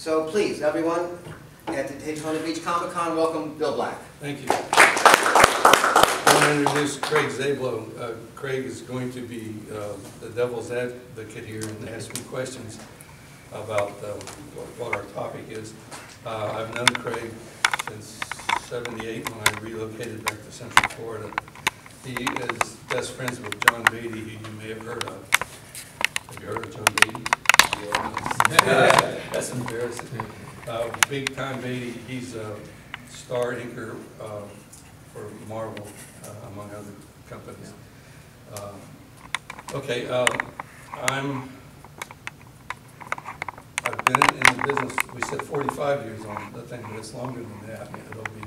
So please, everyone, at the Daytona Beach Comic Con, welcome Bill Black. Thank you. I want to introduce Craig Zablo. Uh, Craig is going to be uh, the devil's advocate here and ask me questions about uh, what what our topic is. Uh, I've known Craig since '78 when I relocated back to Central Florida. He is best friends with John Beatty, who you may have heard of. Have you heard of John Beatty? That's embarrassing. Uh, Big Time Beatty, he's a star inker uh, for Marvel, uh, among other companies. Uh, Okay, um, I'm, I've been in the business, we said 45 years on the thing, but it's longer than that. It'll be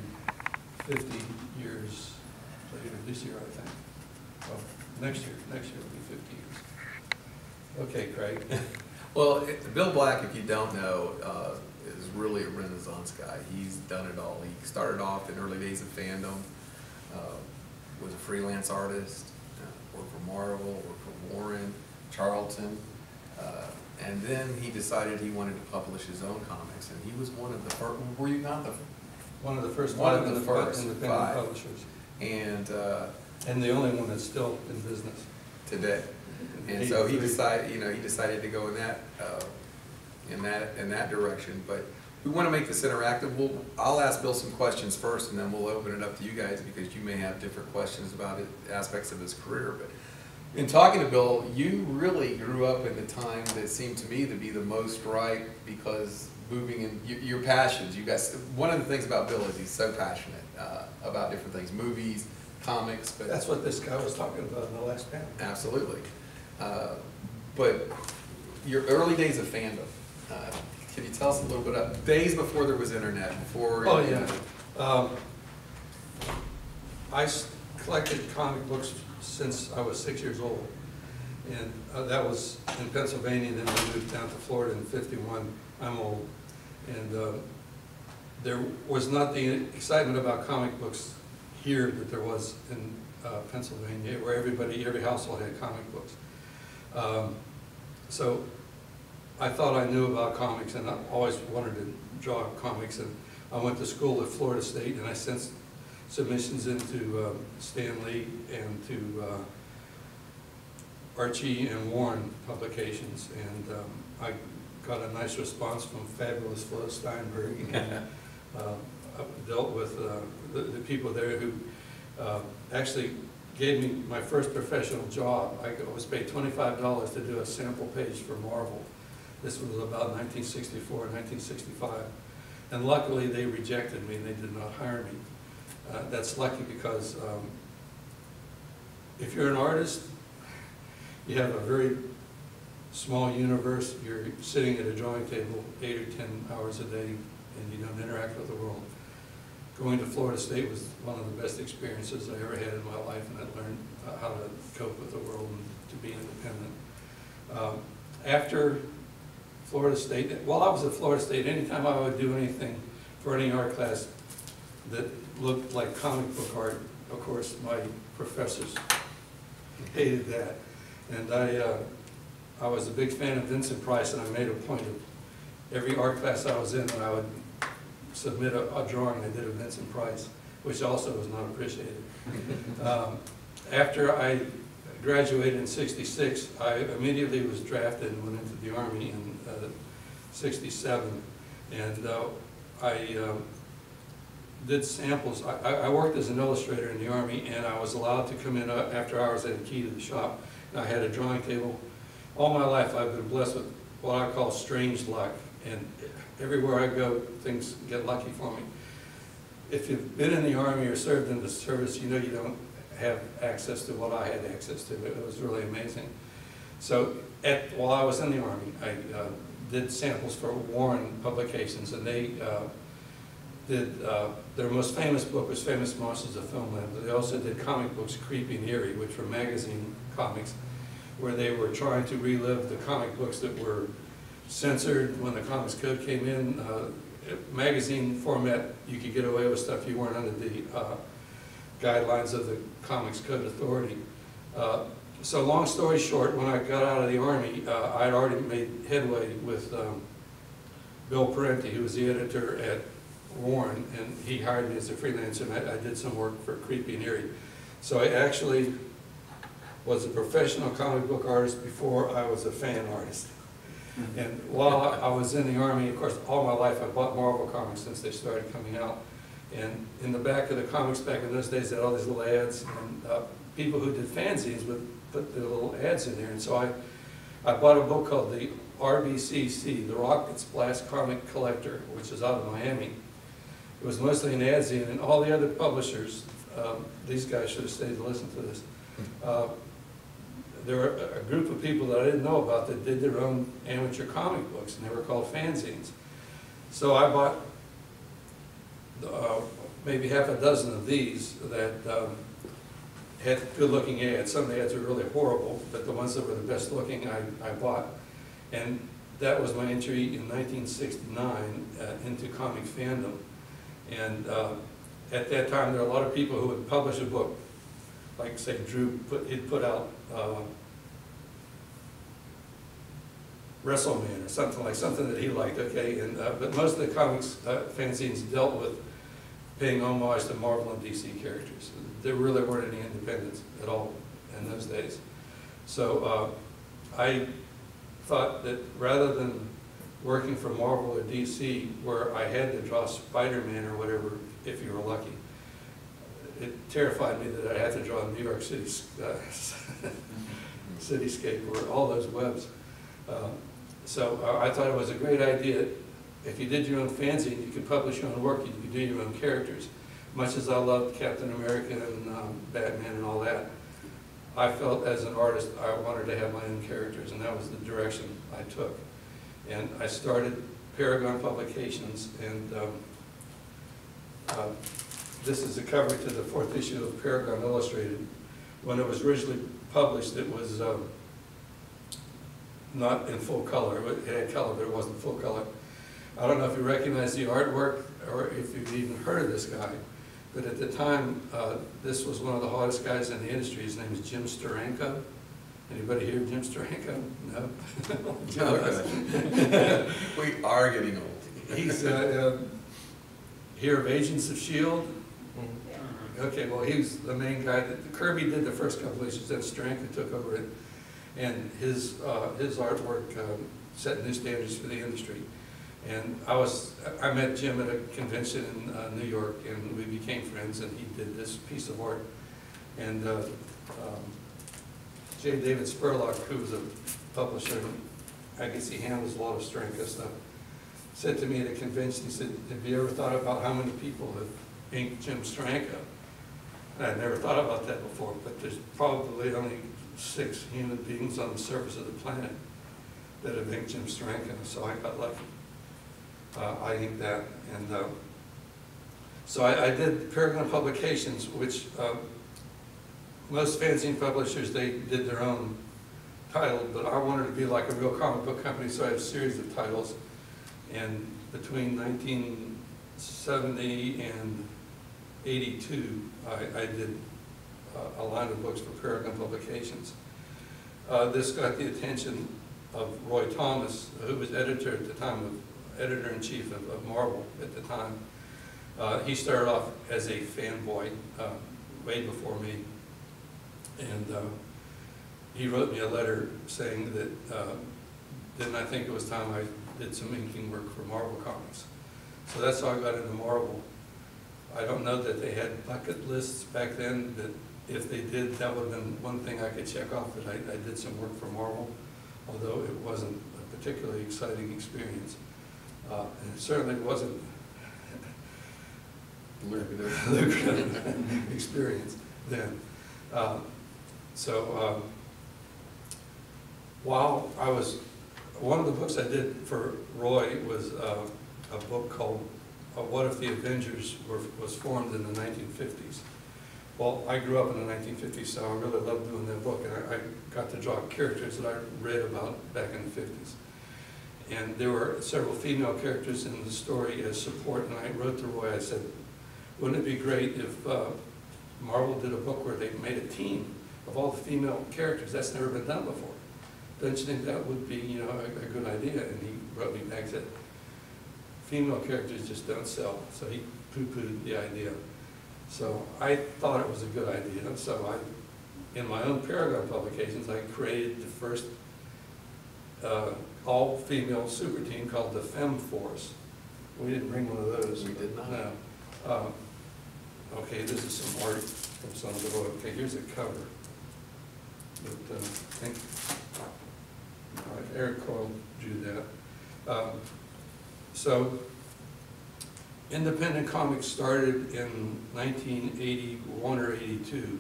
50 years later this year, I think. Well, next year, next year will be 50 years. Okay, Craig. Well, Bill Black, if you don't know, uh, is really a renaissance guy. He's done it all. He started off in early days of fandom, uh, was a freelance artist, uh, worked for Marvel, worked for Warren, Charlton, uh, and then he decided he wanted to publish his own comics, and he was one of the first, were you not the, One of the first One of the first independent five. publishers, and uh, and the only one that's still in business. today. And so he decided, you know, he decided to go in that, uh, in that, in that direction. But we want to make this interactive. We'll, I'll ask Bill some questions first, and then we'll open it up to you guys, because you may have different questions about it, aspects of his career. But in talking to Bill, you really grew up in the time that seemed to me to be the most ripe, because moving in, your, your passions, you guys, one of the things about Bill is he's so passionate uh, about different things, movies, comics, but. That's what this guy was talking about in the last panel. Absolutely. Uh, But your early days of fandom, uh, can you tell us a little bit about days before there was internet, before? Oh, yeah. Um, I collected comic books since I was six years old. And uh, that was in Pennsylvania, then we moved down to Florida in fifty-one. I'm old. And uh, there was not the excitement about comic books here that there was in uh, Pennsylvania, where everybody, every household had comic books. Um, So I thought I knew about comics and I always wanted to draw comics. And I went to school at Florida State and I sent submissions into um, Stan Lee and to uh, Archie and Warren publications. And um, I got a nice response from fabulous Flo Steinberg. And uh, I dealt with uh, the the people there who uh, actually gave me my first professional job. I was paid twenty-five dollars to do a sample page for Marvel. This was about 1964, 1965. And luckily, they rejected me, and they did not hire me. Uh, That's lucky because um, if you're an artist, you have a very small universe, you're sitting at a drawing table eight or 10 hours a day, and you don't interact with the world. Going to Florida State was one of the best experiences I ever had in my life, and I learned uh, how to cope with the world and to be independent. Um, After Florida State, while I was at Florida State, anytime I would do anything for any art class that looked like comic book art, of course, my professors hated that. And I, uh, I was a big fan of Vincent Price, and I made a point of every art class I was in, that I would submit a, a drawing I did of Vincent Price, which also was not appreciated. Um, After I graduated in sixty-six, I immediately was drafted and went into the Army in uh, sixty-seven. And uh, I um, did samples, I, I- worked as an illustrator in the Army, and I was allowed to come in uh, after hours, had a key to the shop. And I had a drawing table. All my life, I've been blessed with what I call strange luck, and everywhere I go, things get lucky for me. If you've been in the Army or served in the service, you know you don't have access to what I had access to. It was really amazing. So at, while I was in the Army, I uh, did samples for Warren Publications, and they uh, did, uh, their most famous book was Famous Monsters of Filmland, they also did comic books, Creepy and Eerie, which were magazine comics, where they were trying to relive the comic books that were censored when the Comics Code came in. Uh, Magazine format, you could get away with stuff you weren't under the uh, guidelines of the Comics Code Authority. Uh, So long story short, when I got out of the Army, uh, I had already made headway with um, Bill Parente, who was the editor at Warren, and he hired me as a freelancer, and I, I did some work for Creepy and Eerie. So I actually was a professional comic book artist before I was a fan artist. And while I was in the Army, of course, all my life I bought Marvel comics since they started coming out. And in the back of the comics back in those days, they had all these little ads, and uh, people who did fanzines would put their little ads in there. And so I, I bought a book called the RBCC, the Rocket Blast Comic Collector, which is out of Miami. It was mostly an adzine, and all the other publishers, um, these guys should have stayed to listen to this. Uh, There were a- group of people that I didn't know about that did their own amateur comic books, and they were called fanzines. So I bought uh, maybe half a dozen of these that um, had good-looking ads. Some of the ads were really horrible, but the ones that were the best-looking, I, I bought. And that was my entry in 1969 uh, into comic fandom. And uh, at that time, there were a lot of people who would publish a book, like say Drew put, he'd put out uh, WrestleMan or something like, something that he liked, okay? And, uh, but most of the comics uh, fanzines dealt with paying homage to Marvel and DC characters. There really weren't any independents at all in those days. So uh, I thought that rather than working for Marvel or DC, where I had to draw Spider-Man or whatever, if you were lucky, it terrified me that I had to draw New York City uh, cityscape or all those webs. Um, So uh, I thought it was a great idea. If you did your own fanzine, you could publish your own work, you could do your own characters. Much as I loved Captain America and um, Batman and all that, I felt as an artist, I wanted to have my own characters, and that was the direction I took. And I started Paragon Publications, and um, uh, this is the cover to the fourth issue of Paragon Illustrated. When it was originally published, it was um, not in full color. It had color, but it wasn't full color. I don't know if you recognize the artwork or if you've even heard of this guy, but at the time, uh, this was one of the hottest guys in the industry. His name is Jim Steranko. Anybody hear of Jim Steranko? No? Oh, We are getting old. He's, uh, um, hear of Agents of S.H.I.E.L.D.? Okay, well, he was the main guy that, Kirby did the first couple issues, then Steranko took over it. And his, uh, his artwork um, set new standards for the industry. And I was, I met Jim at a convention in uh, New York, and we became friends, and he did this piece of art. And uh, um, J. David Spurlock, who was a publisher, I guess he handles a lot of Steranko stuff, said to me at a convention, he said, have you ever thought about how many people have inked Jim Steranko? I'd never thought about that before, but there's probably only six human beings on the surface of the planet that have inked Jim Steranko, so I got lucky. Uh, I inked that, and, uh, so I, I did Paragon Publications, which, uh, most fanzine publishers, they did their own title, but I wanted to be like a real comic book company, so I had a series of titles. And between nineteen seventy and eighty-two, I, I did uh, a line of books for Paragon Publications. Uh, this got the attention of Roy Thomas, who was editor at the time of, editor-in-chief of, of Marvel at the time. Uh, he started off as a fanboy, uh, way before me. And, uh, he wrote me a letter saying that, uh, didn't I think it was time I did some inking work for Marvel Comics? So that's how I got into Marvel. I don't know that they had bucket lists back then, that if they did, that would have been one thing I could check off, that I, I did some work for Marvel, although it wasn't a particularly exciting experience. Uh, and it certainly wasn't Lucrative. experience then. Um, So, um, while I was, one of the books I did for Roy was uh, a book called What If the Avengers Were, was formed in the nineteen fifties. Well, I grew up in the nineteen fifties, so I really loved doing that book, and I, I got to draw characters that I read about back in the fifties. And there were several female characters in the story as support, and I wrote to Roy, I said, wouldn't it be great if uh, Marvel did a book where they made a team of all the female characters? That's never been done before. Don't you think that would be, you know, a, a good idea? And he wrote me back, and said, female characters just don't sell, so he poo-pooed the idea. So I thought it was a good idea, so I, in my own Paragon publications, I created the first uh, all-female super team called the Femforce. We didn't bring one of those. We did not. No. Um, Okay, this is some art from some of the, okay, here's a cover. But uh, I think Eric Coyle drew that. Um, So, independent comics started in 1981 or 82.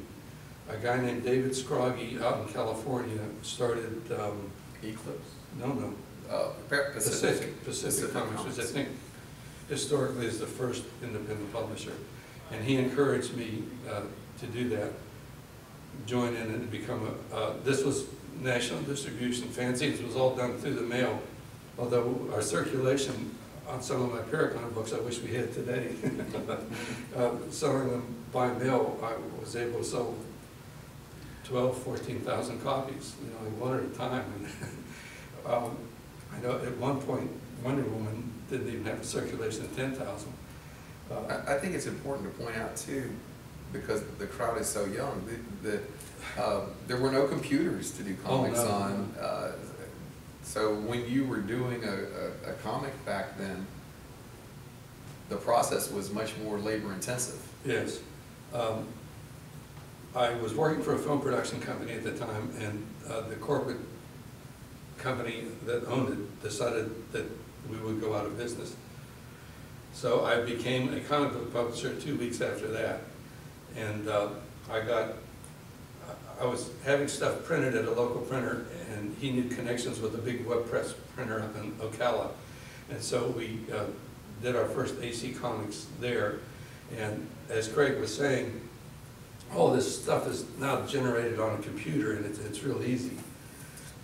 A guy named David Scroggy out in California started, um, Eclipse? no, no, Uh, Pa- Pacific, Pacific Comics, which I think historically is the first independent publisher. And he encouraged me uh, to do that, join in and become a, uh, this was national distribution, fanzines was all done through the mail. Although our circulation on some of my Paragon books, I wish we had today. Uh, Selling them by mail, I was able to sell 12, 14,000 copies, you know, one at a time. And um, I know at one point, Wonder Woman didn't even have a circulation of 10,000. Uh, I, I think it's important to point out too, because the crowd is so young, that, that, uh, there were no computers to do Oh, comics no. on. uh, So when you were doing a, a, a comic back then, the process was much more labor intensive. Yes. Um, I was working for a film production company at the time, and uh, the corporate company that owned it decided that we would go out of business. So I became a comic book publisher two weeks after that. And uh, I got, I was having stuff printed at a local printer, and he knew connections with a big web press printer up in Ocala. And so we uh, did our first AC Comics there. And as Craig was saying, all this stuff is now generated on a computer, and it's, it's real easy.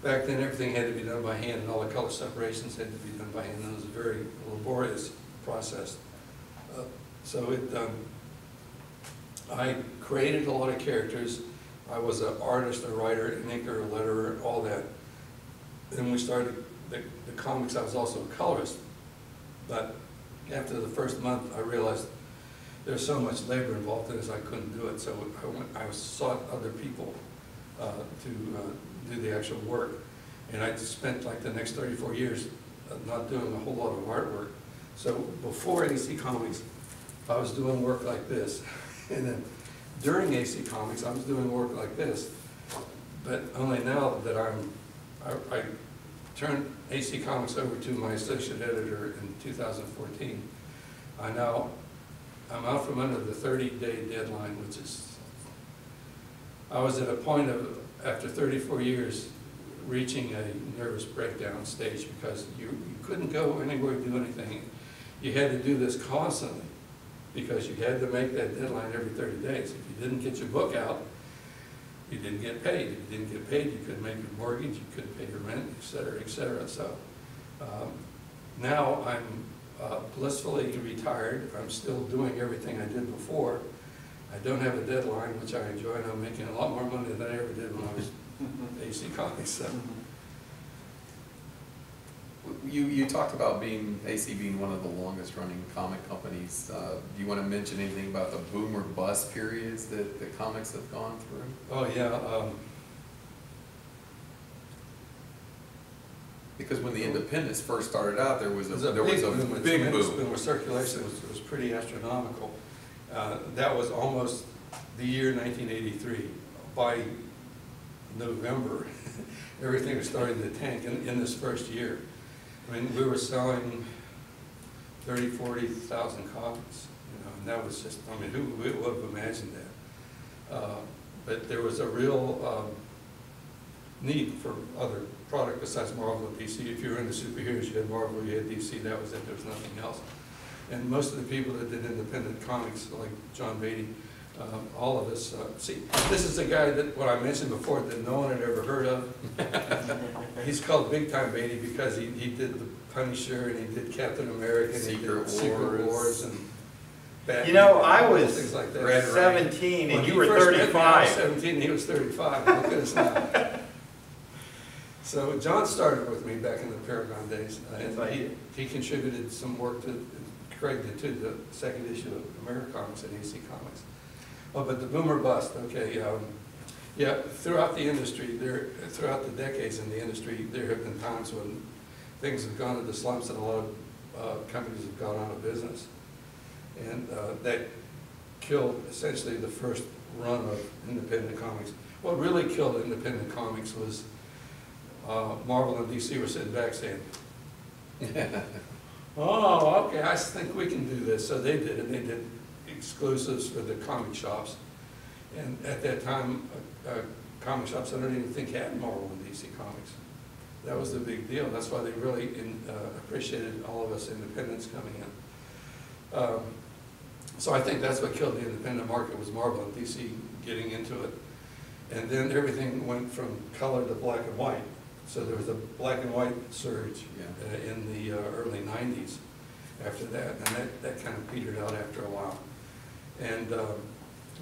Back then, everything had to be done by hand, and all the color separations had to be done by hand, and it was a very laborious process. Uh, So it, um, I created a lot of characters. I was an artist, a writer, an inker, a letterer, all that. Then we started the, the comics, I was also a colorist. But after the first month, I realized there's so much labor involved in this, I couldn't do it. So I went, I sought other people uh, to uh, do the actual work. And I spent like the next thirty-four years uh, not doing a whole lot of artwork. So before AC Comics, I was doing work like this. And then during AC Comics, I was doing work like this. But only now that I'm, I, I turned AC Comics over to my associate editor in 2014. I now, I'm out from under the 30-day deadline, which is, I was at a point of, after 34 years, reaching a nervous breakdown stage because you, you couldn't go anywhere, do anything. You had to do this constantly because you had to make that deadline every 30 days. If you didn't get your book out, you didn't get paid. If you didn't get paid, you couldn't make your mortgage, you couldn't pay your rent, et cetera, et cetera. So um, now I'm uh, blissfully retired. I'm still doing everything I did before. I don't have a deadline, which I enjoy, and I'm making a lot more money than I ever did when I was AC Comics. So. You, you talked about being, AC being one of the longest running comic companies. Uh, Do you want to mention anything about the boom or bust periods that, that comics have gone through? Oh, yeah. um, Because when the independents first started out, there was a, was a there was a boom, big boom. boom, circulation was, was pretty astronomical. Uh, That was almost the year nineteen eighty-three. By November, everything was starting to tank in, in this first year. I mean, we were selling thirty, forty thousand copies, you know, and that was just, I mean, who who would have imagined that? Uh, But there was a real um, need for other product besides Marvel and DC. If you were into superheroes, you had Marvel, you had DC, that was it, there was nothing else. And most of the people that did independent comics, like John Beatty, um, all of us, uh, see, this is a guy that, what I mentioned before, that no one had ever heard of. He's called Big Time Beatty because he, he did the Punisher and he did Captain America and he Secret did Secret Wars. Wars and Batman. You know, I was Things like that. Seventeen When and he you were first met me, I was thirty-five. Seventeen, and he was thirty-five, look at us now. So John started with me back in the Paragon days, uh, and he, he contributed some work to, Craig did too, the second issue of Americomics and AC Comics. Oh, but the boomer bust, okay, um, yeah, throughout the industry, there, throughout the decades in the industry, there have been times when things have gone into slumps and a lot of, uh, companies have gone out of business. And, uh, that killed essentially the first run of independent comics. What really killed independent comics was, uh, Marvel and DC were sitting back saying, oh, okay, I think we can do this. So they did, and they did exclusives for the comic shops. And at that time, uh, uh, comic shops, I don't even think had Marvel and DC comics. That was the big deal. That's why they really in- uh, appreciated all of us independents coming in. Um, So I think that's what killed the independent market was Marvel and DC getting into it. And then everything went from color to black and white. So there was a black and white surge Yeah. uh, in the uh, early nineties after that, and that, that kind of petered out after a while. And um,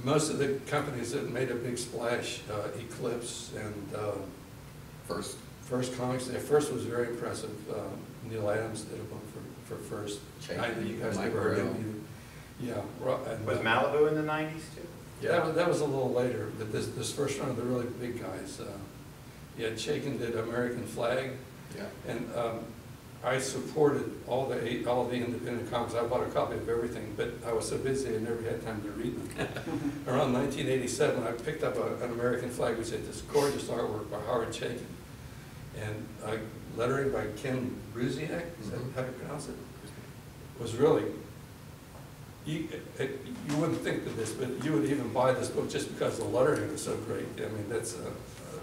most of the companies that made a big splash, uh, Eclipse and um, First, First Comics, their first was very impressive. Um, Neal Adams did a book for, for First. Chaykin, I know you guys Mike never heard of him. Yeah. And, Was uh, Malibu in the nineties too? That was, that was a little later, but this, this first run of the really big guys. uh, Yeah, Chaykin did American Flagg, yeah. and um, I supported all the, eight- all the independent comics. I bought a copy of everything, but I was so busy, I never had time to read them. Around 1987, I picked up a- an American Flagg, which had this gorgeous artwork by Howard Chaykin, and uh, lettering by Ken Brusiak, is that Mhm. how you pronounce it? Was really, you, it- you wouldn't think of this, but you would even buy this book just because the lettering was so great. I mean, that's, uh, uh,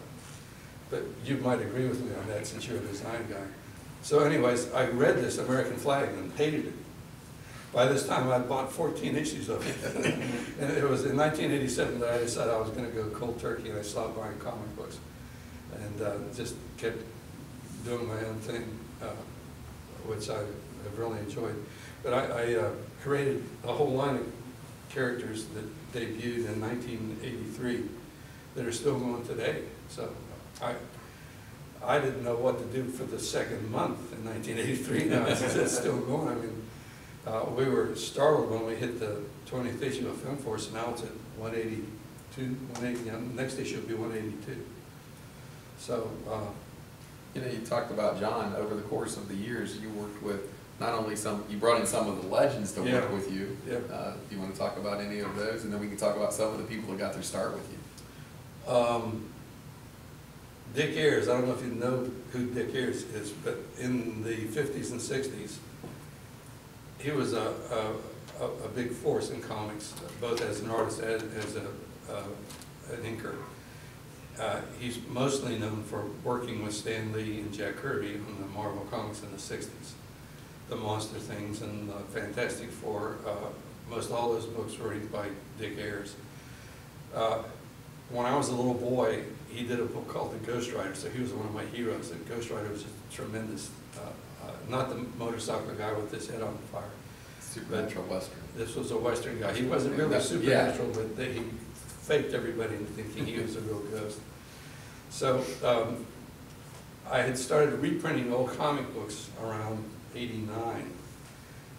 but you might agree with me on that since you're a design guy. So anyways, I read this American Flagg and hated it. By this time, I'd bought 14 issues of it. And it was in 1987 that I decided I was going to go cold turkey, and I stopped buying comic books. And uh, just kept doing my own thing, uh, which I have really enjoyed. But I, I uh, created a whole line of characters that debuted in 1983 that are still going today. So I, I didn't know what to do for the second month in 1983. Now it's, still going. I mean, uh, we were startled when we hit the 20th issue of Femforce. Now it's at 182, 180. yeah, Next issue will be 182. So uh, You know, you talked about John, over the course of the years, you worked with not only some, you brought in some of the legends to Yeah. work with you. Yeah. Uh, Do you want to talk about any of those? And then we can talk about some of the people that got their start with you. Um, Dick Ayers, I don't know if you know who Dick Ayers is, but in the fifties and sixties, he was a, a, a big force in comics, both as an artist and as a, an inker. Uh, he's mostly known for working with Stan Lee and Jack Kirby on the Marvel comics in the sixties. The Monster Things and the Fantastic Four, uh, most all those books were written by Dick Ayers. Uh, when I was a little boy, he did a book called The Ghost Rider, so he was one of my heroes. And Ghost Rider was a tremendous. Uh, uh, not the motorcycle guy with his head on fire. Supernatural Western. This was a Western guy. He wasn't really Yeah. supernatural, but they, he faked everybody into thinking he was a real ghost. So um, I had started reprinting old comic books around '89.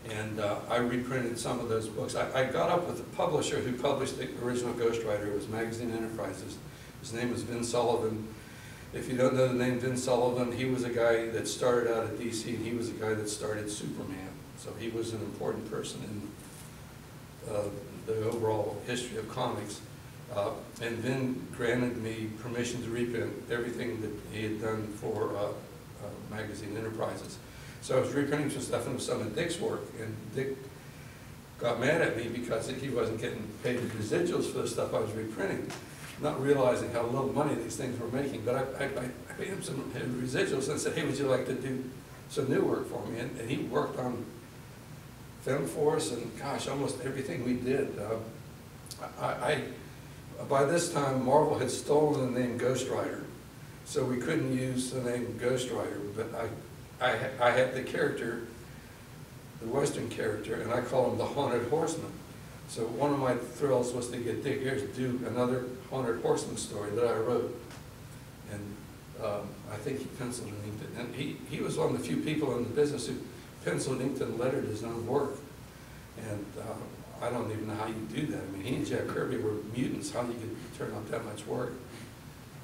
And uh, I reprinted some of those books. I, I got up with the publisher who published the original Ghost Rider, it was Magazine Enterprises. His name was Vin Sullivan. If you don't know the name Vin Sullivan, he was a guy that started out at DC, and he was a guy that started Superman. So he was an important person in uh, the overall history of comics. Uh, And Vin granted me permission to reprint everything that he had done for uh, uh, Magazine Enterprises. So I was reprinting some stuff and some of Dick's work, and Dick got mad at me because he wasn't getting paid the residuals for the stuff I was reprinting, not realizing how little money these things were making. But I, I, I paid him some residuals and said, hey, would you like to do some new work for me? And, and he worked on Femforce and, gosh, almost everything we did. Uh, I, I, by this time, Marvel had stolen the name Ghost Rider, so we couldn't use the name Ghost Rider, but I, I, I had the character, the Western character, and I call him the Haunted Horseman. So one of my thrills was to get Dick Ayers to do another Haunted Horseman story that I wrote. And Um, I think he penciled and inked it, and he, he was one of the few people in the business who penciled, inked, and lettered his own work. And uh, I don't even know how you do that. I mean, he and Jack Kirby were mutants, how do you could turn out that much work.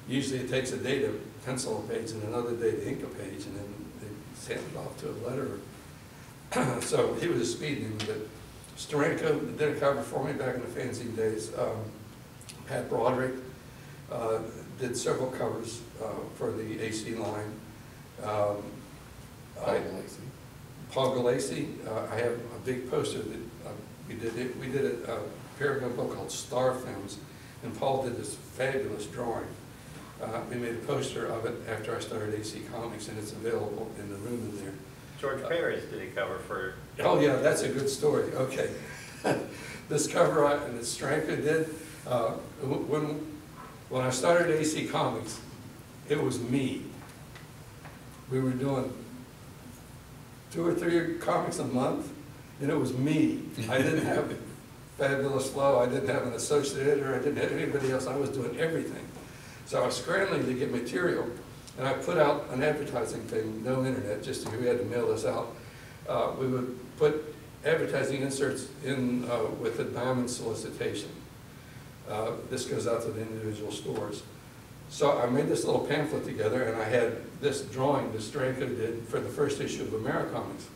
Usually it takes a day to pencil a page and another day to ink a page, and then they send it off to a letterer. So he was a speed demon, but Steranko did a cover for me back in the fanzine days. Um, Pat Broderick uh, did several covers uh, for the AC line. Um, I- Paul Gulacy, uh, I have a big poster that, uh, we did it, we did a uh, Paragon book called Star Films, and Paul did this fabulous drawing. Uh, We made a poster of it after I started AC Comics, and it's available in the room in there. George Paris did a cover for, Oh, yeah, that's a good story, okay. This cover I- that Steranko did, uh, when, when I started AC Comics, it was me. We were doing two or three comics a month, and it was me. I didn't have Fabulous Flo, I didn't have an associate editor, I didn't have anybody else, I was doing everything. So I was scrambling to get material, and I put out an advertising thing, no internet, just we had to mail this out. Uh, We would put advertising inserts in uh, with a diamond solicitation. Uh, This goes out to the individual stores. So I made this little pamphlet together, and I had this drawing that Steranko did for the first issue of Americomics.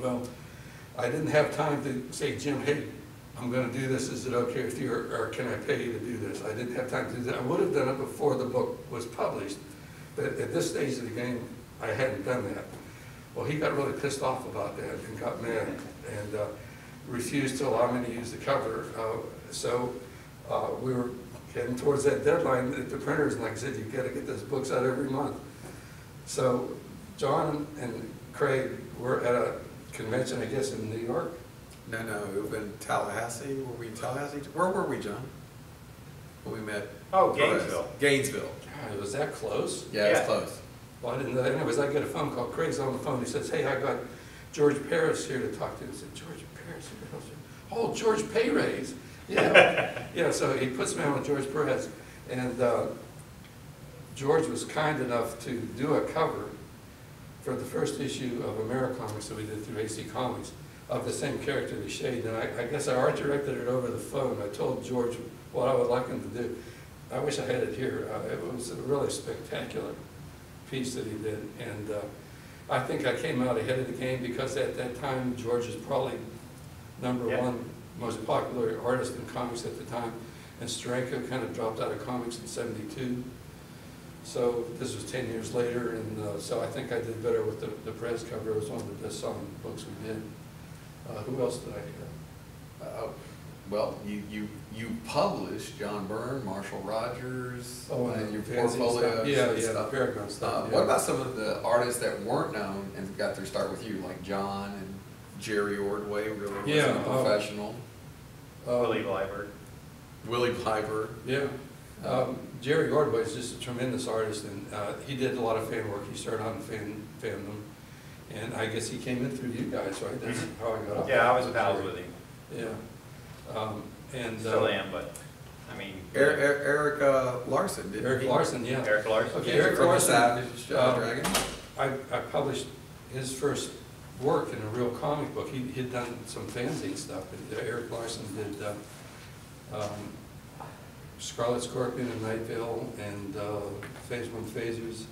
Well, I didn't have time to say, Jim, hey, I'm gonna do this, is it okay if you, or can I pay you to do this? I didn't have time to do that. I would have done it before the book was published, but at this stage of the game, I hadn't done that. Well, he got really pissed off about that and got mad and uh, refused to allow me to use the cover. Uh, So uh, we were getting towards that deadline at the printers, and like I said, you've gotta get those books out every month. So John and Craig were at a convention, I guess, in New York. No, no, it was in Tallahassee, were we in Tallahassee? Where were we, John? When we met? oh, Gainesville. Gainesville, God, was that close? yeah, it's close. Well, I didn't know that. Anyways, I get a phone call. Craig's on the phone. He says, hey, I got George Paris here to talk to you. I said, George Paris? Who the? Oh, George Pay Raise. Yeah. Yeah, so he puts me on with George Perez. And uh, George was kind enough to do a cover for the first issue of Americomics that we did through AC Comics of the same character, the Shade. And I, I guess I art directed it over the phone. I told George what I would like him to do. I wish I had it here. Uh, It was a really spectacular piece that he did. And uh, I think I came out ahead of the game because at that time, George was probably number Yeah. one most popular artist in comics at the time. And Steranko kind of dropped out of comics in seventy-two. So this was ten years later, and uh, so I think I did better with the, the Perez cover. It was one of the best-selling books we did. Uh, Who else did I have? Uh, Well, you, you, you published John Byrne, Marshall Rogers, Oh, and and your fancy portfolio. stuff. Yeah, and yeah, the stuff. Paragon Uh, stuff. What about some of the artists that weren't known and got their start with you, like John and Jerry Ordway, really Yeah, wasn't a uh, professional? Uh, Willie Blyberg. Willie Piper. Yeah, um, Jerry Ordway is just a tremendous artist, and uh, he did a lot of fan work. He started out in fan fandom, and I guess he came in through you guys, right? That's how I got up. Yeah, I was pals with him, Yeah, um, and still uh, am, but, I mean. Er- Er- Eric uh, Larsen, didn't he? Eric Larsen, yeah. Eric Larsen. Okay. Eric From the Larsen, Savage uh, um, Dragon? I, I published his first work in a real comic book. He, he'd done some fanzine stuff, but Eric Larsen did, uh, um, Scarlet Scorpion and Nightveil and, uh, Phase One Phasers.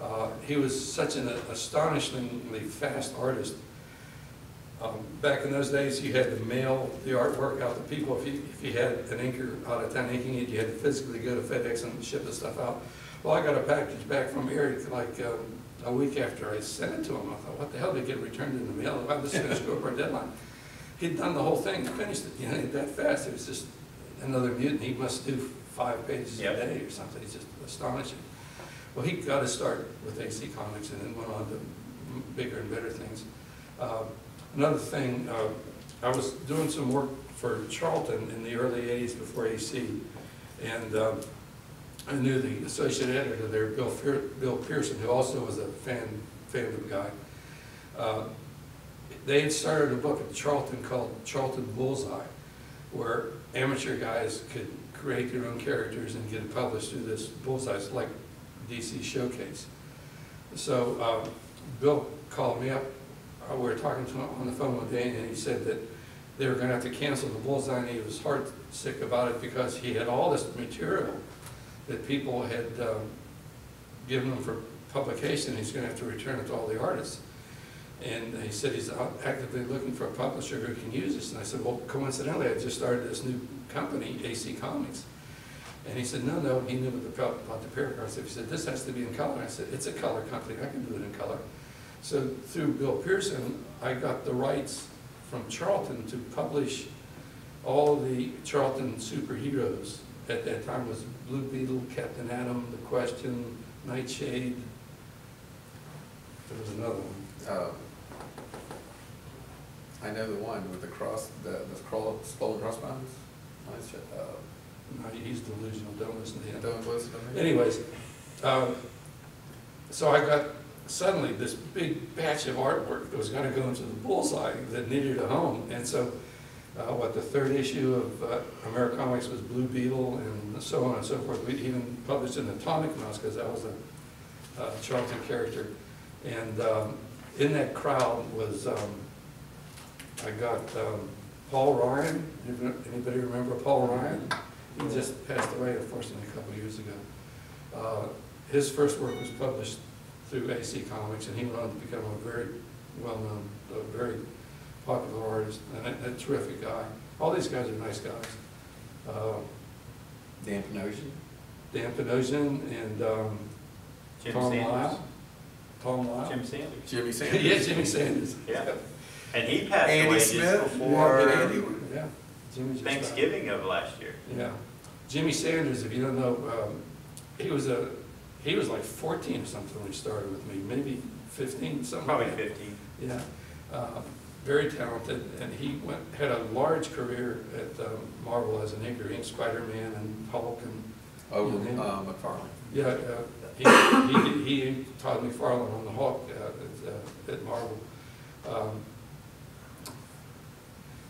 Uh, he was such an astonishingly fast artist. Um, back in those days, you had to mail the artwork out to people. If you, if you had an inker out of town inking it, you had to physically go to FedEx and ship the stuff out. Well, I got a package back from Eric like um, a week after I sent it to him. I thought, what the hell did it get returned in the mail? Wow, this is gonna screw up our deadline. He'd done the whole thing, finished it, you know, that fast. It was just another mutant. He must do five pages a day or something. It's just astonishing. Well, he got to start with AC Comics and then went on to bigger and better things. Uh, Another thing, uh, I was doing some work for Charlton in the early eighties before AC, and um, I knew the associate editor there, Bill Bill Pearson, who also was a fan, fandom guy. Uh, They had started a book at Charlton called Charlton Bullseye, where amateur guys could create their own characters and get it published through this Bullseye. It's like DC Showcase. So um, Bill called me up, uh, we were talking to him on the phone one day, and he said that they were gonna have to cancel the Bullseye, and he was heart sick about it because he had all this material that people had um, given him for publication, he's gonna have to return it to all the artists. And he said he's actively looking for a publisher who can use this, and I said, well, coincidentally, I just started this new company, AC Comics. And he said, no, no, he knew about the, about the paragraphs, he said, this has to be in color, I said, it's a color company, I can do it in color. So through Bill Pearson, I got the rights from Charlton to publish all the Charlton superheroes. At that time was Blue Beetle, Captain Atom, The Question, Nightshade. There was another one. Uh, I know the one with the cross, the, the scroll, skull and crossbones. Nice, uh, No, he's delusional, don't listen to him. Don't listen to me. Anyways, um, so I got suddenly this big batch of artwork that was gonna go into the bullseye that needed a home. And so, uh, what, the third issue of uh, Americomics was Blue Beetle and so on and so forth. We even published an Atomic Mouse, because that was a uh, Charlton character. And um, in that crowd was, um, I got um, Paul Ryan. Anybody remember Paul Ryan? He just passed away unfortunately a couple of years ago. Uh, His first work was published through AC Comics, and he went on to become a very well-known, a very popular artist, and a a terrific guy. All these guys are nice guys. Uh, Dan Panosian. Dan Panosian and um, Jim Tom Sanders. Lyle. Tom Lyle. Jim Sanders. Jimmy Sanders. Yeah, Jimmy Sanders. Yeah. And he passed Andy away just Smith? Yeah, before did Andy- Yeah. Jimmy just died. Thanksgiving of last year. Yeah. Jimmy Sanders, if you don't know, um, he was a, he was like fourteen or something when he started with me, maybe fifteen, something like Probably that. fifteen. Yeah. Uh, Very talented, and he went, had a large career at um, Marvel as an inker, in Spider-Man and Hulk and, Over, Yeah. uh, McFarlane. yeah, uh, he, he, he taught McFarlane on the Hulk uh, at, uh, at Marvel. Um,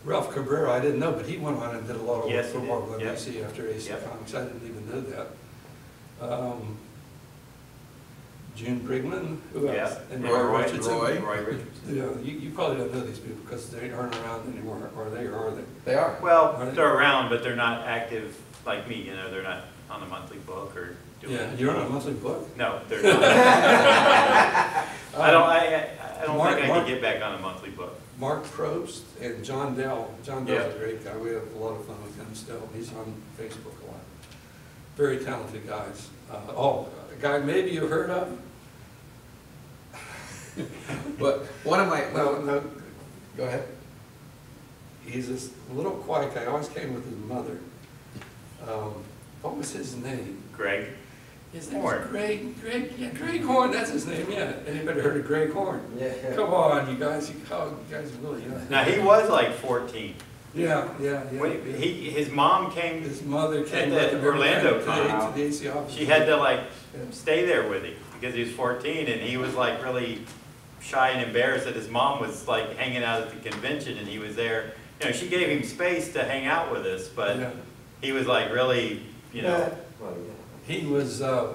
Ralph Cabrera, I didn't know, but he went on and did a lot of work Yes, he for. Marvel and Yep. DC after AC Yep. Comics, I didn't even know that. Um, June Brigman, who else? Yeah. And Roy Roy- Richardson. Roy. Roy Richardson. Yeah, you, you probably don't know these people because they aren't around anymore, are they, or are they? They are. Well, Are they- they're around, but they're not active like me, you know, they're not on the monthly book or doing. Yeah, you're on a monthly book? No, they're not. I don't, I, I don't Mark- think I Mark- can get back on a monthly book. Mark Probst and John Dell. John Dell's a great guy. We have a lot of fun with him still. He's on Facebook a lot. Very talented guys. Uh, oh, a guy maybe you've heard of? But one of my, No, no, go ahead. he's this little quiet guy. Always came with his mother. Um, what was his name? Greg? His name Horn. Greg, Greg, yeah, Greg Horn, that's his name, yeah. Anybody heard of Greg Horn? Yeah. Come on, you guys, you, oh, you guys really, yeah. Now, he was like fourteen. Yeah, yeah, yeah. When he, his mom came, His mother came At with the him every Orlando to the- con. to the office. she had to like Yeah. stay there with him because he was fourteen and he was like really shy and embarrassed that his mom was like hanging out at the convention and he was there. You know, she gave him space to hang out with us, but Yeah. he was like really, you know, Well, yeah. He was, uh,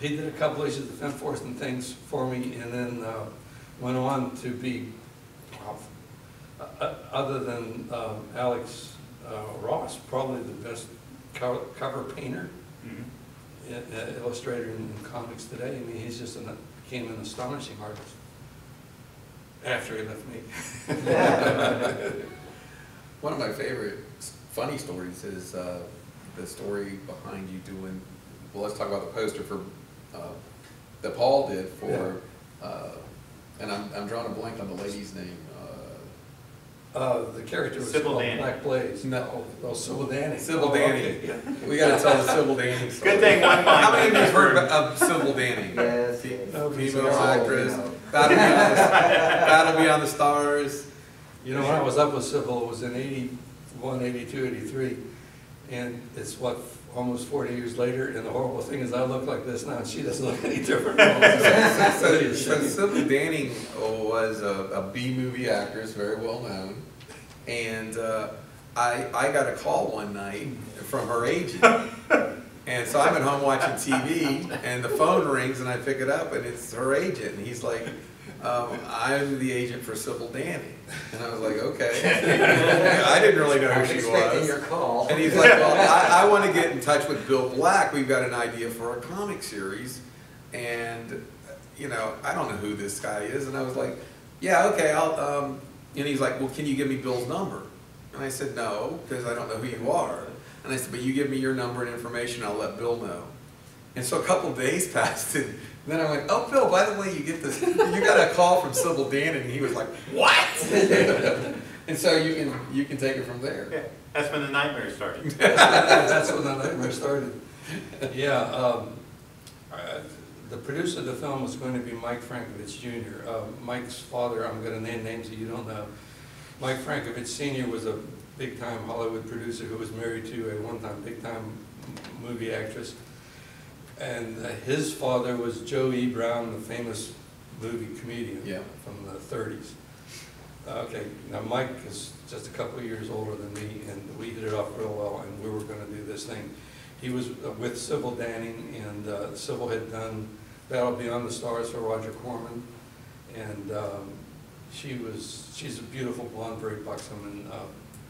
he did a couple issues of Femforce and things for me, and then uh, went on to be, uh, uh, other than um, Alex uh, Ross, probably the best co- cover painter, uh, uh, illustrator in in comics today. I mean, he's just an, became an astonishing artist after he left me. One of my favorite funny stories is uh, the story behind you doing, well, let's talk about the poster for, uh, that Paul did for, uh, and I'm, I'm drawing a blank on the lady's name. Uh, The character was Sybil called Danning. Black Blaze. No. Oh, Sybil Danning. Sybil Oh, Danning. okay, yeah. We gotta tell the Sybil Danning story. Good thing one How many of you have heard went of Sybil Danning? Yes, Fe- yes. No, Female it's- actress, you. Battle Beyond, the- Battle Beyond the Stars. You know, when I was up with Sybil, it was in 81, 82, 83, and it's what, almost 40 years later, and the horrible thing is I look like this now, and she doesn't look any different. So, so Sybil Danning was a, a B-movie actress, very well known, and uh, I, I got a call one night from her agent, And so I'm at home watching TV, and the phone rings, and I pick it up, and it's her agent, and he's like, um, I'm the agent for Sybil Danning. And I was like, okay. I didn't really know I who was she expecting was. your call. And he's like, well, I, I wanna get in touch with Bill Black, we've got an idea for a comic series, and, you know, I don't know who this guy is, and I was like, yeah, okay, I'll, um, and he's like, well, can you give me Bill's number? And I said, no, because I don't know who you are. And I said, but you give me your number and information, I'll let Bill know. And so a couple days passed, and then I went, oh, Bill, by the way, you get this, you got a call from Sybil Danning, and he was like, what? And so you can, you can take it from there. Yeah, that's when the nightmare started. That's when the nightmare started. Yeah, um, uh, the producer of the film was going to be Mike Frankovich Jr. Uh, Mike's father, I'm gonna name names that you don't know. Mike Frankovich Senior was a big-time Hollywood producer who was married to a one-time big-time movie actress. And uh, his father was Joe E. Brown, the famous movie comedian Yeah. from the thirties. Okay, now Mike is just a couple of years older than me, and we hit it off real well, and we were gonna do this thing. He was uh, with Sybil Danning, and uh, had done Battle Beyond the Stars for Roger Corman, and um, she was, she's a beautiful blonde, very buxom, and uh,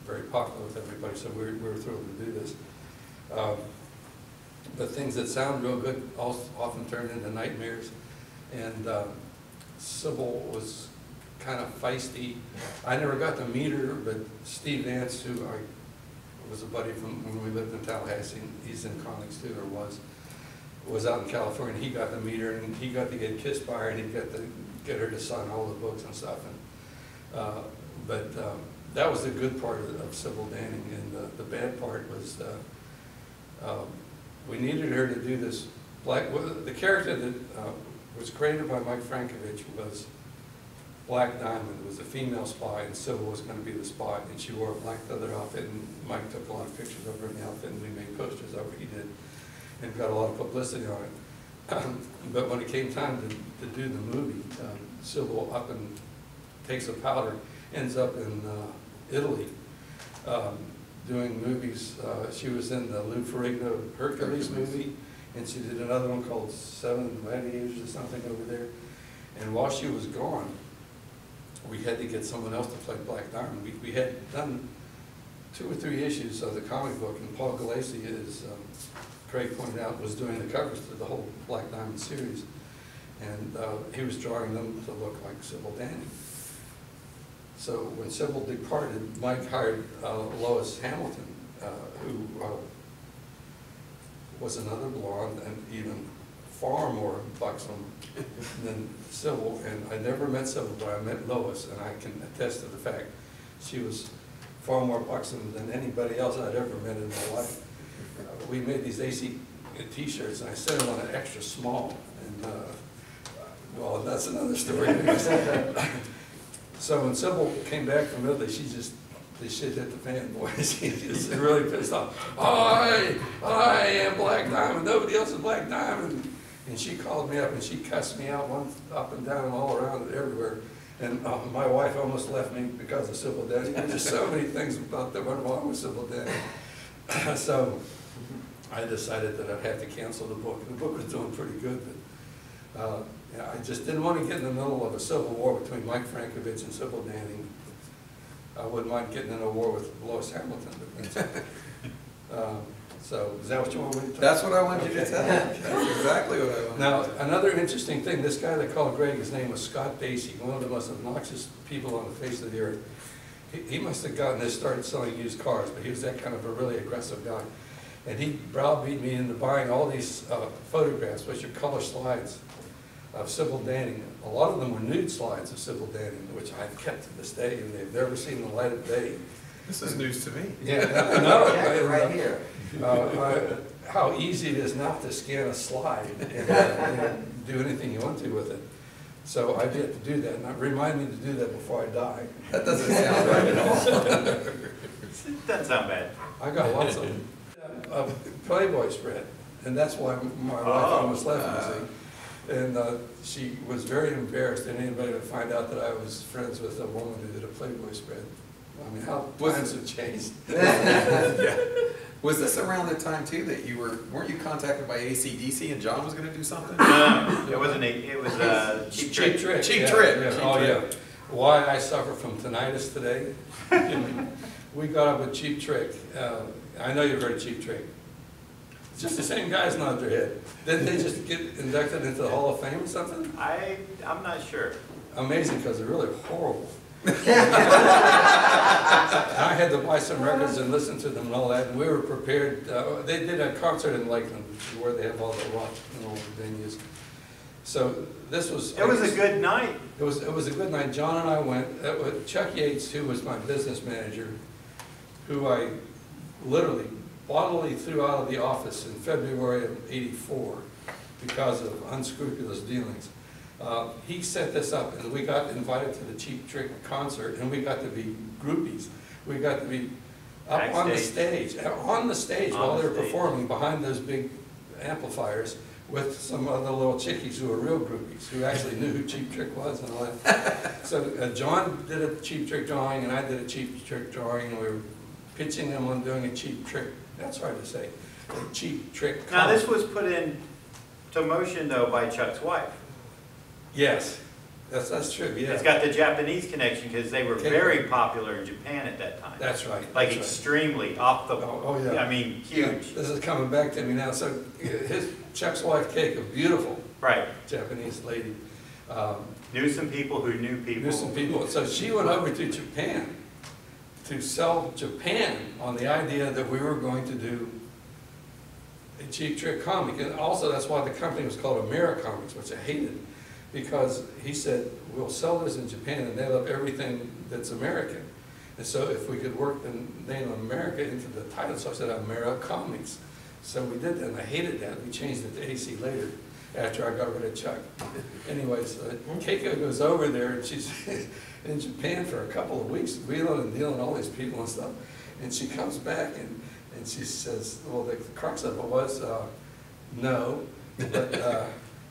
very popular with everybody, so we were we were thrilled to do this. Um, But things that sound real good often turn into nightmares, and Sybil was kind of feisty. I never got to meet her, but Steve Nance, who I was a buddy from when we lived in Tallahassee, he's in comics too, or was, was out in California, and he got to meet her, and he got to get kissed by her, and he got to get her to sign all the books and stuff, and, uh, but, um, that was the good part of, of Sybil Danning, and the, the bad part was, uh, um, we needed her to do this black, the character that, uh, was created by Mike Frankovich was Black Diamond was a female spy, and Sybil was gonna be the spy, and she wore a black leather outfit, and Mike took a lot of pictures of her in the outfit, and we made posters of her, he did, and got a lot of publicity on it. But when it came time to, to do the movie, um, Sybil up and takes a powder, ends up in, uh, Italy, um, doing movies, uh, she was in the Lou Ferrigno Hercules Hercules. movie, and she did another one called Seven Gladiators or something over there, and while she was gone, we had to get someone else to play Black Diamond. We, we had done two or three issues of the comic book, and Paul Gulacy, as um, Craig pointed out, was doing the covers to the whole Black Diamond series. And uh, he was drawing them to look like Sybil Danning. So when Sybil departed, Mike hired uh, Lois Hamilton, uh, who uh, was another blonde and even far more buxom than Sybil, and I never met Sybil, but I met Lois, and I can attest to the fact she was far more buxom than anybody else I'd ever met in my life. Uh, We made these AC t-shirts, and I sent them on an extra small, and, uh, well, that's another story. So when Sybil came back from Italy, she just, the shit hit the fan, boy, she just really pissed off. I, I am Black Diamond, nobody else is Black Diamond. And she called me up and she cussed me out one, up and down, all around, and everywhere. And uh, my wife almost left me because of Sybil Danning. There's just so many things about that went wrong with Sybil Danning. So I decided that I'd have to cancel the book. The book was doing pretty good, but, uh, I just didn't want to get in the middle of a civil war between Mike Frankovich and Sybil Danning. I wouldn't mind getting in a war with Lois Hamilton, but uh, so, is that what you want me to talk? That's what I wanted you to Okay. tell. That's exactly what I wanted. Now, another interesting thing, this guy that called Greg, his name was Scott Dacey, one of the most obnoxious people on the face of the earth. He, he must have gotten this, started selling used cars, but he was that kind of a really aggressive guy. And he browbeat me into buying all these uh, photographs, which are color slides of Sybil Danning. A lot of them were nude slides of Sybil Danning, which I've kept to this day, and they've never seen the light of day. This is news to me. Yeah, I know. Yeah, right here. Uh, How easy it is not to scan a slide and, uh, and do anything you want to with it. So I've yet to do that, and remind me to do that before I die. That doesn't sound right at all. Doesn't sound bad. I got lots of them. A Playboy spread, and that's why my wife Oh. almost left me, see? And uh, she was very embarrassed, and anybody would find out that I was friends with a woman who did a Playboy spread. I mean, how times have changed. Yeah. Was this around the time too that you were, weren't you contacted by ACDC and John was gonna do something? No, it wasn't a, it was a cheap trick. Cheap trick. Cheap yeah, trick, yeah. cheap Oh, trick. yeah. Why I suffer from tinnitus today? We got up with Cheap Trick. Uh, I know you've heard of Cheap Trick. It's just the same guys nod their head. Didn't they just get inducted into the Hall of Fame or something? I, I'm not sure. Amazing, because they're really horrible. I had to buy some records and listen to them and all that, and we were prepared, uh, they did a concert in Lakeland, where they have all the rock and all the venues. So this was. It was a good night. It was, it was a good night. John and I went, uh, with Chuck Yates, who was my business manager, who I literally bodily threw out of the office in February of eighty-four because of unscrupulous dealings. Uh, He set this up, and we got invited to the Cheap Trick concert, and we got to be groupies. We got to be up on the stage, uh, on the stage On while the they were stage. performing behind those big amplifiers with some other little chickies who were real groupies, who actually knew who Cheap Trick was and all that. So uh, John did a Cheap Trick drawing, and I did a Cheap Trick drawing, and we were pitching them on doing a Cheap Trick, that's hard to say, a Cheap Trick. Now, this was put in to motion though by Chuck's wife. Yes, that's, that's true, yeah. It's got the Japanese connection because they were Okay. very popular in Japan at that time. That's right. Like that's right. extremely off the, Oh, oh, yeah. I mean, Yeah, huge. This is coming back to me now, so his, Chuck's wife, Kate, a beautiful Right. Japanese lady, um, Knew some people who knew people. knew some people, so she went over to Japan to sell Japan on the idea that we were going to do a cheap trick comic, and also that's why the company was called Americomics, which I hated, because he said, we'll sell this in Japan, and they love everything that's American. And so if we could work the name of America into the title, so I said America Comics. So we did that, and I hated that, we changed it to AC later, after I got rid of Chuck. Anyways, uh, Keiko goes over there, and she's in Japan for a couple of weeks, wheeling and dealing all these people and stuff. And she comes back and, and she says, well, the crux of it was, uh, no, but, uh,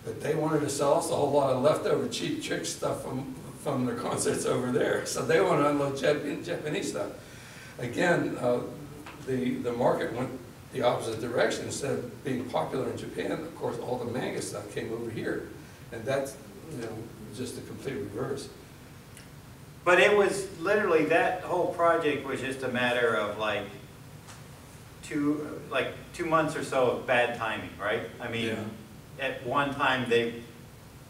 but they wanted to sell us a whole lot of leftover cheap trick stuff from, from their concerts over there. So they want to unload Japanese stuff. Again, uh, the, the market went the opposite direction. Instead of being popular in Japan, of course, all the manga stuff came over here. And that's, you know, just a complete reverse. But it was literally, that whole project was just a matter of like two, like two months or so of bad timing, right? I mean, Yeah. At one time, they,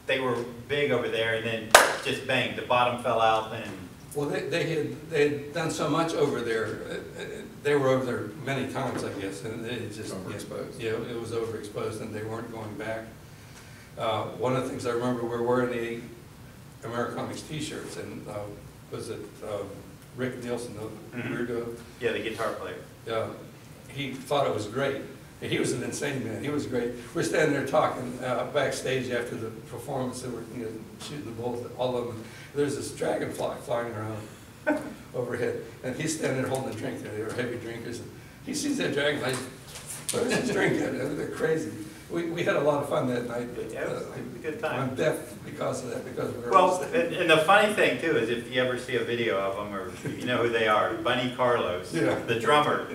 they were big over there and then just bang, the bottom fell out and, Well, they, they had, they had done so much over there, uh, uh, they were over there many times, I guess, and it just. Overexposed. Yeah, it was overexposed and they weren't going back. Uh, one of the things I remember, we were wearing the Americomics t-shirts and, uh, was it, uh, Rick Nielsen, the Mhm. weirdo? yeah, the guitar player. uh, he thought it was great. And he was an insane man, he was great. We're standing there talking uh, backstage after the performance, and we're you know, shooting the bulls, all of them. There's this dragonfly flying around overhead, and he's standing there holding a drink there, they were heavy drinkers. and He sees that dragonfly, he throws his drink at it, they're crazy. We, we had a lot of fun that night. but, Yeah, it was uh, a good time. I'm deaf because of that, because we were. Well, and, and the funny thing too is if you ever see a video of them or you know who they are, Bunny Carlos, Yeah. the drummer.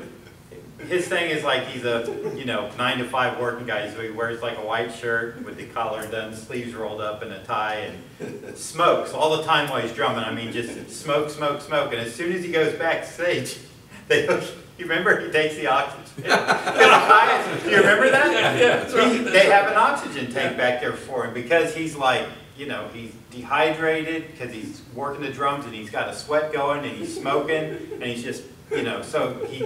His thing is like he's a, you know, nine to five working guy, so he wears like a white shirt with the collar done, sleeves rolled up and a tie and smokes all the time while he's drumming. I mean, just smoke, smoke, smoke. And as soon as he goes backstage, they hook, you remember he takes the oxygen. Do you remember that? Yeah, yeah, right, He- They have an oxygen tank back there for him because he's like, you know, he's dehydrated because he's working the drums and he's got a sweat going and he's smoking and he's just, you know, so he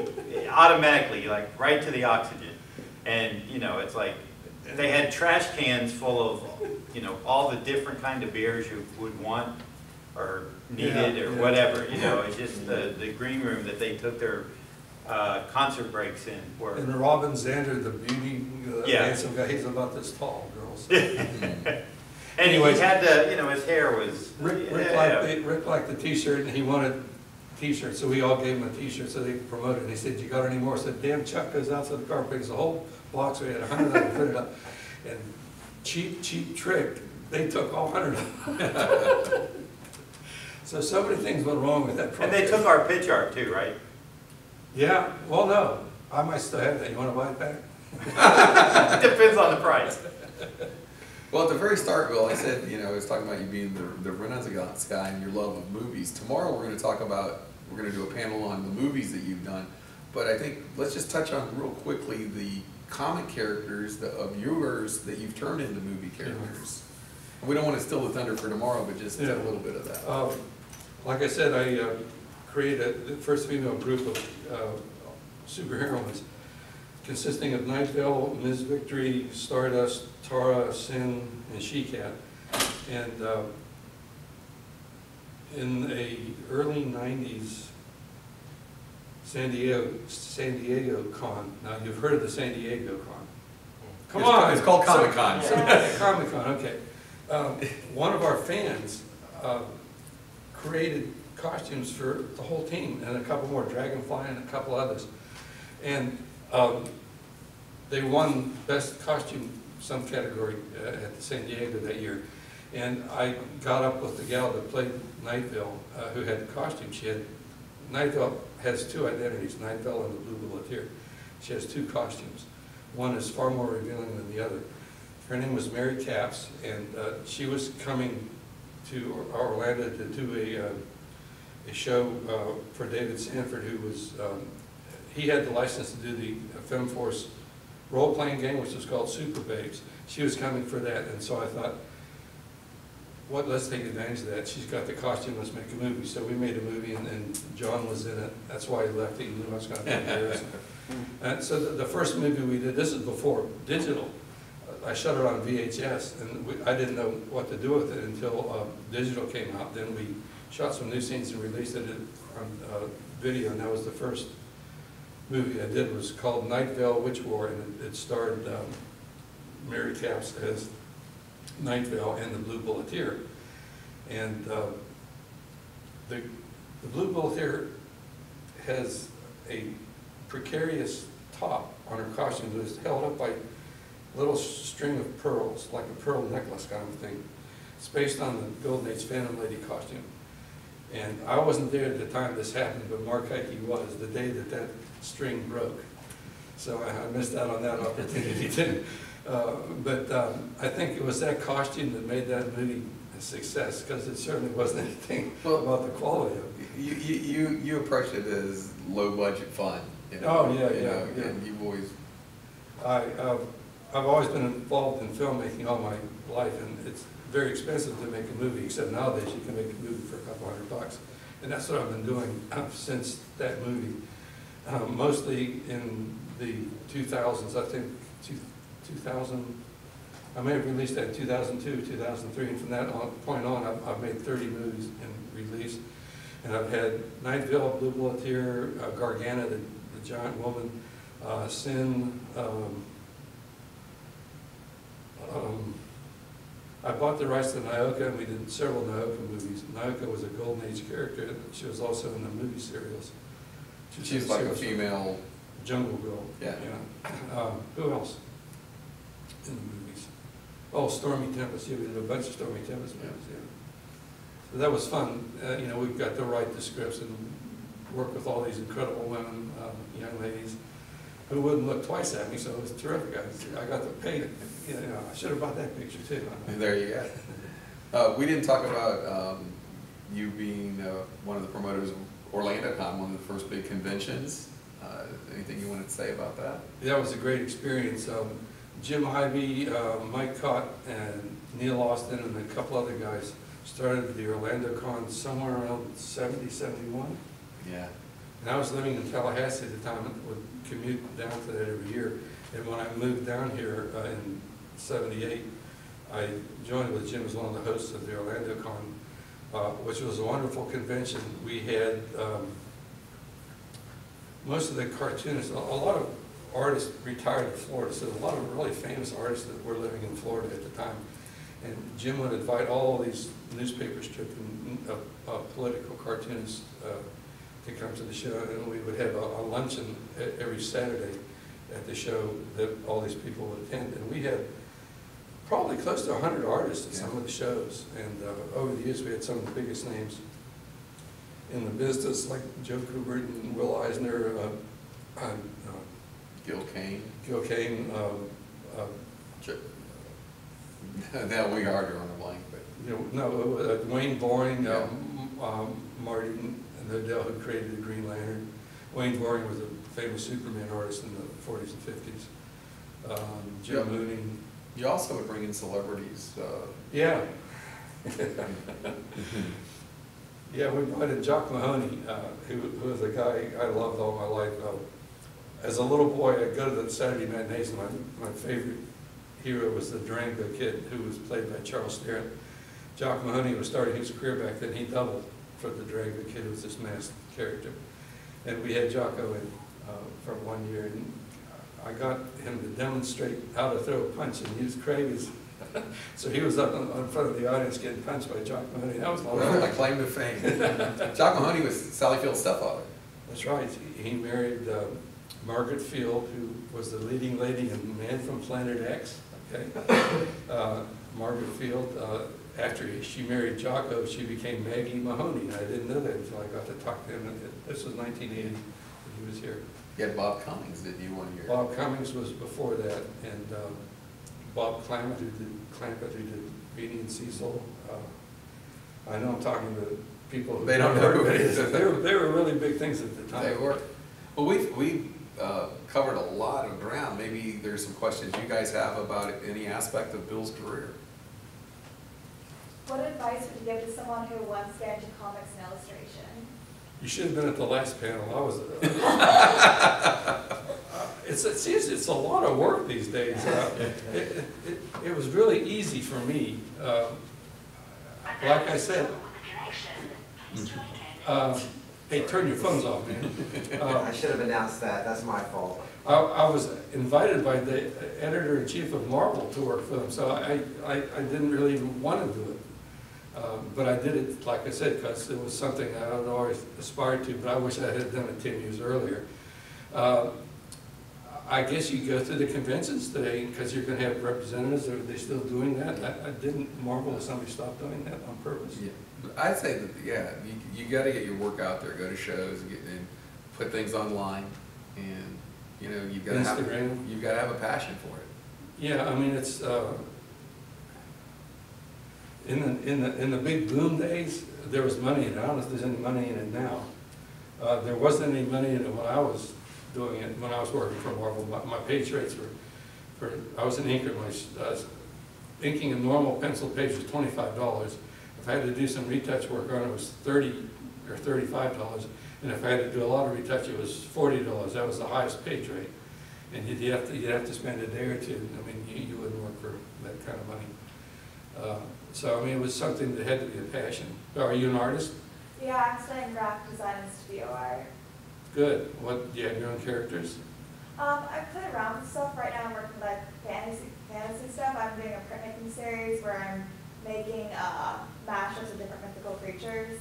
automatically, like, right to the oxygen. And, you know, it's like, they had trash cans full of, you know, all the different kind of beers you would want or needed Yeah, or yeah. whatever, you know, it's just the, the green room that they took their uh, concert breaks in were. And Robin Zander, the beauty, uh, Yeah. handsome guy, he's about this tall, girls. And he had the, you know, his hair was. Rick, Rick yeah, liked, the- Rick liked the t-shirt and he wanted t-shirts, so we all gave him a t-shirt so they could promote it. And he said, you got any more? I said, damn, Chuck goes out to the car, picks a whole box, we had a hundred of them printed up. And cheap, cheap trick, they took all hundred of them. So, so many things went wrong with that And they took our pitch art too, right? Yeah, well, no, I might still have that, you wanna buy it back? Depends on the price. Well, at the very start, Bill, I said, you know, I was talking about you being the, the Renaissance guy and your love of movies. Tomorrow, we're gonna talk about, we're gonna do a panel on the movies that you've done. But I think, let's just touch on real quickly the comic characters that- of yours that you've turned into movie characters. And We don't wanna steal the thunder for tomorrow, but just a little bit of that. Um, Like I said, I uh, created the first female group of uh, superheroines consisting of Nightveil, Ms. Victory, Stardust, Tara, Sin, and She-Cat. And uh, in the early nineties, San Diego, San Diego Con, now you've heard of the San Diego Con. Come It's on. It's called Comic Con. Comic Con, okay. Um, One of our fans uh, created costumes for the whole team, and a couple more, Dragonfly and a couple others. And um, they won Best Costume, some category uh, at San Diego that year. And I got up with the gal that played Nightveil, uh, who had the costume. She had, Nightveil has two identities, Nightveil and the Blue Bulleteer. She has two costumes. One is far more revealing than the other. Her name was Mary Capps, and uh, she was coming to Orlando to do a, uh, a show uh, for David Sanford, who was, um, he had the license to do the Femforce role-playing game, which was called Super Babes. She was coming for that, and so I thought, what, let's take advantage of that. She's got the costume, let's make a movie. So we made a movie, and, and John was in it. That's why he left, he knew I was gonna be there. And so the, the first movie we did, this is before digital. I shot it on VHS, and we, I didn't know what to do with it until, uh, digital came out. Then we shot some new scenes and released it on, uh, video, and that was the first movie I did, was called Nightveil Witch War, and it- it starred, um, Mary Capps as Nightveil and the Blue Bulleteer. And, uh, the, the Blue Bulleteer has a precarious top on her costume that is held up by a little string of pearls, like a pearl necklace kind of thing. It's based on the Golden Age Phantom Lady costume. And I wasn't there at the time this happened, but Mark Heike was, the day that that string broke. So I I missed out on that opportunity too. Uh, But um, I think it was that costume that made that movie a success, because it certainly wasn't anything Well- about the quality of it. You, you, you, approached it as low-budget fun, you know? Oh, yeah, you yeah, know, yeah. And you've always, I, uh, I've always been involved in filmmaking all my life, and it's very expensive to make a movie, except nowadays you can make a movie for a couple hundred bucks. And that's what I've been doing uh, since that movie. Um, Mostly in the 2000s, I think, two- 2000, I may have released that in 2002, 2003, and from that on- point on, I've, I've made 30 movies and released. And I've had Nightveil, Blue Bulleteer, uh, Garganta, the the giant woman, uh, Sin, um, um, I bought the rights to Nyoka, and we did several Nyoka movies. Nyoka was a golden age character, she was also in the movie serials. She she's like a female, Jungle Girl. Yeah. Um, Who else in the movies? Oh, Stormy Tempest, yeah, we did a bunch of Stormy Tempest Yeah. movies, yeah. So that was fun, uh, you know, we got to write the scripts and work with all these incredible women, um, young ladies, who wouldn't look twice at me, so it was terrific. I I got to pay, you know, I should have bought that picture too. there you go. Uh, we didn't talk about, um, you being, uh, one of the promoters of OrlandoCon, one of the first big conventions. Uh, anything you wanted to say about that? That was a great experience. Um, Jim Ivey, uh, Mike Cott, and Neil Austin, and a couple other guys started the Orlando Con somewhere around 70, 71. Yeah. And I was living in Tallahassee at the time, and would commute down to that every year. And when I moved down here uh, in 78, I joined with Jim as one of the hosts of the Orlando Con, uh, which was a wonderful convention. We had um, most of the cartoonists, a a lot of artists retired to Florida, so a lot of really famous artists that were living in Florida at the time. And Jim would invite all these newspapers uh, political cartoonists uh, to come to the show, and we would have a a luncheon every Saturday at the show that all these people would attend. And we had probably close to 100 artists at some of the shows, and uh, over the years, we had some of the biggest names in the business, like Joe Kubert and Will Eisner, uh, uh, uh, Gil Kane. Gil Kane, um, uh, That we are drawing a blank, but, you know, no, uh, Wayne Boring, Yeah. um, um, Martin Nodell, who created the Green Lantern. Wayne Boring was a famous Superman artist in the forties and fifties. Um, Jim Yeah. Mooney, you also would bring in celebrities, uh, yeah. Yeah, we brought in Jock Mahoney, uh, who, who was a guy I loved all my life. Uh, As a little boy, I'd go to the Saturday matinees, and my, my favorite hero was the Durango Kid, who was played by Charles Starrett. Jock Mahoney was starting his career back then, he doubled for the Durango Kid, who was this masked character. And we had Jocko in, uh, for one year, and I got him to demonstrate how to throw a punch and use Craig as, so he was up in, in front of the audience getting punched by Jock Mahoney, that was a lot of well, my claim to fame. Jock Mahoney was Sally Field's stepfather. That's right. He he married uh, Margaret Field, who was the leading lady in Man from Planet X, okay? Uh, Margaret Field, uh, after she married Jocko, she became Maggie Mahoney, I didn't know that until I got to talk to him. This was 1980, when he was here. You had Bob Cummings, did you, one year? Bob Cummings was before that, and um, Bob Clampett, who did, Clampett, who did Beany and Cecil. Uh, I know I'm talking to people who. They don't know who it is. They were, they were really big things at the time. They were. Well, we've, we've uh, covered a lot of ground. Maybe there's some questions you guys have about any aspect of Bill's career. What advice would you give to someone who wants to get into comics and illustration? You should have been at the last panel, I was. uh, It's, it seems it's a lot of work these days. Uh, It, it, it was really easy for me. Um, Like I said, uh, hey, turn your phones off, man. Uh, I should have announced that, that's my fault. I, I was invited by the editor-in-chief of Marvel to work for them, so I, I, I didn't really even want to do it. Um, But I did it, like I said, because it was something I had always aspired to, but I wish I had done it ten years earlier. Uh, I guess you go through the conventions today, because you're gonna have representatives, are they still doing that? I, I didn't Marvel, somebody stopped doing that on purpose. Yeah, I'd say that, yeah, you, you gotta get your work out there, go to shows, get, and put things online, and, you know, you've gotta have, Instagram. you've gotta have a passion for it. Yeah, I mean, it's, uh, in the, in the, in the big boom days, there was money in it. I don't know if there's any money in it now. Uh, there wasn't any money in it when I was doing it, when I was working for Marvel. My, my page rates were, for, I was an inker, my, uh, inking a normal pencil page was twenty-five dollars. If I had to do some retouch work on it, it was thirty or thirty-five dollars. And if I had to do a lot of retouch, it was forty dollars. That was the highest page rate. And you'd have to, you'd have to spend a day or two, I mean, you, you wouldn't work for that kind of money. Uh, So, I mean, it was something that had to be a passion. Are you an artist? Yeah, I'm studying graphic design and studio art. Good. What, do you have your own characters? Um, I play around with stuff. Right now I'm working with like fantasy, fantasy stuff. I'm doing a printmaking series where I'm making, uh, mashups of different mythical creatures.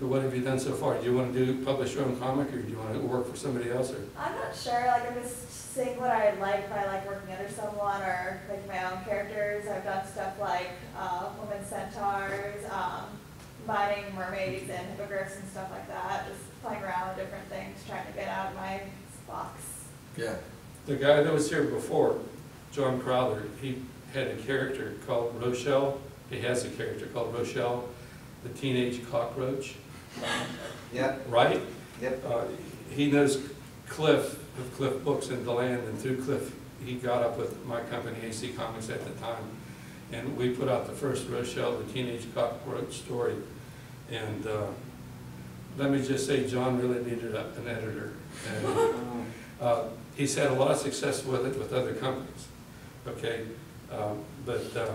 Or What have you done so far? Do you want to do, publish your own comic, or do you want to work for somebody else, or? I'm not sure, like I'm just seeing what I like, if I like working under someone or making my own characters. I've done stuff like, uh, women centaurs, um, mining mermaids and hippogriffs and stuff like that. Just playing around with different things, trying to get out of my box. Yeah. The guy that was here before, John Crowther, he had a character called Rochelle. He has a character called Rochelle, the teenage cockroach, Yep, right? yep. Uh, He knows Cliff, of Cliff Books in Deland, and through Cliff, he got up with my company, AC Comics at the time. And we put out the first Rochelle, the teenage cockroach story. And uh, let me just say, John really needed a- an editor. And uh, He's had a lot of success with it with other companies, okay? Um, But uh,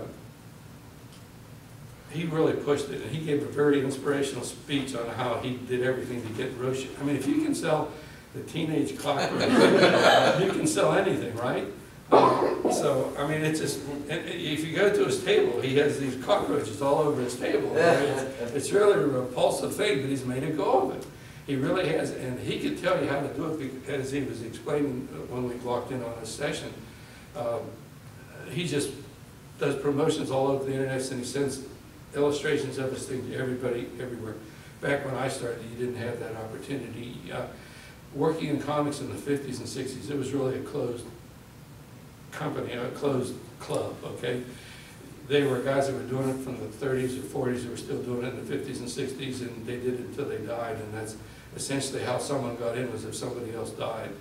he really pushed it, and he gave a very inspirational speech on how he did everything to get Roche. I mean, if you can sell the teenage cockroach, you can sell anything, right? So, I mean, it's just, if you go to his table, he has these cockroaches all over his table. It's it's really a repulsive thing, but he's made a go of it. He really has, and he could tell you how to do it, as he was explaining when we walked in on his session. Um, He just does promotions all over the internet, and he sends illustrations of this thing to everybody, everywhere. Back when I started, you didn't have that opportunity. Uh, working in comics in the fifties and sixties, it was really a closed company, a closed club, okay? They were guys that were doing it from the thirties or forties, that were still doing it in the fifties and sixties, and they did it until they died, and that's essentially how someone got in, was if somebody else died.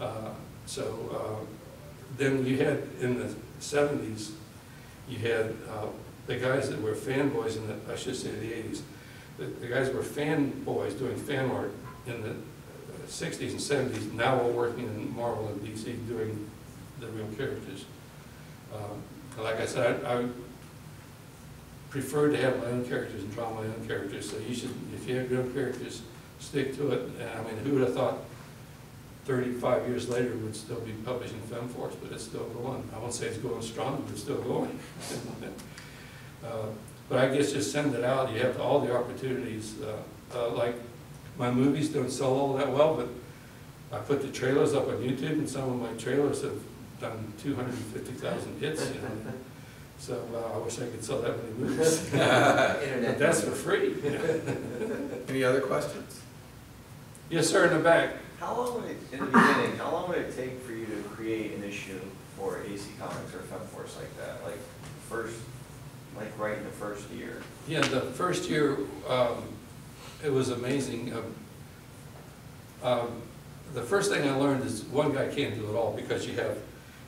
Uh, So, uh, then you had, in the seventies, you had uh, the guys that were fanboys in the, I should say the eighties. The, the guys that were fanboys doing fan art in the sixties and seventies, now are working in Marvel and DC doing the real characters. Um, Like I said, I, I prefer to have my own characters and draw my own characters, so you should, if you have your own characters, stick to it. And I mean, who would have thought thirty-five years later would still be publishing Femforce, but it's still going. I won't say it's going strong, but it's still going. Uh, But I guess just send it out, you have all the opportunities, uh, uh, like, my movies don't sell all that well, but I put the trailers up on YouTube, and some of my trailers have done two hundred and fifty thousand hits, you know. So, uh, I wish I could sell that many movies. But Internet. that's for free. Any other questions? Yes, sir, in the back. How long would it, in the beginning, how long would it take for you to create an issue for AC Comics or FemForce like that? Like, first, like right in the first year? Yeah, the first year, um, it was amazing. Um, um, The first thing I learned is one guy can't do it all because you have,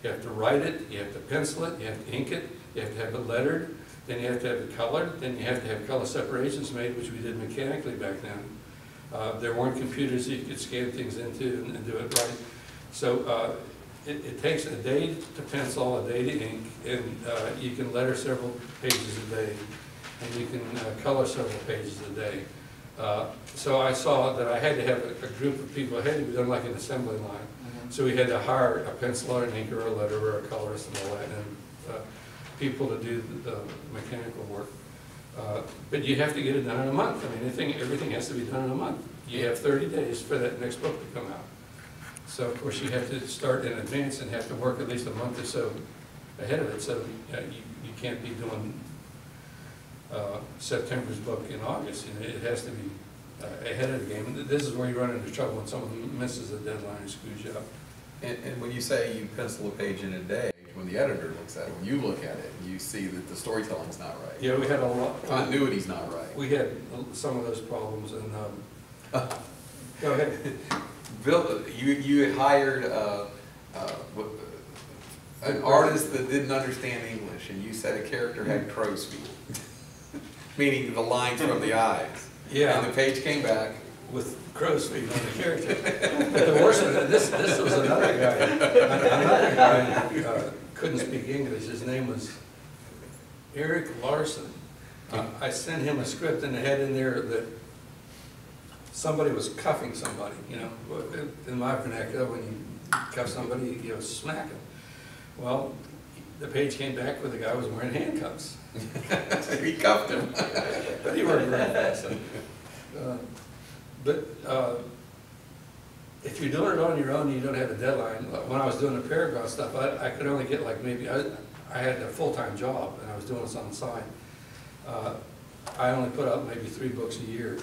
you have to write it, you have to pencil it, you have to ink it, you have to have it lettered, then you have to have it colored, then you have to have color separations made, which we did mechanically back then. Uh, There weren't computers that you could scan things into and- and do it right. So uh, it, it takes a day to pencil, a day to ink, and uh, you can letter several pages a day, and you can uh, color several pages a day. Uh, So I saw that I had to have a, a group of people, it had to be done like an assembly line. So we had to hire a penciler, an inker, a letterer, a colorist, and all that, and uh, people to do the the mechanical work. Uh, But you have to get it done in a month. I mean, anything, everything has to be done in a month. You have thirty days for that next book to come out. So of course, you have to start in advance and have to work at least a month or so ahead of it, so uh, you, you can't be doing uh, September's book in August, you know, it has to be uh, ahead of the game. And This is where you run into trouble when someone misses a deadline and screws you up. And, and when you say you pencil a page in a day, when the editor looks at it, when you look at it, you see that the storytelling's not right. Yeah, we had a lot. Continuity's not right. We had some of those problems, and, um, go ahead. You, you had hired, uh, uh, an artist that didn't understand English, and you said a character had crow's feet. Meaning the lines from the eyes. Yeah. And the page came back, with crow's feet on the character. But the worst of it, this, this was another guy, another guy uh, couldn't speak English, his name was Erik Larsen. Uh, I sent him a script and it had in there that somebody was cuffing somebody, you know, in my vernacular, when you cuff somebody, you know, smack them. Well, the page came back with the guy was wearing handcuffs. he cuffed him. But he worked very fast. Uh, But uh, if you're doing it on your own, you don't have a deadline. When I was doing the Paragon stuff, I, I could only get like maybe, I, I had a full-time job and I was doing this on the side. Uh, I only put out maybe three books a year.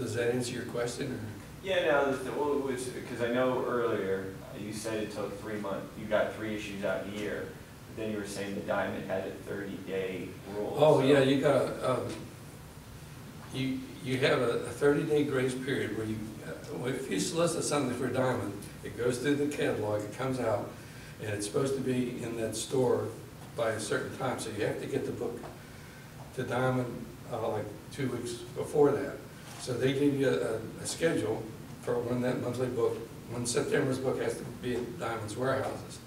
Does that answer your question or? Yeah, no, the, well, it was, because I know earlier, uh, you said it took three months, you got three issues out in a year. But then you were saying the Diamond had a thirty-day rule. Oh, so- yeah, you got a, um, you, you have a thirty-day grace period where you, uh, if you solicit something for a diamond, it goes through the catalog, it comes out, and it's supposed to be in that store by a certain time, so you have to get the book to Diamond, uh, like two weeks before that. So they give you a, a schedule for when that monthly book, when September's book has to be at Diamond's warehouses.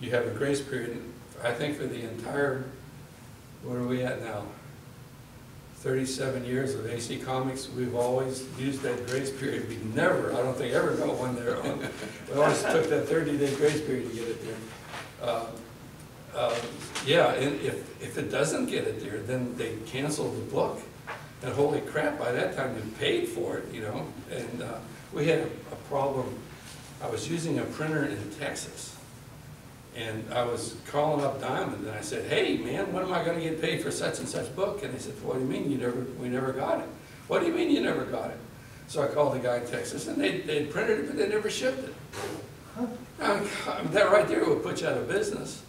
You have a grace period, I think for the entire, where are we at now? Thirty-seven years of AC Comics, we've always used that grace period. We never, I don't think ever got one there. We always took that thirty-day grace period to get it there. Uh, uh, Yeah, and if, if it doesn't get it there, then they cancel the book. And holy crap, by that time you paid for it, you know? And uh, we had a problem, I was using a printer in Texas. And I was calling up Diamond and I said, hey, man, when am I gonna get paid for such and such book? And they said, what do you mean you never, we never got it? What do you mean you never got it? So I called the guy in Texas, and they, they printed it, but they never shipped it. I mean, That right there would put you out of business.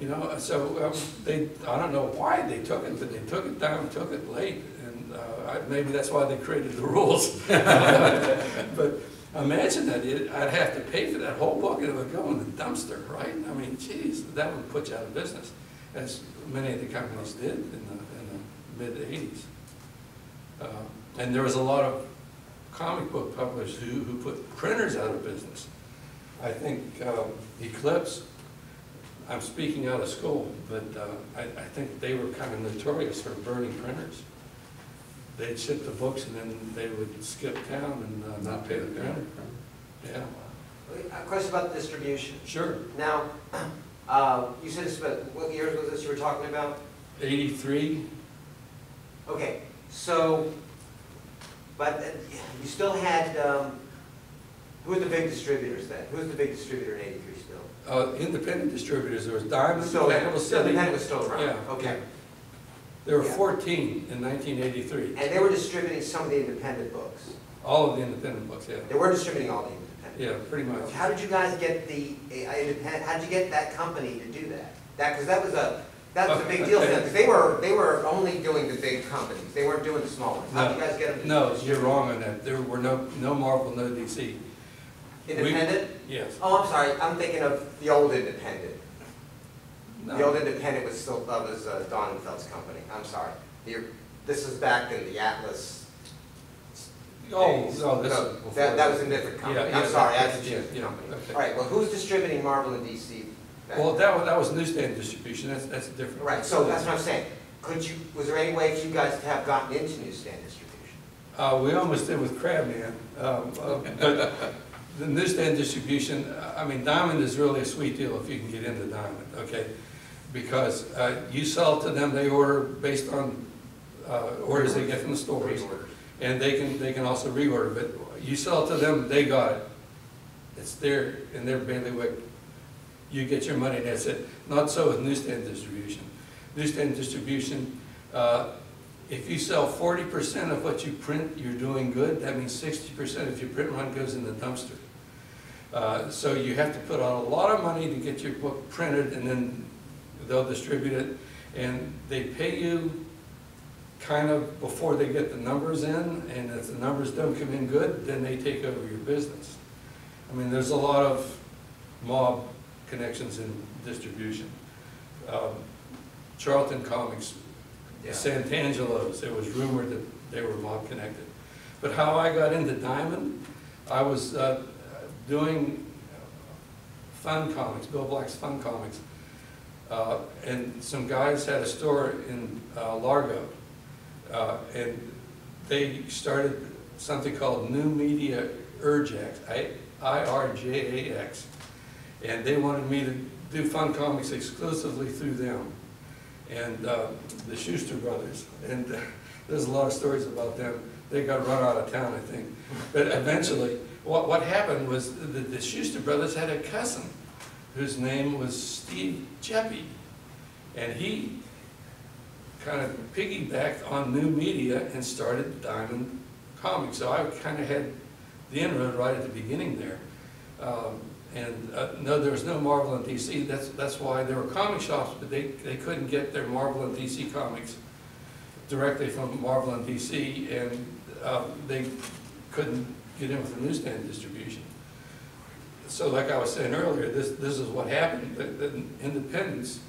You know, so um, they, I don't know why they took it, but they took it down, took it late, and uh, I- maybe that's why they created the rules. But imagine that, it- I'd have to pay for that whole book, and it would go in the dumpster, right? I mean, geez, that would put you out of business, as many of the companies did in the, in the mid-eighties. Uh, And there was a lot of comic book publishers who, who put printers out of business. I think um, Eclipse, I'm speaking out of school, but uh, I, I think they were kind of notorious for burning printers. They'd ship the books and then they would skip town and uh, not pay the printer. Yeah, A question about distribution. sure. Now, uh, you said this, about what years was this you were talking about? Eighty-three, Okay, so, but uh, you still had, um, who were the big distributors then? Who was the big distributor in eighty-three still? Uh, independent distributors, there was Diamond, So, Capital City. Independent was still around? Yeah, Okay. There were Yeah. fourteen in nineteen eighty-three, And they were distributing some of the independent books? all of the independent books, yeah, They were distributing all the independent? yeah, pretty much. How did you guys get the, uh, independent, how did you get that company to do that? That, because that was a, that was a big deal for them, because they were, they were only doing the big companies, they weren't doing the small ones. How did you guys get them? to No, you're wrong on that, there were no, no Marvel, no DC, Independent? yes. Oh, I'm sorry, I'm thinking of the old independent. The old independent was still, that was uh, Donenfeld's company, I'm sorry. The- This was back in the Atlas oh, days. no, this No, is. That, that was a different company, Yeah, I'm yeah, sorry, that's a different yeah, company. okay. All right, well, who's distributing Marvel and DC? back Well, that was, that was newsstand distribution, that's, that's different. Right, so that's what I'm saying. Could you, was there any way for you guys to have gotten into newsstand distribution? Uh, we almost did with Crabman, um, uh, but the newsstand distribution, uh, I mean, Diamond is really a sweet deal if you can get into Diamond, okay? Because, uh, you sell to them, they order based on, uh, orders they get from the stores. And they can, they can also reorder, but you sell to them, they got it. It's there in their bailiwick. You get your money, that's it. Not so with newsstand distribution. Newsstand distribution, uh, if you sell forty percent of what you print, you're doing good. That means sixty percent of your print run goes in the dumpster. Uh, So you have to put out a lot of money to get your book printed, and then they'll distribute it. And they pay you kind of before they get the numbers in, and if the numbers don't come in good, then they take over your business. I mean, there's a lot of mob connections in distribution. Um, Charlton Comics, Santangelo's, it was rumored that they were mob connected. But how I got into Diamond, I was uh, doing fun comics, Bill Black's fun comics. Uh, And some guys had a store in uh, Largo. Uh, And they started something called New Media Irjax, I- I-R-J-A-X. And they wanted me to do fun comics exclusively through them. And uh, the Schuster Brothers. And there's a lot of stories about them. They got run out of town, I think. But eventually, what, what happened was the, the Schuster Brothers had a cousin whose name was Steve Geppi. And he kind of piggybacked on new media and started Diamond Comics. So I kind of had the inroad right at the beginning there. Um, And, uh, no, there was no Marvel and DC, that's, that's why there were comic shops, but they, they couldn't get their Marvel and DC comics directly from Marvel and DC, and, uh, they couldn't get in with the newsstand distribution. So like I was saying earlier, this, this is what happened, the, the independents,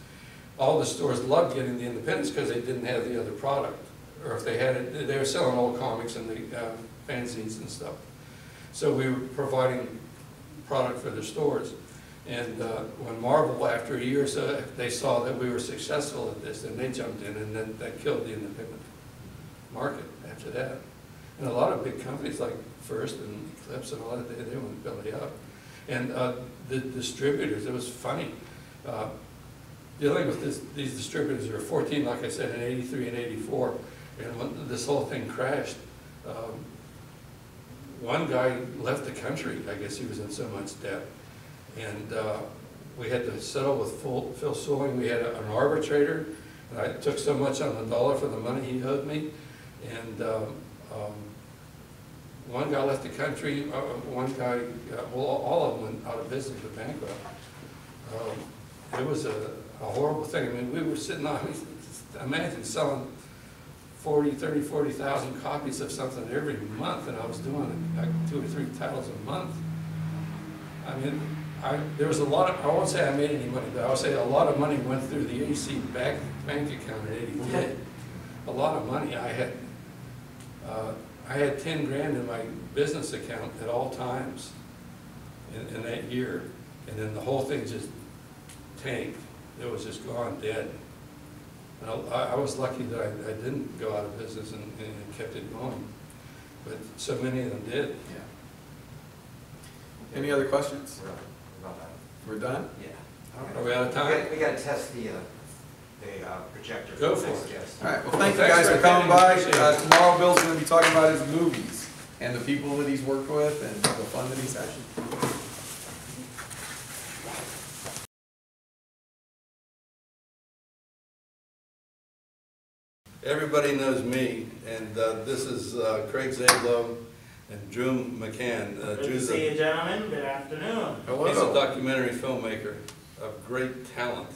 all the stores loved getting the independents because they didn't have the other product. Or if they had it, they were selling old comics and the, uh, fanzines and stuff. So we were providing product for their stores. And uh, when Marvel, after a year or so, they saw that we were successful at this, then they jumped in and then that killed the independent market after that. And a lot of big companies like First and Eclipse and all that, they, they went belly up. And uh, the distributors, it was funny. uh, Dealing with this, these distributors, there were fourteen, like I said, in eighty-three and eighty-four. And when this whole thing crashed, um, one guy left the country, I guess he was in so much debt. And uh, we had to settle with Phil Phil we had an arbitrator, and I took so much on the dollar for the money he owed me. And um, um, one guy left the country, uh, one guy, uh, well, all of them went out of business or bankrupt. Um, It was a a horrible thing. I mean, we were sitting on, imagine selling 40, 30, 40,000 copies of something every month, and I was doing like two or three titles a month. I mean, I, there was a lot of, I won't say I made any money, but I'll say a lot of money went through the AC bank, bank account at eighty-eight. A lot of money. I had, uh, I had ten grand in my business account at all times in, in that year. And then the whole thing just tanked. It was just gone dead. And I, I was lucky that I, I didn't go out of business and, and kept it going. But so many of them did. Yeah. Any other questions? About that. We're done? Yeah. Are we out of We time? gotta- We gotta test the, uh, the uh, projector. Go for it. guest. All right, well, thank you Thanks guys for for coming by. Uh, Tomorrow Bill's gonna be talking about his movies and the people that he's worked with and the fun that he's had. Everybody knows me, and uh, this is uh, Craig Zablo and Drew McCann. Uh, Good to see a- you, gentlemen. Good afternoon. Hello. He's a documentary filmmaker of great talent.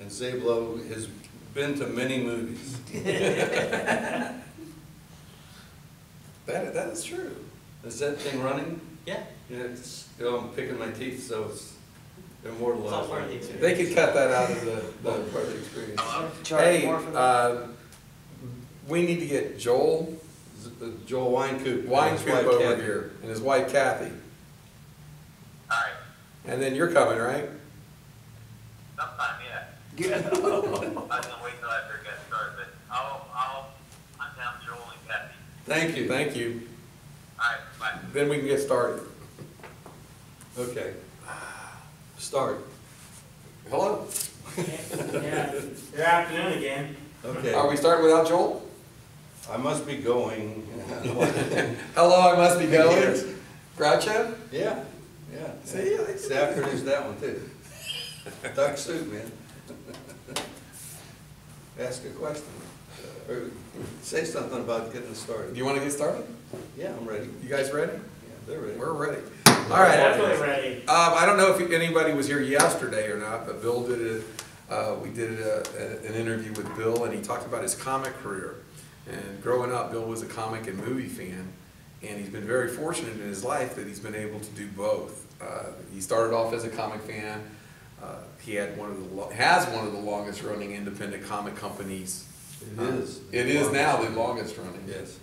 And Zablo has been to many movies. That, that is true. Is that thing running? Yeah. Yeah, it's, oh, I'm picking my teeth, so it's immortalized. It's all part the. They could cut that out of the, Well, the part of the experience. Hey, uh, we need to get Joel uh, Joel Wynkoop. and Wynkoop over Kathy. here and his wife Kathy. Alright, And then you're coming, right? sometime, yeah. I was gonna wait till after it got started, but I'll, I'll, I'm down Joel and Kathy. Thank you. Thank you. Alright, bye. Then we can get started. Okay. Start. Hello? Yeah, good afternoon again. Okay. Are we starting without Joel? I must be going. Hello, I must be going. Yes. Groucho? Yeah, yeah. See, I- Staff produced that one too. Duck soup, man. Ask a question. Or say something about getting started. Do you want to get started? Yeah, I'm ready. You guys ready? Yeah, they're ready. We're ready. All right. Definitely ready. Um, I don't know if anybody was here yesterday or not, but Bill did a, uh, we did a, a- an interview with Bill and he talked about his comic career. And growing up, Bill was a comic and movie fan, and he's been very fortunate in his life that he's been able to do both. Uh, he started off as a comic fan. Uh, he had one of the, lo- has one of the longest running independent comic companies. It is. It is now the longest running. Yes.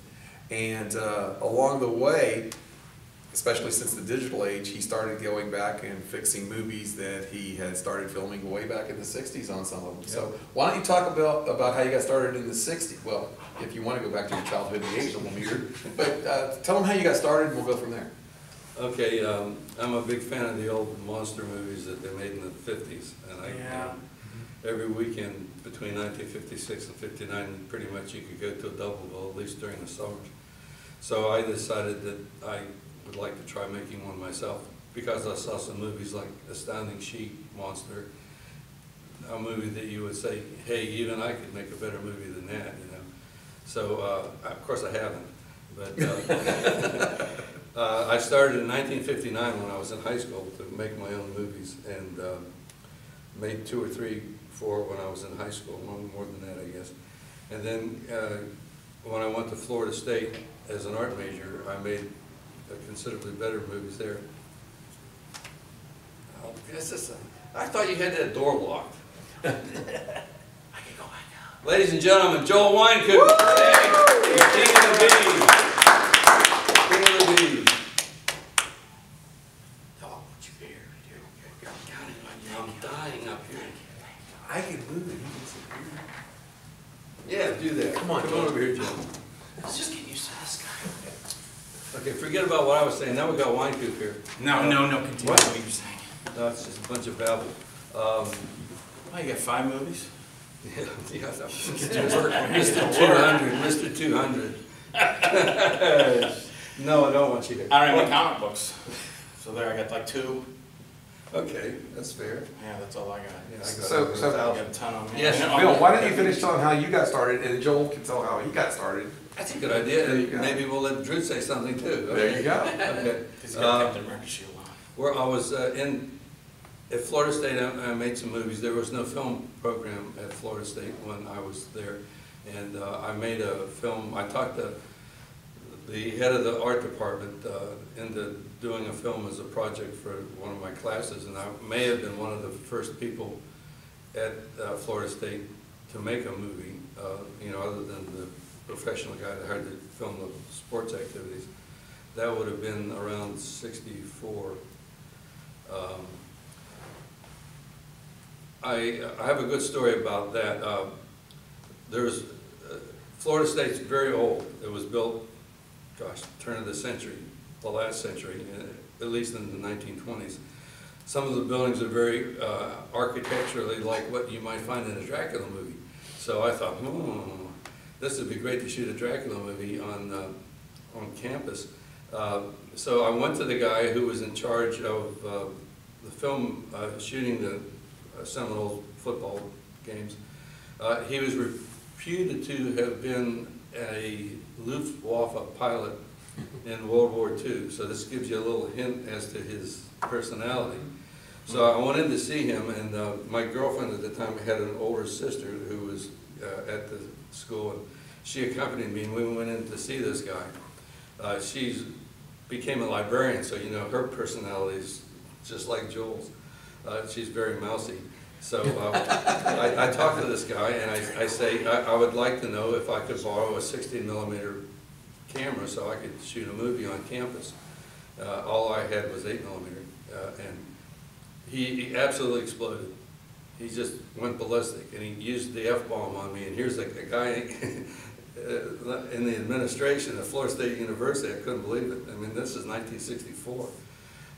And uh, along the way, especially since the digital age, he started going back and fixing movies that he had started filming way back in the '60s on some of them. So why don't you talk about about how you got started in the '60s? Well, if you want to go back to your childhood, the age a little weird, but uh, tell them how you got started, and we'll go from there. Okay, um, I'm a big fan of the old monster movies that they made in the fifties. And I, Yeah. every weekend between nineteen fifty-six and fifty-nine, pretty much you could go to a double bill, at least during the summers. So I decided that I would like to try making one myself, because I saw some movies like Astounding Sheep, Monster, a movie that you would say, hey, even I could make a better movie than that, you know? So, uh, of course I haven't, but, uh, uh, I started in nineteen fifty-nine when I was in high school to make my own movies, and, um, made two or three, four when I was in high school, no more than that, I guess. And then, uh, when I went to Florida State as an art major, I made considerably better movies there. Oh, this is, a- I thought you had that door locked. I can go back out. Ladies and gentlemen, Joel Wynkoop. Hey, King of the Bees. King of the Bees. Talk what you hear. I'm counting on you. I'm dying up here. I can move it. Yeah, do that. Come on, Come on over here, Joe. Let's just get used to this guy. Okay, forget about what I was saying. Now we got Wynkoop here. No, no, no, continue What? what you're saying. No, it's just a bunch of babble. Um, Oh, you got five movies? yeah, yeah, that- to work. Mr. Two Hundred, Mr. Two Hundred. No, I don't want you to. I don't have any comic books. So there, I got like two. Okay, that's fair. Yeah, that's all I got. Yeah, I got So- over so- I thousand. got a ton of them. Yes, And- Bill, why don't you finish telling how you got started, and Joel can tell how he got started. That's a good idea, There you go. and maybe we'll let Drew say something too. There you go. Okay. Because you got Uh, Captain America shield on. Where I was uh, in, at Florida State, I I made some movies. There was no film program at Florida State when I was there. And uh, I made a film, I talked the, the head of the art department uh, into doing a film as a project for one of my classes. And I may have been one of the first people at uh, Florida State to make a movie, uh, you know, other than the professional guy that hired to film the sports activities. That would have been around sixty-four. Um, I, I have a good story about that. Uh, There's, uh, Florida State's very old. It was built, gosh, turn of the century, the last century, uh, at least in the nineteen twenties. Some of the buildings are very uh, architecturally like what you might find in a Dracula movie. So I thought, hmm, this would be great to shoot a Dracula movie on, uh, on campus. Uh, So I went to the guy who was in charge of uh, the film, uh, shooting the Seminole football games. He was reputed to have been a Luftwaffe pilot in World War II, so this gives you a little hint as to his personality. So I went in to see him, and uh, my girlfriend at the time had an older sister who was uh, at the school, and she accompanied me, and we went in to see this guy. Uh, She's, became a librarian, so you know, her personality is just like Joel's. Uh, She's very mousy. So uh, I, I talked to this guy, and I, I say, I, I would like to know if I could borrow a sixteen millimeter camera so I could shoot a movie on campus. Uh, all I had was eight millimeter, uh, and he, he absolutely exploded. He just went ballistic, and he used the F-bomb on me, and here's a, a guy uh, in the administration at Florida State University, I couldn't believe it. I mean, this is nineteen sixty-four.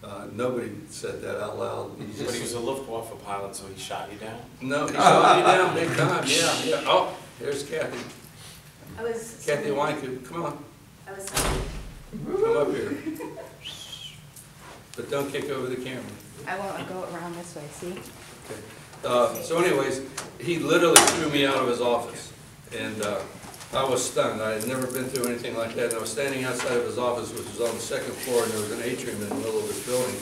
Uh, nobody said that out loud. He But he was a Luftwaffe pilot, so he shot you down? No, he shot me down big time, yeah, yeah. Oh, here's Kathy, I was. Kathy Wynkoop, come on, I was, come up here. But don't kick over the camera. I won't go around this way, see? Okay. Uh, So anyways, he literally threw me out of his office, and uh, I was stunned. I had never been through anything like that. And I was standing outside of his office, which was on the second floor, and there was an atrium in the middle of this building.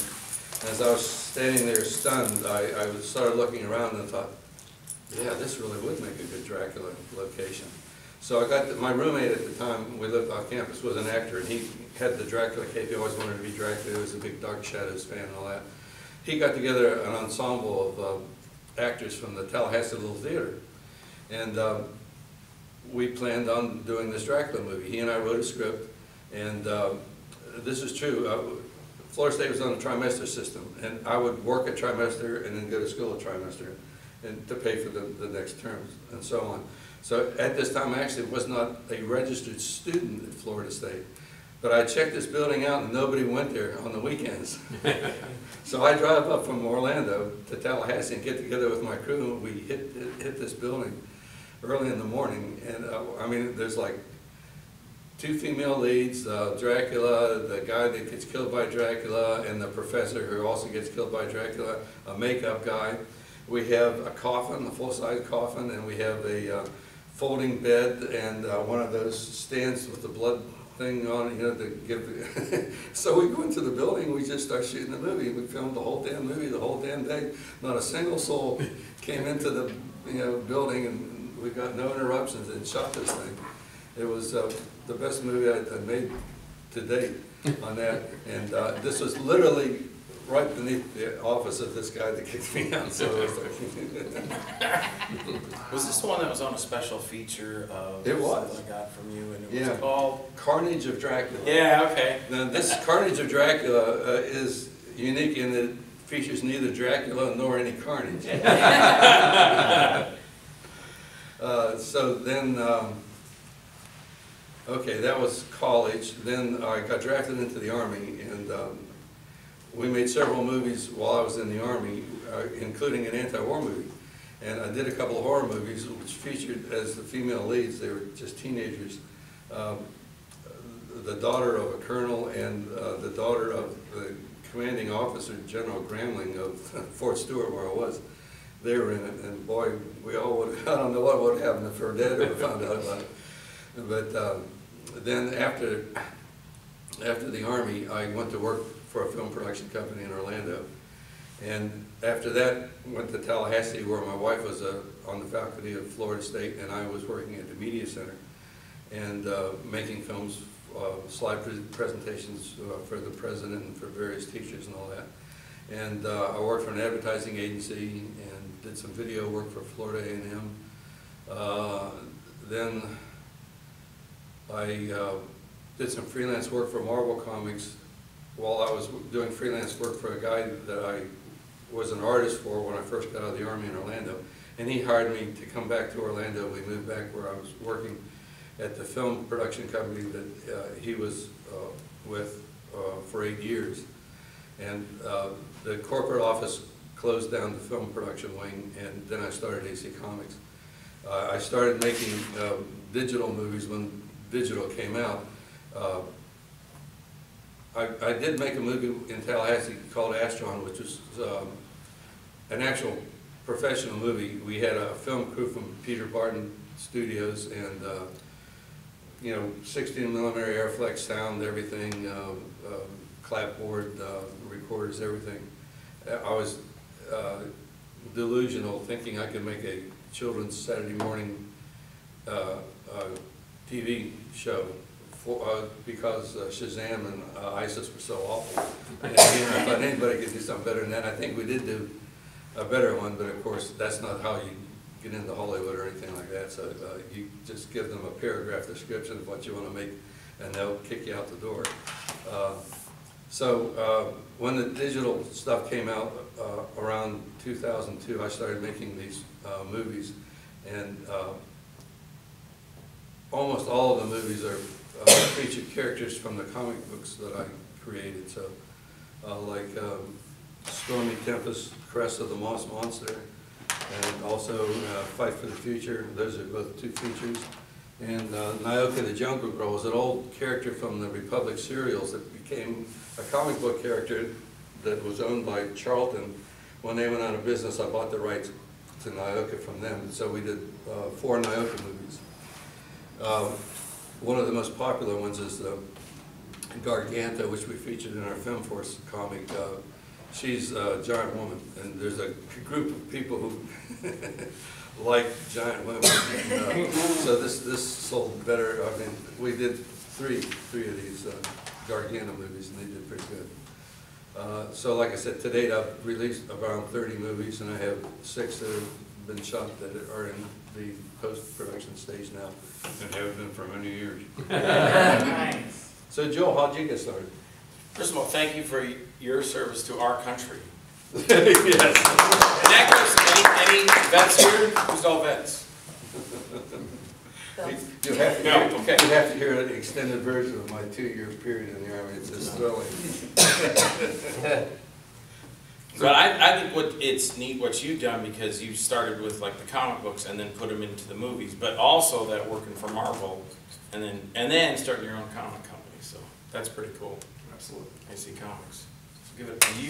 And as I was standing there stunned, I I started looking around and thought, yeah, this really would make a good Dracula location. So I got, my roommate at the time, we lived off campus, was an actor, and he had the Dracula cape, he always wanted to be Dracula, he was a big Dark Shadows fan and all that. He got together an ensemble of uh, actors from the Tallahassee Little Theater, and um, we planned on doing this Dracula movie. He and I wrote a script, and um, this is true. Uh, Florida State was on a trimester system, and I would work a trimester and then go to school a trimester, and to pay for the, the next terms, and so on. So at this time, I actually was not a registered student at Florida State, but I checked this building out and nobody went there on the weekends. So I drive up from Orlando to Tallahassee and get together with my crew, and we hit- hit this building early in the morning, and, uh, I mean, there's like two female leads, uh, Dracula, the guy that gets killed by Dracula, and the professor who also gets killed by Dracula, a makeup guy. We have a coffin, a full-size coffin, and we have a uh, folding bed and uh, one of those stands with the blood thing on it, you know, to give. So we go into the building, we just start shooting the movie. We filmed the whole damn movie, the whole damn day. Not a single soul came into the, you know, building, and we got no interruptions and shot this thing. It was uh, the best movie I I made to date on that. And uh, this was literally right beneath the office of this guy that kicked me out, so it was like. Was this the one that was on a special feature of? It was. I got from you, and it Yeah. was called? Carnage of Dracula. Yeah, okay. Now, this Carnage of Dracula uh, is unique in that it features neither Dracula nor any carnage. Uh, So then, um, okay, that was college. Then I got drafted into the Army, and um, we made several movies while I was in the Army, uh, including an anti-war movie. And I did a couple of horror movies which featured as the female leads, they were just teenagers. Um, the daughter of a colonel and uh, the daughter of the commanding officer, General Gramling of Fort Stewart, where I was. They were in it, and boy, we all would, I don't know what would happen if her dad ever found out about it. But um, then after, after the Army, I went to work for a film production company in Orlando. And after that, went to Tallahassee, where my wife was uh, on the faculty of Florida State, and I was working at the Media Center and uh, making films, uh, slide pre- presentations uh, for the president and for various teachers and all that. And uh, I worked for an advertising agency and did some video work for Florida A&M. Uh, Then I uh, did some freelance work for Marvel Comics while I was doing freelance work for a guy that I was an artist for when I first got out of the Army in Orlando. And he hired me to come back to Orlando. We moved back where I was working at the film production company that uh, he was uh, with uh, for eight years. And uh, the corporate office closed down the film production wing, and then I started AC Comics. Uh, I started making uh, digital movies when digital came out. Uh, I, I did make a movie in Tallahassee called Astron, which was um, an actual professional movie. We had a film crew from Peter Barton Studios and, uh, you know, 16 millimeter Arriflex sound, everything, um, um, clapboard, uh, recorders, everything. I was uh, delusional, thinking I could make a children's Saturday morning uh, uh, TV show for, uh, because Shazam and ISIS were so awful. And, you know, I thought anybody could do something better than that. I think we did do a better one, but of course, that's not how you get into Hollywood or anything like that. So you just give them a paragraph description of what you want to make, and they'll kick you out the door. Uh, So uh, when the digital stuff came out uh, around 2002, I started making these uh, movies, and uh, almost all of the movies are uh, featured characters from the comic books that I created. So, uh, like um, Stormy Tempest, Crest of the Moss Monster, and also Fight for the Future. Those are both two features. And Nyoka the Jungle Girl was an old character from the Republic serials that became a comic book character that was owned by Charlton. When they went out of business, I bought the rights to Nyoka from them. And so we did uh, four Nyoka movies. Um, One of the most popular ones is the Garganta, which we featured in our Femforce comic. Uh, She's a giant woman, and there's a group of people who like giant women. And, uh, So this, this sold better, I mean, we did three, three of these uh, Garganta movies, and they did pretty good. Uh, So like I said, to date, I've released around thirty movies, and I have six that have been shot that are in the post-production stage now, and have been for many years. Nice. So Joel, how'd you get started? First of all, thank you for your service to our country. Yes. And that goes, any, any vets here? Who's all vets? You have to No, hear, okay. you have to hear an extended version of my two-year period in the Army, it's just thrilling. But I, I think what, it's neat what you've done because you started with like the comic books and then put them into the movies, but also that working for Marvel and then, and then starting your own comic company, so that's pretty cool. Absolutely. I see comics. So give it to you.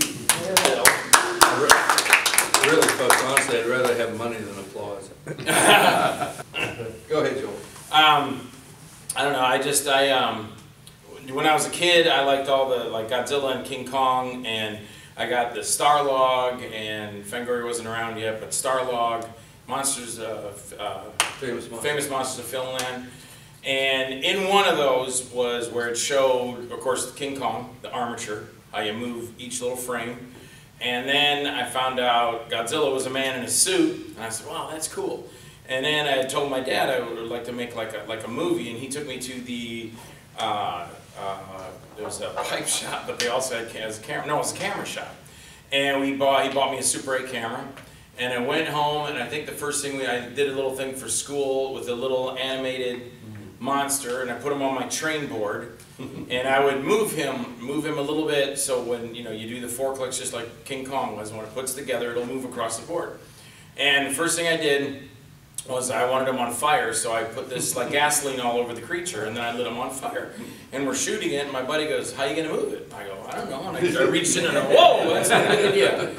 Really, folks, honestly, I'd rather have money than applause. Go ahead, Joel. Um, I don't know. I just I um, when I was a kid, I liked all the like Godzilla and King Kong, and I got the Starlog, and Fangoria wasn't around yet, but Starlog, Monsters, uh, f- uh, Famous one. Famous Monsters of Filmland. And in one of those was where it showed, of course, King Kong, the armature, how you move each little frame. And then I found out Godzilla was a man in a suit, and I said, wow, that's cool. And then I told my dad I would like to make like a, like a movie, and he took me to the, uh, uh, there was a pipe shop, but they also had, as a camera, no, it was a camera shop. And we bought, he bought me a Super 8 camera, and I went home, and I think the first thing we, I did a little thing for school with a little animated monster, and I put him on my train board, and I would move him, move him a little bit, so when, you know, you do the four clicks just like King Kong was, when it puts together, it'll move across the board. And the first thing I did was I wanted him on fire, so I put this like gasoline all over the creature, and then I lit him on fire. And we're shooting it, and my buddy goes, "How you gonna move it?" I go, "I don't know." And I, I reached in and I "Whoa, that's a good idea."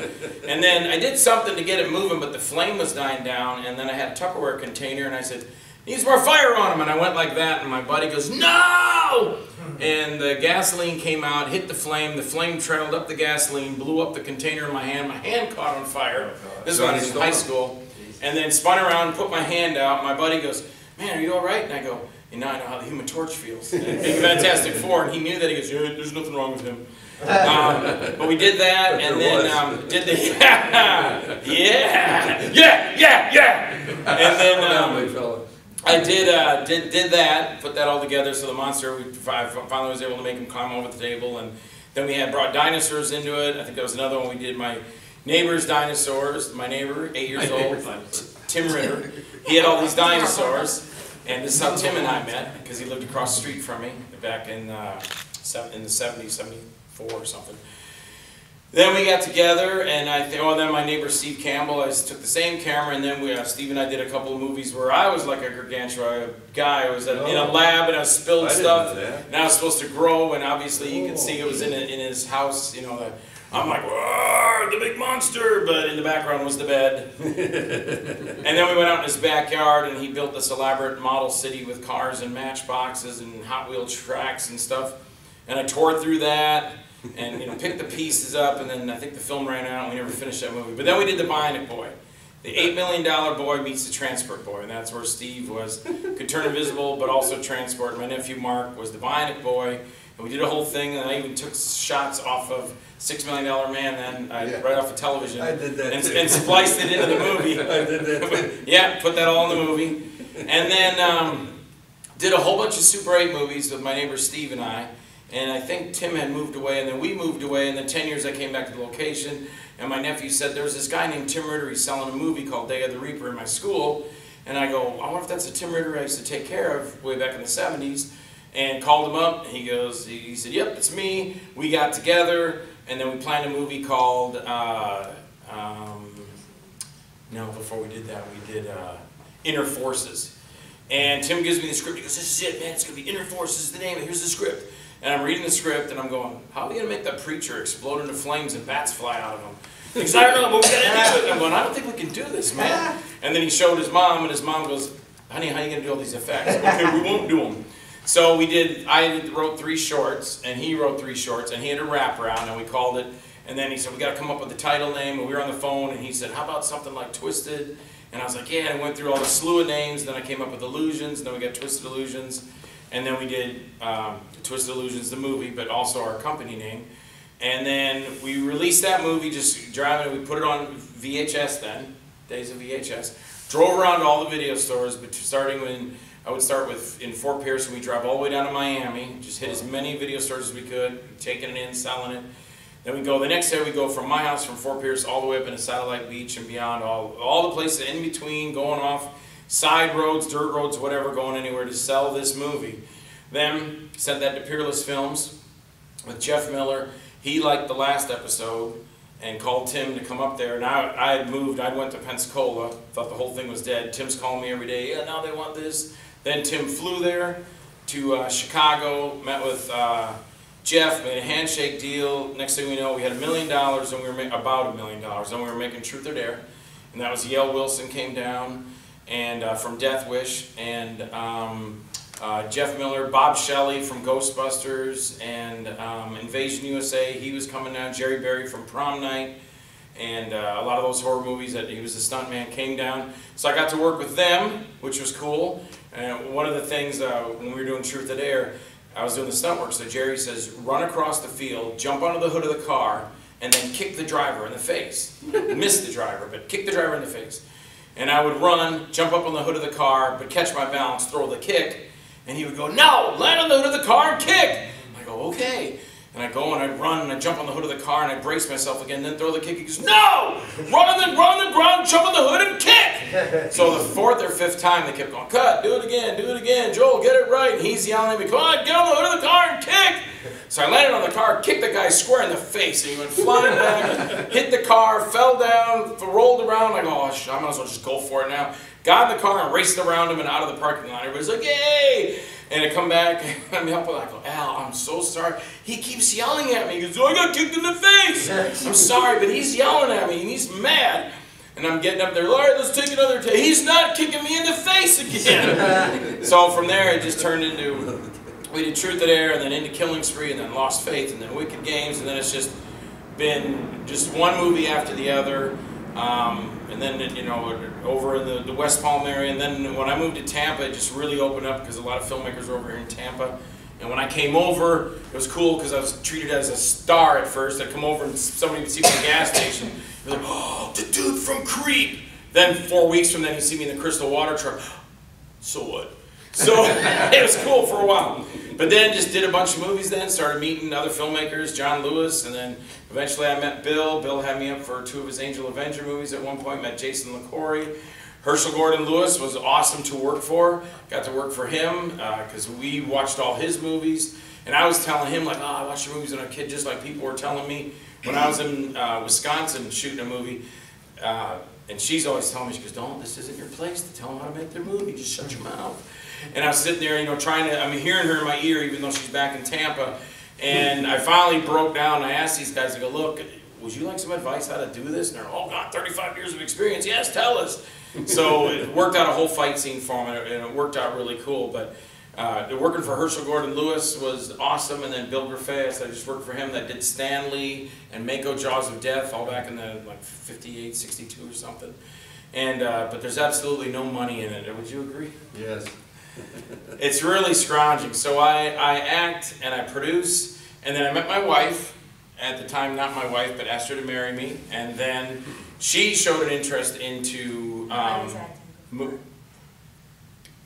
And then I did something to get it moving, but the flame was dying down, and then I had a Tupperware container, and I said, Needs more fire on him. And I went like that, and my buddy goes, No! And the gasoline came out, hit the flame. The flame trailed up the gasoline, blew up the container in my hand. My hand caught on fire. This is when I was in high school. And then spun around, put my hand out. My buddy goes, Man, are you all right? And I go, And now I know how the human torch feels. In Fantastic Four, and he knew that. He goes, Yeah, there's nothing wrong with him. Um, but we did that, and then um, did the yeah, yeah, yeah, yeah, yeah, and then um. I did uh, did did that, put that all together. So the monster, we fi- finally was able to make him climb over the table, and then we had brought dinosaurs into it. I think that was another one we did. My neighbor's dinosaurs. My neighbor, eight years old, Tim Ritter. He had all these dinosaurs, and this is how Tim and I met because he lived across the street from me back in uh, in the 70s, 74 or something. Then we got together, and I think, oh, then my neighbor Steve Campbell, I took the same camera, and then we, uh, Steve and I did a couple of movies where I was like a gargantuan guy. I was in a Oh. lab, and I spilled I stuff, and I was supposed to grow, and obviously you can see it was in, a, in his house, you know, the, I'm like, the big monster, but in the background was the bed. and then we went out in his backyard, and he built this elaborate model city with cars and matchboxes and Hot Wheel tracks and stuff. And I tore through that, and you know, picked the pieces up, and then I think the film ran out, and we never finished that movie. But then we did the Bionic Boy. The eight million dollar boy meets the transport boy, and that's where Steve was, could turn invisible, but also transport. My nephew Mark was the Bionic Boy, and we did a whole thing, and I even took shots off of Six Million Dollar Man, then I, Yeah. right off of television, I did that and, and spliced it into the movie. I did that yeah, put that all in the movie, and then um, did a whole bunch of Super 8 movies with my neighbor Steve and I. And I think Tim had moved away, and then we moved away, and then 10 years I came back to the location, and my nephew said, There's this guy named Tim Ritter, he's selling a movie called Day of the Reaper in my school. And I go, I wonder if that's a Tim Ritter I used to take care of way back in the 70s. And called him up, and he goes, he, said, Yep, it's me. We got together, and then we planned a movie called, uh, um, no, before we did that, we did uh, Inner Forces. And Tim gives me the script. He goes, "This is it, man. It's gonna be Inner Forces the name. Here's the script." And I'm reading the script, and I'm going, "How are we gonna make that preacher explode into flames and bats fly out of him?" Because I don't know, but we gotta do it. I'm going, "I don't think we can do this, man." And then he showed his mom, and his mom goes, "Honey, how are you gonna do all these effects?" Okay, we won't do them. So we did. I wrote three shorts, and he wrote three shorts, and he had a wraparound, and we called it. And then he said, "We got to come up with the title name." And we were on the phone, and he said, "How about something like Twisted?" And I was like, "Yeah." And I went through all the slew of names. and Then I came up with Illusions. And then we got Twisted Illusions, and then we did um, Twisted Illusions, the movie, but also our company name. And then we released that movie, just driving it. We put it on VHS then, days of VHS. Drove around all the video stores, but starting when I would start with in Fort Pierce, and we drive all the way down to Miami. Just hit as many video stores as we could, taking it in, selling it. Then we go the next day. We go from my house from Fort Pierce all the way up into Satellite Beach and beyond, all all the places in between, going off side roads, dirt roads, whatever, going anywhere to sell this movie. Then sent that to Peerless Films with Jeff Miller. He liked the last episode and called Tim to come up there. And I, I had moved, I went to Pensacola, thought the whole thing was dead. Tim's calling me every day, yeah, now they want this. Then Tim flew there to uh, Chicago, met with uh, Jeff, made a handshake deal. Next thing we know, we had a million dollars, and we were about a million dollars, and we were making Truth or Dare. And that was Yale Wilson came down, and uh, from Death Wish, and um, uh, Jeff Miller, Bob Shelley from Ghostbusters, and um, Invasion USA. He was coming down. Jerry Berry from Prom Night, and uh, a lot of those horror movies that he was a stuntman came down. So I got to work with them, which was cool. And one of the things uh, when we were doing Truth or Dare, I was doing the stunt work. So Jerry says, run across the field, jump onto the hood of the car, and then kick the driver in the face. Miss the driver, but kick the driver in the face. And I would run, jump up on the hood of the car, but catch my balance, throw the kick, and he would go, no, land on the hood of the car and kick. I go, okay. And I go and I run and I jump on the hood of the car and I brace myself again, then throw the kick. He goes, no! Run on the, run on the ground, jump on the hood and kick! so the fourth or fifth time they kept going, cut, do it again, do it again, Joel, get it right. And he's yelling at me, come on, get on the hood of the car and kick! So I landed on the car, kicked the guy square in the face, and he went flying back, hit the car, fell down, rolled around. I go, oh, sh- I might as well just go for it now. Got in the car and raced around him and out of the parking lot. Everybody's like, yay! And I come back, and I'm helping. I go, Al, I'm so sorry. He keeps yelling at me. He goes, oh, I got kicked in the face. I'm sorry, but he's yelling at me, and he's mad. And I'm getting up there, all right, let's take another take. He's not kicking me in the face again. So from there, it just turned into, we did Truth or Dare, and then into Killing Spree, and then Lost Faith, and then Wicked Games, and then it's just been just one movie after the other. Um, and then, you know, over in the, the West Palm area, and then when I moved to Tampa, it just really opened up because a lot of filmmakers are over here in Tampa. And when I came over, it was cool because I was treated as a star at first. I'd come over and somebody would see me at the gas station. They're like, oh, the dude from Creep. Then four weeks from then, you see me in the Crystal Water truck. So what? So it was cool for a while. But then just did a bunch of movies then, started meeting other filmmakers, John Lewis, and then eventually I met Bill. Bill had me up for two of his Angel Avenger movies at one point, met Jason LaCory. Herschell Gordon Lewis was awesome to work for. Got to work for him because we watched all his movies. And I was telling him, like, oh, I watched your movies when I was a kid, just like people were telling me when I was in uh, Wisconsin shooting a movie. Uh, and she's always telling me, she goes, don't, this isn't your place to tell them how to make their movie, just shut your mouth. And I was sitting there, you know, trying to, I'm hearing her in my ear, even though she's back in Tampa. And I finally broke down, I asked these guys, I go, look, would you like some advice how to do this? And they're, oh God, 35 years of experience, yes, tell us. So it worked out a whole fight scene for me, and it worked out really cool. But uh, working for Herschell Gordon Lewis was awesome, and then Bill Griffiths, I just worked for him that did Stanley and Mako Jaws of Death, all back in the like 58, 62 or something. And uh, but there's absolutely no money in it. Would you agree? Yes. It's really scrounging. So I, I act and I produce, and then I met my wife. At the time, not my wife, but asked her to marry me, and then she showed an interest into. I Um, was acting.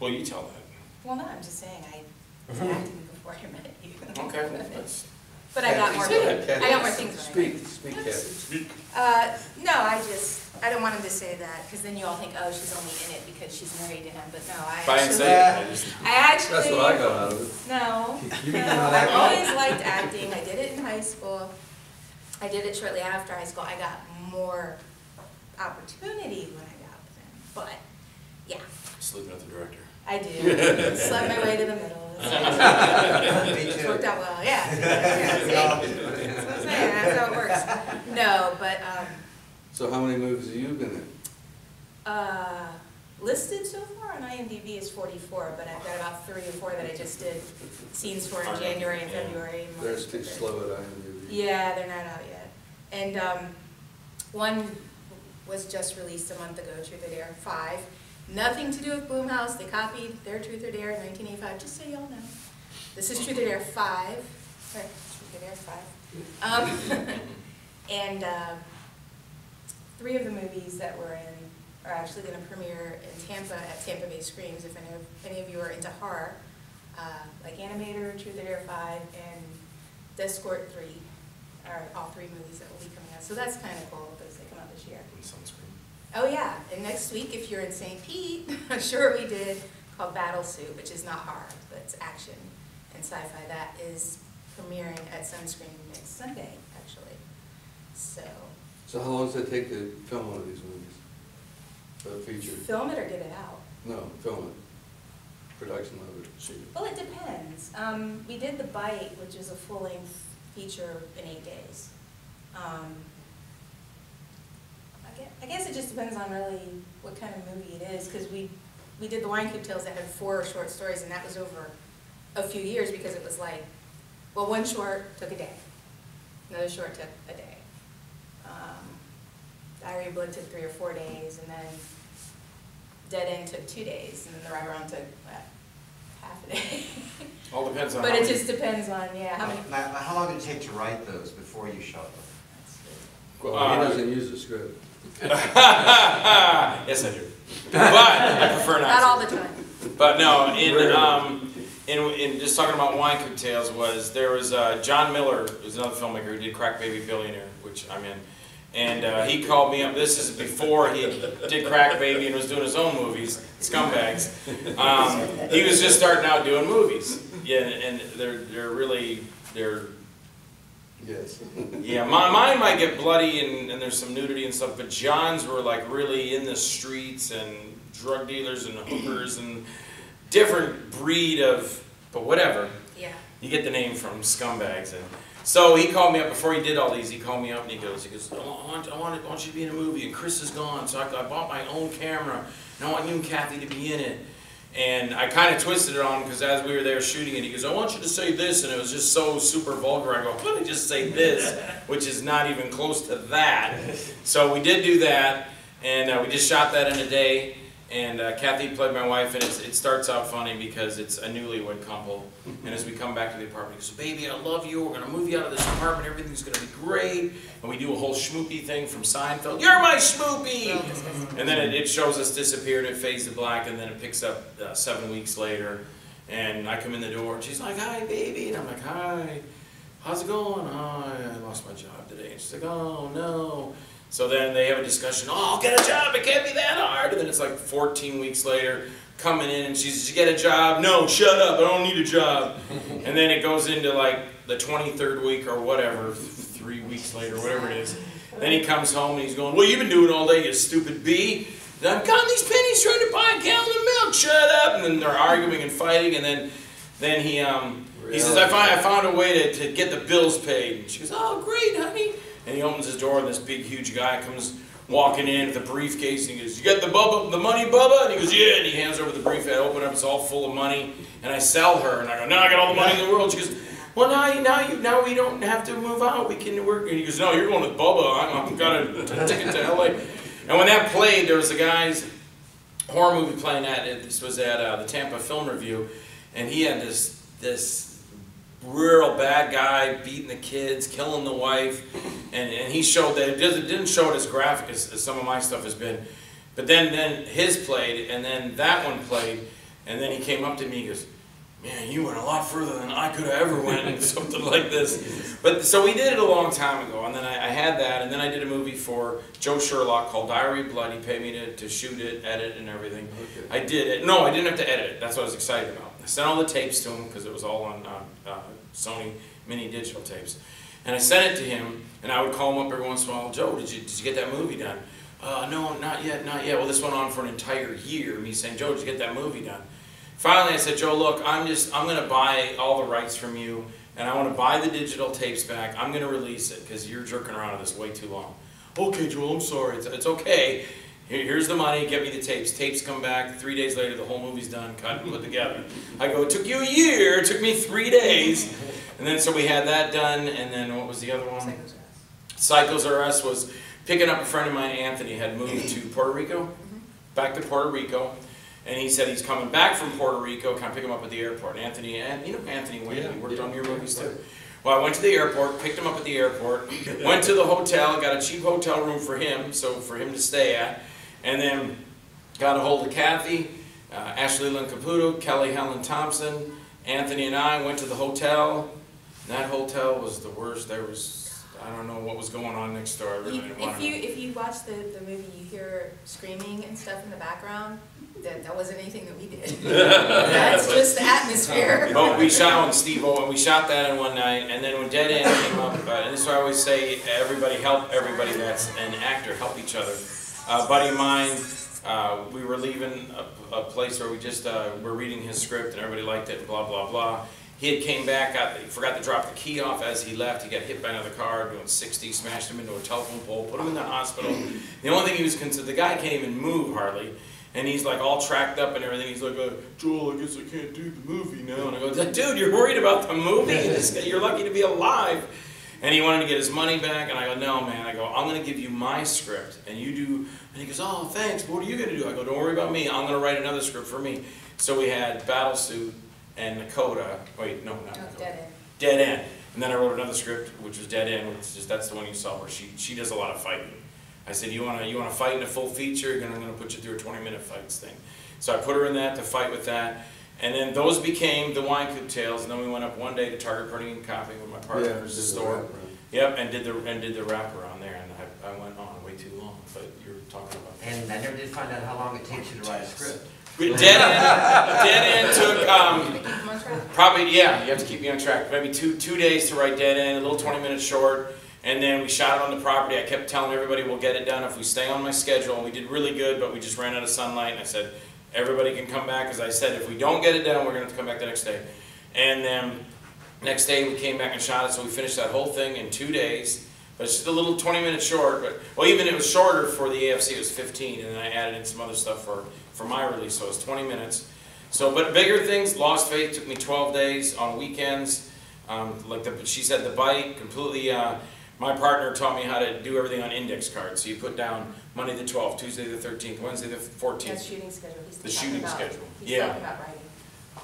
well, you tell that. Well, no, I'm just saying, I was acting before I met you. Okay, that's, But I got more, Kathy, I got more things. Speak, speak, Kathy. Uh, no, I just, I don't want him to say that, because then you all think, oh, she's only in it because she's married to him, but no, I if I didn't actually. say it, I just. I actually. That's what I got out of it. No, You no, I've always liked acting, I did it in high school. I did it shortly after high school, I got more opportunity when I got them, but, yeah, Sleeping with the director. I do. Slept my way to the middle. It's Me It's worked out well, yeah. yeah, see? That's what I'm saying, that's how it works. No, but, um, So how many movies have you been in? uh, listed so far on IMDb is forty-four, but I've got about three or four that I just did scenes for in January and February. and They're March. too slow at IMDb. Yeah, they're not out yet. And, um, one was just released a month ago, Truth or Dare Five. Nothing to do with Blumhouse, they copied their Truth or Dare in nineteen eighty-five, just so y'all know. This is Truth or Dare Five, right, Truth or Dare Five. Um, and, um, three of the movies that we're in are actually gonna premiere in Tampa at Tampa Bay Screams, if any of, any of you are into horror. Uh, like Animator, Truth or Dare Five, and Discord Three are all three movies that will be coming out. So that's kind of cool, because they come out this year. Sunscreen. Oh, yeah, and next week, if you're in St. Pete, I'm sure we did, called Battle Suit, which is not horror, but it's action and sci-fi. That is premiering at Sunscreen next Sunday, actually. So, So how long does it take to film one of these movies? A feature? film it or get it out? No, film it. Production of it, shoot it. Well, it depends. Um, we did The Bite, which is a full-length feature in eight days. Um, I guess, I guess it just depends on really what kind of movie it is, because we, we did The Wynkoop Tales that had four short stories, and that was over a few years, because it was like, well, one short took a day, another short took a day. Um, Diary of Blood took three or four days, and then Dead End took two days, and then The Wraparound took, what, half a day? All depends on how But it many- just depends on, yeah, how many. Now, how long did it take to write those before you shot them? Well, Uh, he doesn't use a script. yes, I do. But I prefer not. Not to. all the time. But no, in um, in, in just talking about Wynkoop Tales was there was uh, John Miller, who's another filmmaker who did Crack Baby Billionaire, which I'm in, and uh, he called me up. This is before he did Crack Baby and was doing his own movies, Scumbags. Um, he was just starting out doing movies. Yeah, and they're they're really they're Yes. yeah, my, mine might get bloody and, and there's some nudity and stuff, but John's were like really in the streets and drug dealers and hookers and different breed of, but whatever. Yeah. You get the name from scumbags. And so he called me up before he did all these. He called me up and he goes, he goes, I, want, I, want, I want you to be in a movie. And Chris is gone, so I, I bought my own camera and I want you and Kathy to be in it. And I kind of twisted it on him because as we were there shooting it, he goes, I want you to say this. And it was just so super vulgar. I go, why don't just say this? Which is not even close to that. So we did do that. And uh, we just shot that in a day. And uh, Kathy played my wife. And it's, it starts out funny because it's a newlywed couple. And as we come back to the apartment, he goes, Baby, I love you. We're going to move you out of this apartment. Everything's going to be great. And we do a whole schmoopy thing from Seinfeld. You're my schmoopy! And then it, it shows us disappear and it fades to black. And then it picks up uh, seven weeks later. And I come in the door and she's like, Hi, baby. And I'm like, Hi. How's it going? Hi, I lost my job today. And she's like, Oh, no. So then they have a discussion. Oh, I'll get a job. It can't be that hard. And then it's like 14 weeks later, coming in and she's, Did you get a job? No, shut up. I don't need a job. and then it goes into like the 23rd week or whatever, three weeks later, whatever it is. Then he comes home and he's going, well, you've been doing all day, you stupid bee? I've gotten these pennies trying to buy a gallon of milk. Shut up. And then they're arguing and fighting. And then, then he, um, he says, I, find, I found a way to, to get the bills paid. And she goes, Oh, great, honey. And he opens his door, and this big, huge guy comes walking in with a briefcase, and he goes, "You got the Bubba, the money, Bubba?" And he goes, "Yeah." And he hands over the briefcase. I open it up, it's all full of money, and I sell her, and I go, "Now I got all the money in the world." She goes, "Well, now you, now you, now we don't have to move out. We can work." And he goes, "No, you're going with Bubba. I'm, got a ticket to LA." And when that played, there was a guy's horror movie playing at it. This was at uh, the Tampa Film Review, and he had this this real bad guy beating the kids, killing the wife, and, and he showed that it doesn't didn't show it as graphic as, as some of my stuff has been, but then then his played, and then that one played, and then he came up to me, he goes, "Man, you went a lot further than I could have ever went," and something like this. But so we did it a long time ago, and then I, I had that, and then I did a movie for Joe Sherlock called Diary of Blood. He paid me to, to shoot it, edit, and everything. I did it. No, I didn't have to edit it. That's what I was excited about. I sent all the tapes to him because it was all on uh, uh, Sony mini digital tapes. And I sent it to him, and I would call him up every once in a while. Joe, did you did you get that movie done? Uh, no, not yet, not yet. Well, this went on for an entire year. Me saying, Joe, did you get that movie done? Finally, I said, Joe, look, I'm just I'm going to buy all the rights from you, and I want to buy the digital tapes back. I'm going to release it because you're jerking around with this way too long. Okay, Joel, I'm sorry. It's, it's okay. Here- Here's the money, get me the tapes. Tapes come back, three days later, the whole movie's done, cut and put together. I go, it took you a year, it took me three days. And then, so we had that done, and then what was the other one? Cycles R Us Cycles R Us was picking up a friend of mine, Anthony, had moved to Puerto Rico, mm-hmm. back to Puerto Rico. And he said he's coming back from Puerto Rico, can I pick him up at the airport? And Anthony, and you know Anthony Wayne, he worked on your movies too. Well, I went to the airport, picked him up at the airport, went to the hotel, got a cheap hotel room for him, so for him to stay at, and then got a hold of Kathy, uh, Ashley Lynn Caputo, Kelly Helen Thompson, Anthony and I went to the hotel. That hotel was the worst. There was, I don't know what was going on next door. I really You- didn't If you, know. if you watch the, the movie, you hear screaming and stuff in the background, that, that wasn't anything that we did. That's just the atmosphere. But we shot on Steve O, and we shot that in one night, and then when Dead End came up, uh, and this is why I always say, everybody help everybody that's an actor, help each other. A buddy of mine, uh, we were leaving a, a place where we just, uh, were reading his script, and everybody liked it, and blah, blah, blah. He had came back, got, he forgot to drop the key off as he left, he got hit by another car doing sixty, smashed him into a telephone pole, put him in the hospital. The only thing he was concerned, the guy can't even move hardly, and he's like all tracked up and everything. He's like, uh, Joel, I guess I can't do the movie now. And I go, dude, you're worried about the movie? You You're lucky to be alive. And he wanted to get his money back, and I go, no, man. I go, I'm going to give you my script, and you do. And he goes, oh, thanks. What are you going to do? I go, don't worry about me. I'm going to write another script for me. So we had Battlesuit and Nakota. Wait, no, not No, Nakota. dead end. Dead End. And then I wrote another script, which was Dead End, which is that's the one you saw where she she does a lot of fighting. I said, you wanna you wanna fight in a full feature? Then I'm gonna put you through a 20 minute fights thing. So I put her in that to fight with that. And then those became the Wynkoop tales, and then we went up one day to Target printing and copying with my partner's store. Yep, and did the and did the wrapper on there, and I, I went on way too long, but you were talking about. And I never did find out how long it takes you to write a script. Dead End, Dead End took um, Keep them on track. Probably, yeah, you have to keep me on track. Maybe two, two days to write Dead End, a little 20 minutes short. And then we shot it on the property. I kept telling everybody we'll get it done if we stay on my schedule. And we did really good, but we just ran out of sunlight. And I said, everybody can come back. As I said, if we don't get it done, we're going to have to come back the next day. And then next day we came back and shot it. So we finished that whole thing in two days. But it's just a little 20 minutes short. But well, even it was shorter for the AFC. It was 15, and then I added in some other stuff for for my release. So it was 20 minutes. So, but bigger things, Lost Faith took me twelve days on weekends. Um, like the, she said, the bike completely, uh, my partner taught me how to do everything on index cards. So you put down Monday the twelfth, Tuesday the thirteenth, Wednesday the That's fourteenth. shooting schedule, he's The shooting about- schedule, He's yeah. talking about writing.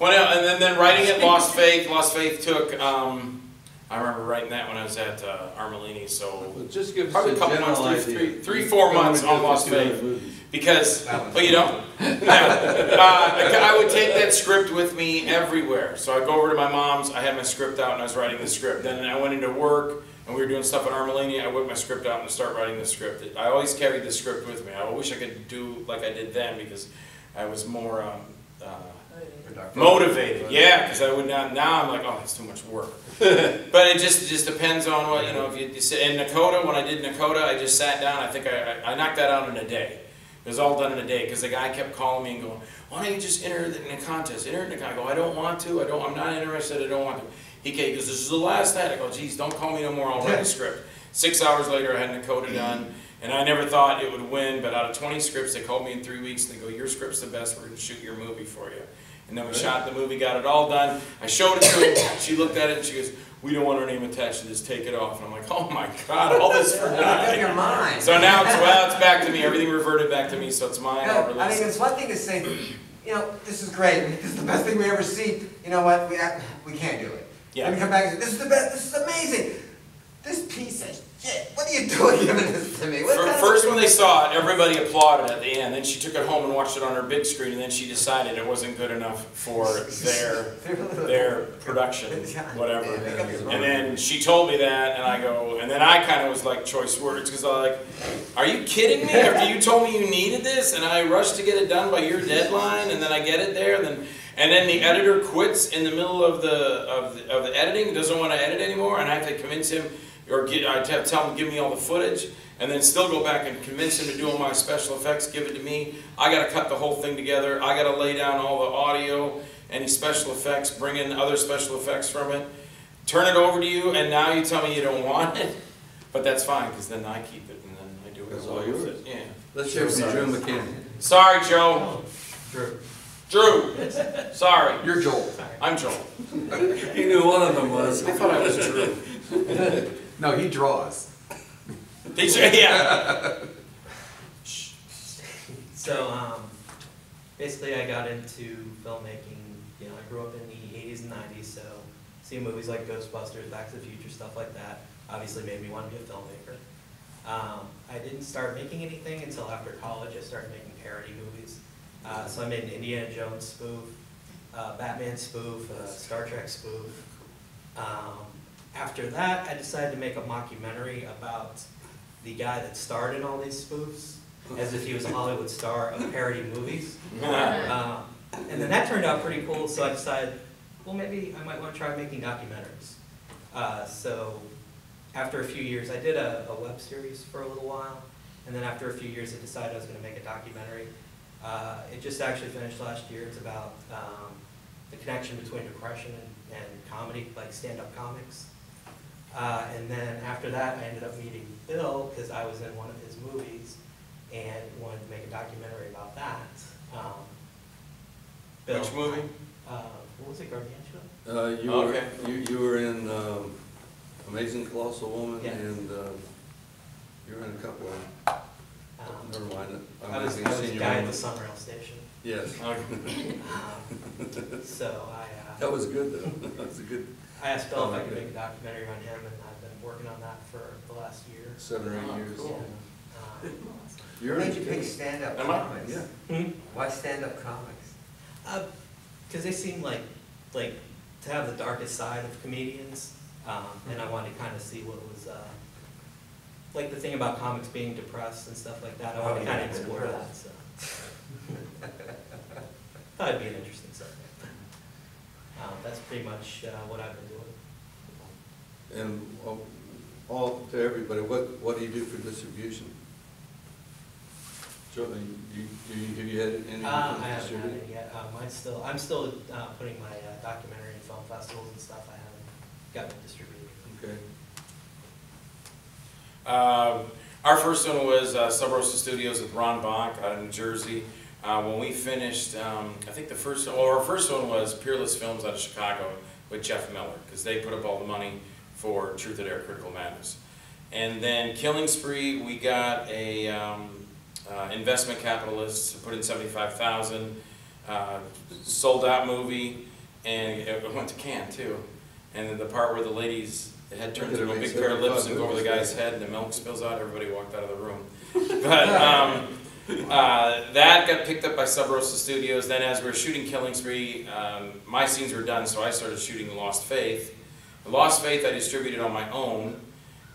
Well, and then, then writing at Lost Faith, Lost Faith took, um, I remember writing that when I was at, uh, Armalini, so. Well, Just give Probably a a couple general months, three- idea. three- three, four Don't months do on Lost Faith. Because, oh, you don't? Yeah. Uh, I would take that script with me everywhere. So I'd go over to my mom's, I had my script out and I was writing the script. Then I went into work and we were doing stuff at Armalini, I whipped my script out and start writing the script. I always carried the script with me. I wish I could do like I did then because I was more, um, uh, Motivated. Motivated, yeah, because I would not, now I'm like, oh, that's too much work. But it just, it just depends on what, you know, if you, you sit- in Nakota, when I did Nakota, I just sat down, I think I, I I knocked that out in a day. It was all done in a day, because the guy kept calling me and going, why don't you just enter in a contest, enter in a contest. I go, I don't want to, I don't, I'm not interested, I don't want to. He came, goes, this is the last night. I go, geez, don't call me no more, I'll write a script. Six hours later, I had Nakota done, and I never thought it would win, but out of twenty scripts, they called me in three weeks, and they go, your script's the best, we're gonna shoot your movie for you. And then we shot the movie, got it all done. I showed it to her. She looked at it and she goes, "We don't want our name attached to this. Take it off." And I'm like, "Oh my God, all this for up your nothing." mind. So now it's well, it's back to me. Everything reverted back to me, so it's mine. Yeah, I mean, it's one thing to say, you know, this is great, this is the best thing we ever see, you know what, we, uh, we can't do it. Yeah. We come back and say, this is the best, this is amazing. This piece of shit, what are you doing giving this to me? What First, when they saw it, everybody applauded at the end. Then she took it home and watched it on her big screen, and then she decided it wasn't good enough for their their production, whatever. Yeah, make up your And then she told me that, and I go, and then I kind of was like choice words, because I'm like, are you kidding me? After you told me you needed this, and I rushed to get it done by your deadline, and then I get it there, and then, and then the editor quits in the middle of the, of the, of the editing, doesn't want to edit anymore, and I have to convince him, or get, I have to tell him, give me all the footage, and then still go back and convince him to do all my special effects, give it to me. I gotta cut the whole thing together, I gotta lay down all the audio, any special effects, bring in other special effects from it, turn it over to you, and now you tell me you don't want it. But that's fine, because then I keep it, and then I do That's it all yours. it, yeah. Let's hear from Drew McKinney. Sorry, Joe. Drew. Drew, sorry, You're Joel. I'm Joel. He knew one of them was. I thought I was Drew. No, he draws. Did you, yeah. So, um, basically I got into filmmaking, you know, I grew up in the eighties and nineties, so seeing movies like Ghostbusters, Back to the Future, stuff like that, obviously made me want to be a filmmaker. Um, I didn't start making anything until after college, I started making parody movies. Uh, so I made an Indiana Jones spoof, uh, Batman spoof, a Star Trek spoof. Um, after that, I decided to make a mockumentary about the guy that starred in all these spoofs, as if he was a Hollywood star of parody movies. Um, and then that turned out pretty cool, so I decided, well, maybe I might want to try making documentaries. Uh, so after a few years, I did a, a web series for a little while, and then after a few years, I decided I was going to make a documentary. Uh, it just actually finished last year. It's about um, the connection between depression and, and comedy, like stand-up comics. Uh, and then after that, I ended up meeting Bill because I was in one of his movies and wanted to make a documentary about that. Um, Bill, Which movie? Uh, what was it, Garganta? Uh, you were, Okay. you, you were in, um, Amazing Colossal Woman Yeah. and, uh, you were in a couple of, Um, never mind it. I was, Amazing I was the Senior guy at Woman. the Summerall station. Yes, Um, so I, that uh, was good though, that was a good I asked Bill if I could make a documentary on him, and I've been working on that for the last year. seven or Oh, eight years. cool. Um, You're What in made you pick stand-up Am I? comics? Yeah. hmm? Why stand-up comics? Because they seem like, like, to have the darkest side of comedians, um, and I wanted to kind of see what was, uh, like the thing about comics being depressed and stuff like that, I wanted to kind of explore yeah. that, so. Thought it'd be an interesting subject. Um, that's pretty much, uh, what I've been doing. And uh, all, to everybody, what, what do you do for distribution? Joe, you, you, have you had any? Uh, I haven't had it yet, um, I'm still, I'm still, uh, putting my, uh, documentary in film festivals and stuff, I haven't gotten it distributed. Okay. Um, Our first one was uh, Sub Rosa Studios with Ron Bach out of New Jersey. uh, when we finished, um, I think the first, or our first one was Peerless Films out of Chicago with Jeff Miller, because they put up all the money for Truth or Dare Critical Madness. And then Killing Spree, we got a um, uh, investment capitalist, put in seventy-five thousand, uh, sold out movie, and it went to Cannes too. And then the part where the ladies, the head turns into a big pair of lips and go over the guy's head and the milk spills out, everybody walked out of the room. But, um, uh, that got picked up by Sub Rosa Studios, then as we were shooting Killing Spree, um, my scenes were done, so I started shooting Lost Faith. Lost Faith I distributed on my own,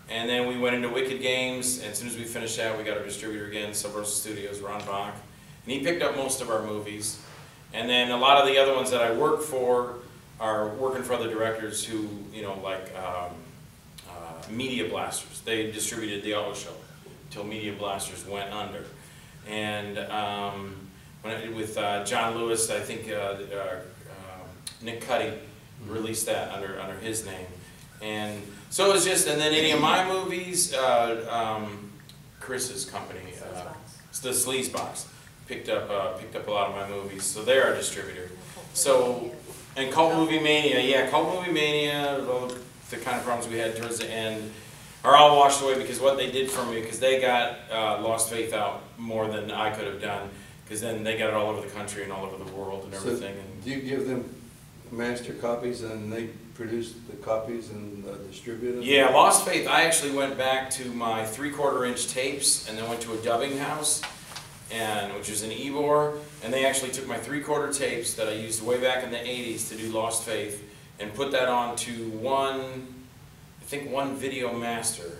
and then we went into Wicked Games, and as soon as we finished that, we got our distributor again, Sub Rosa Studios, Ron Bach. And he picked up most of our movies. And then a lot of the other ones that I work for are working for other directors who, you know, like um, Media Blasters. They distributed The auto Show until Media Blasters went under. And um, when I, with uh, John Lewis, I think uh, uh, um, Nick Cuddy released that under under his name. And so it was just, and then any of my movies, uh, um, Chris's company, uh, the Sleazebox, picked up uh, picked up a lot of my movies, so they're our distributor. So, and Cult Movie Mania, yeah, Cult Movie Mania, the kind of problems we had towards the end are all washed away because what they did for me, because they got uh, Lost Faith out more than I could have done, because then they got it all over the country and all over the world and So, everything. And Do you give them master copies and they produce the copies and uh, distribute them? Yeah, Lost Faith, I actually went back to my three-quarter inch tapes and then went to a dubbing house, and, which was in Ybor, and they actually took my three-quarter tapes that I used way back in the eighties to do Lost Faith, and put that onto one, I think one Video Master.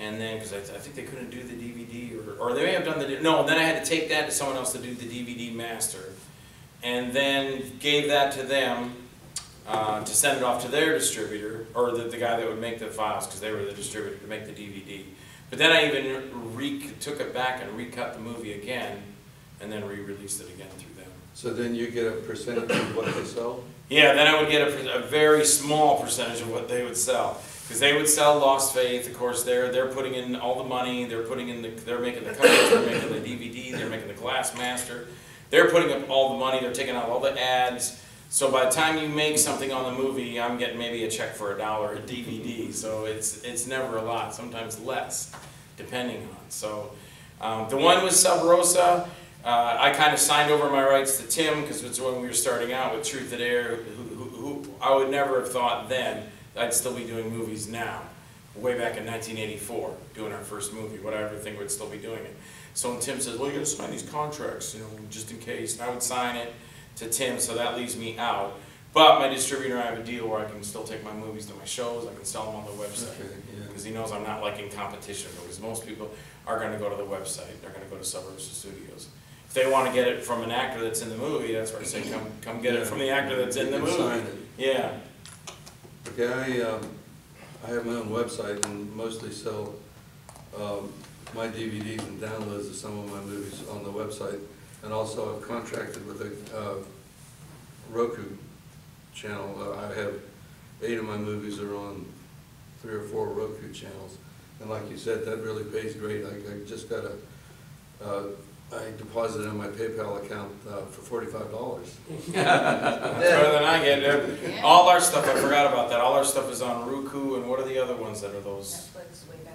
And then, because I, I think they couldn't do the DVD, or, or they may have done the, no, then I had to take that to someone else to do the DVD master. And then gave that to them, uh, to send it off to their distributor, or the, the guy that would make the files, because they were the distributor to make the DVD. But then I even re, took it back and recut the movie again, and then re-released it again through them. So then you get a percentage of what they sell? Yeah, then I would get a, a very small percentage of what they would sell. Because they would sell Lost Faith, of course, they're, they're putting in all the money, they're putting in the, they're making the covers, they're making the DVD, they're making the Glass Master. They're putting up all the money, they're taking out all the ads. So by the time you make something on the movie, I'm getting maybe a check for a dollar a DVD. So it's, it's never a lot, sometimes less, depending on. So, um, the one with Sub Rosa, uh, I kind of signed over my rights to Tim, because it's when we were starting out with Truth or Dare, who, who, who, I would never have thought then I'd still be doing movies now, way back in 1984, doing our first movie, what I ever think would still be doing it. So when Tim says, well, you gotta sign these contracts, you know, just in case, and I would sign it to Tim, so that leaves me out. But my distributor, I have a deal where I can still take my movies to my shows, I can sell them on the website. Okay, yeah. Because he knows I'm not liking competition, because most people are gonna go to the website, they're gonna go to Sub Rosa Studios. If they wanna get it from an actor that's in the movie, that's where I say, come, come get it from the actor that's in the You can sign movie. it. Yeah, Okay, I, um, I have my own website and mostly sell, um, my DVDs and downloads of some of my movies on the website. And also I've contracted with a, uh, Roku channel. Uh, I have, eight of my movies are on three or four Roku channels. And like you said, that really pays great. I, I just got a, uh, I deposited in my PayPal account, uh, for forty-five dollars. that's better than I get. All our stuff, I forgot about that, all our stuff is on Roku, and what are the other ones that are those? Netflix way back when. You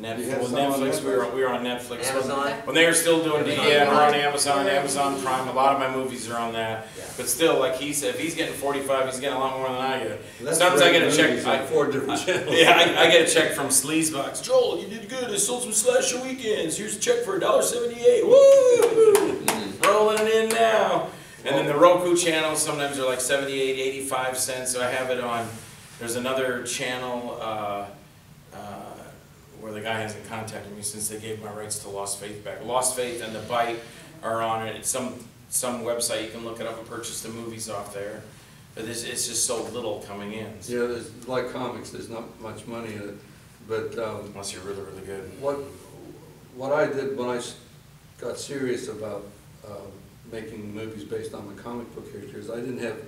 Netflix, well, Netflix, we were, Netflix? we were on Netflix. Amazon? When they were still doing, Amazon yeah, we're on Prime. Amazon, Amazon Prime, a lot of my movies are on that. Yeah. But still, like he said, if he's getting forty-five, he's getting a lot more than I get. That's Sometimes I get a check, movies on I, Four different channels. yeah, I, I get a check from Sleazebox. Joel, you did good. I sold some slasher weekends. Here's a check for a dollar seventy-eight. Woo! Rolling in now. And then the Roku channels sometimes are like 78, 85 cents. So I have it on. There's another channel uh, where the guy hasn't contacted me since they gave my rights to Lost Faith back. Lost Faith and The Bite are on it. It's some some website you can look it up and purchase the movies off there. But it's, it's just so little coming in. Yeah, there's, like comics, there's not much money in it, but, um, Unless you're really, really good. what, what I did when I got serious about, um, making movies based on the comic book characters, I didn't have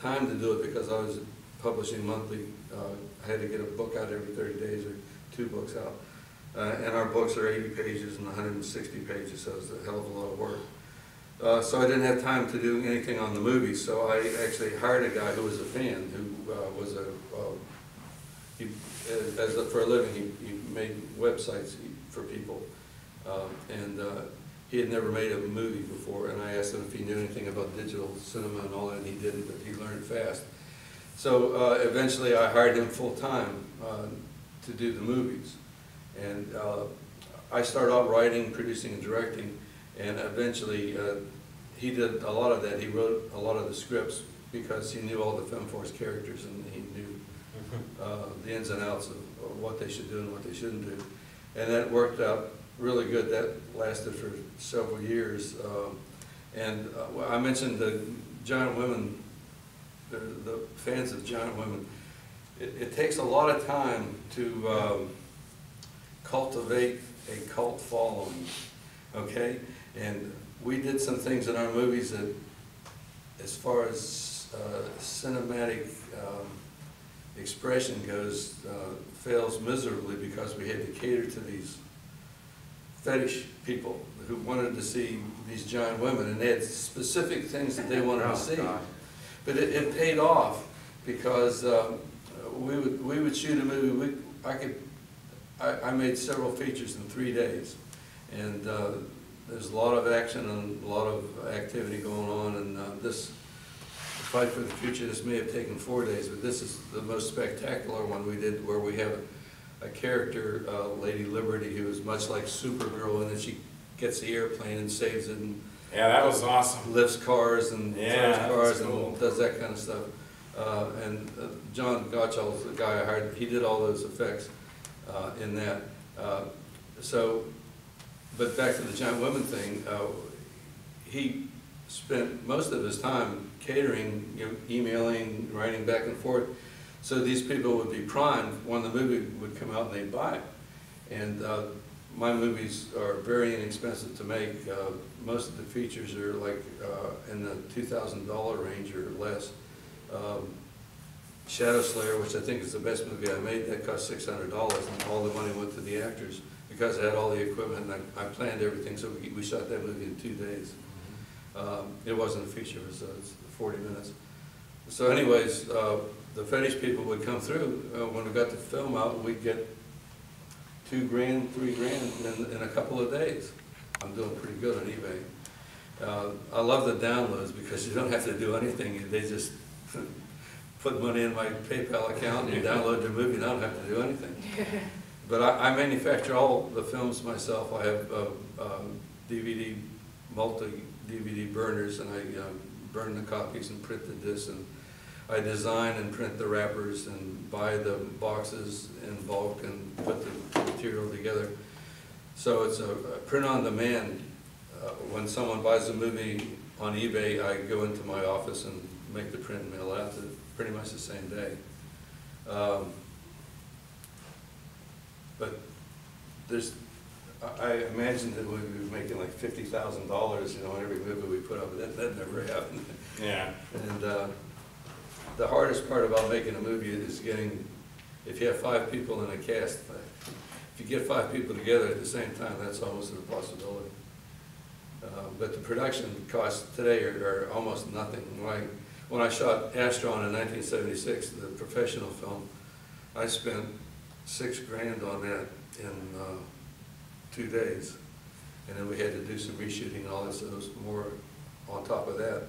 time to do it because I was publishing monthly, uh, I had to get a book out every thirty days or two books out. Uh, and our books are eighty pages and hundred and sixty pages, so it's a hell of a lot of work. Uh, so I didn't have time to do anything on the movie, so I actually hired a guy who was a fan, who, uh, was a, uh, he, uh, as, a- for a living, he, he made websites for people. Um, and, uh, he had never made a movie before, and I asked him if he knew anything about digital cinema and all that, and he didn't, but he learned fast. So, uh, eventually I hired him full-time, to do the movies. And, uh, I started out writing, producing, and directing, and eventually, uh, he did a lot of that. He wrote a lot of the scripts because he knew all the Femforce characters and he knew uh, the ins and outs of what they should do and what they shouldn't do. And that worked out really good. That lasted for several years. Um, And uh, I mentioned the Giant Women, the the fans of Giant Women. It, it takes a lot of time to um, cultivate a cult following, okay? And we did some things in our movies that, as far as uh, cinematic um, expression goes, uh, fails miserably because we had to cater to these fetish people who wanted to see these giant women, and they had specific things that they wanted Oh, to see. God. But it, it paid off because um, we would, we would shoot a movie, we, I could, I, I made several features in three days. And uh, there's a lot of action and a lot of activity going on, and uh, this Fight for the Future, this may have taken four days, but this is the most spectacular one we did, where we have a, a character, uh, Lady Liberty, who is much like Supergirl, and then she gets the airplane and saves it, and Yeah, that was awesome. lifts cars and Yeah, throws cars cool. and does that kind of stuff. Uh, and uh, John Gottschall's the guy I hired, he did all those effects, uh, in that. Uh, So, but back to the giant women thing, uh, he spent most of his time catering, you know, emailing, writing back and forth. So these people would be primed when the movie would come out and they'd buy it. And uh, my movies are very inexpensive to make. Uh, Most of the features are like uh, in the two thousand dollar range or less. Um, Shadow Slayer, which I think is the best movie I made, that cost six hundred dollars, and all the money went to the actors because I had all the equipment and I, I planned everything, so we, we shot that movie in two days. Um, It wasn't a feature, it was, uh, it's forty minutes. So anyways, uh, the fetish people would come through, uh, when we got the film out, we'd get two grand, three grand in, in a couple of days. I'm doing pretty good on eBay. Uh, I love the downloads because you don't have to do anything, they just put money in my PayPal account and download your movie, and I don't have to do anything. But I, I manufacture all the films myself, I have, uh, um, DVD, multi-DVD burners, and I, um, burn the copies and print the discs, and I design and print the wrappers and buy the boxes in bulk and put the material together. So it's a a print on demand. Uh, When someone buys a movie on eBay, I go into my office and make the print and mail out to pretty much the same day. Um, But there's, I I imagine that we'd be making like fifty thousand dollars, you know, on every movie we put up, but that, that never happened. Yeah. And uh, the hardest part about making a movie is getting, if you have five people in a cast, if you get five people together at the same time, that's almost an possibility. Uh, But the production costs today are, are almost nothing. I, when I shot Astron in nineteen seventy-six, the professional film, I spent six grand on that in uh, two days. And then we had to do some reshooting and all that, so it was more on top of that.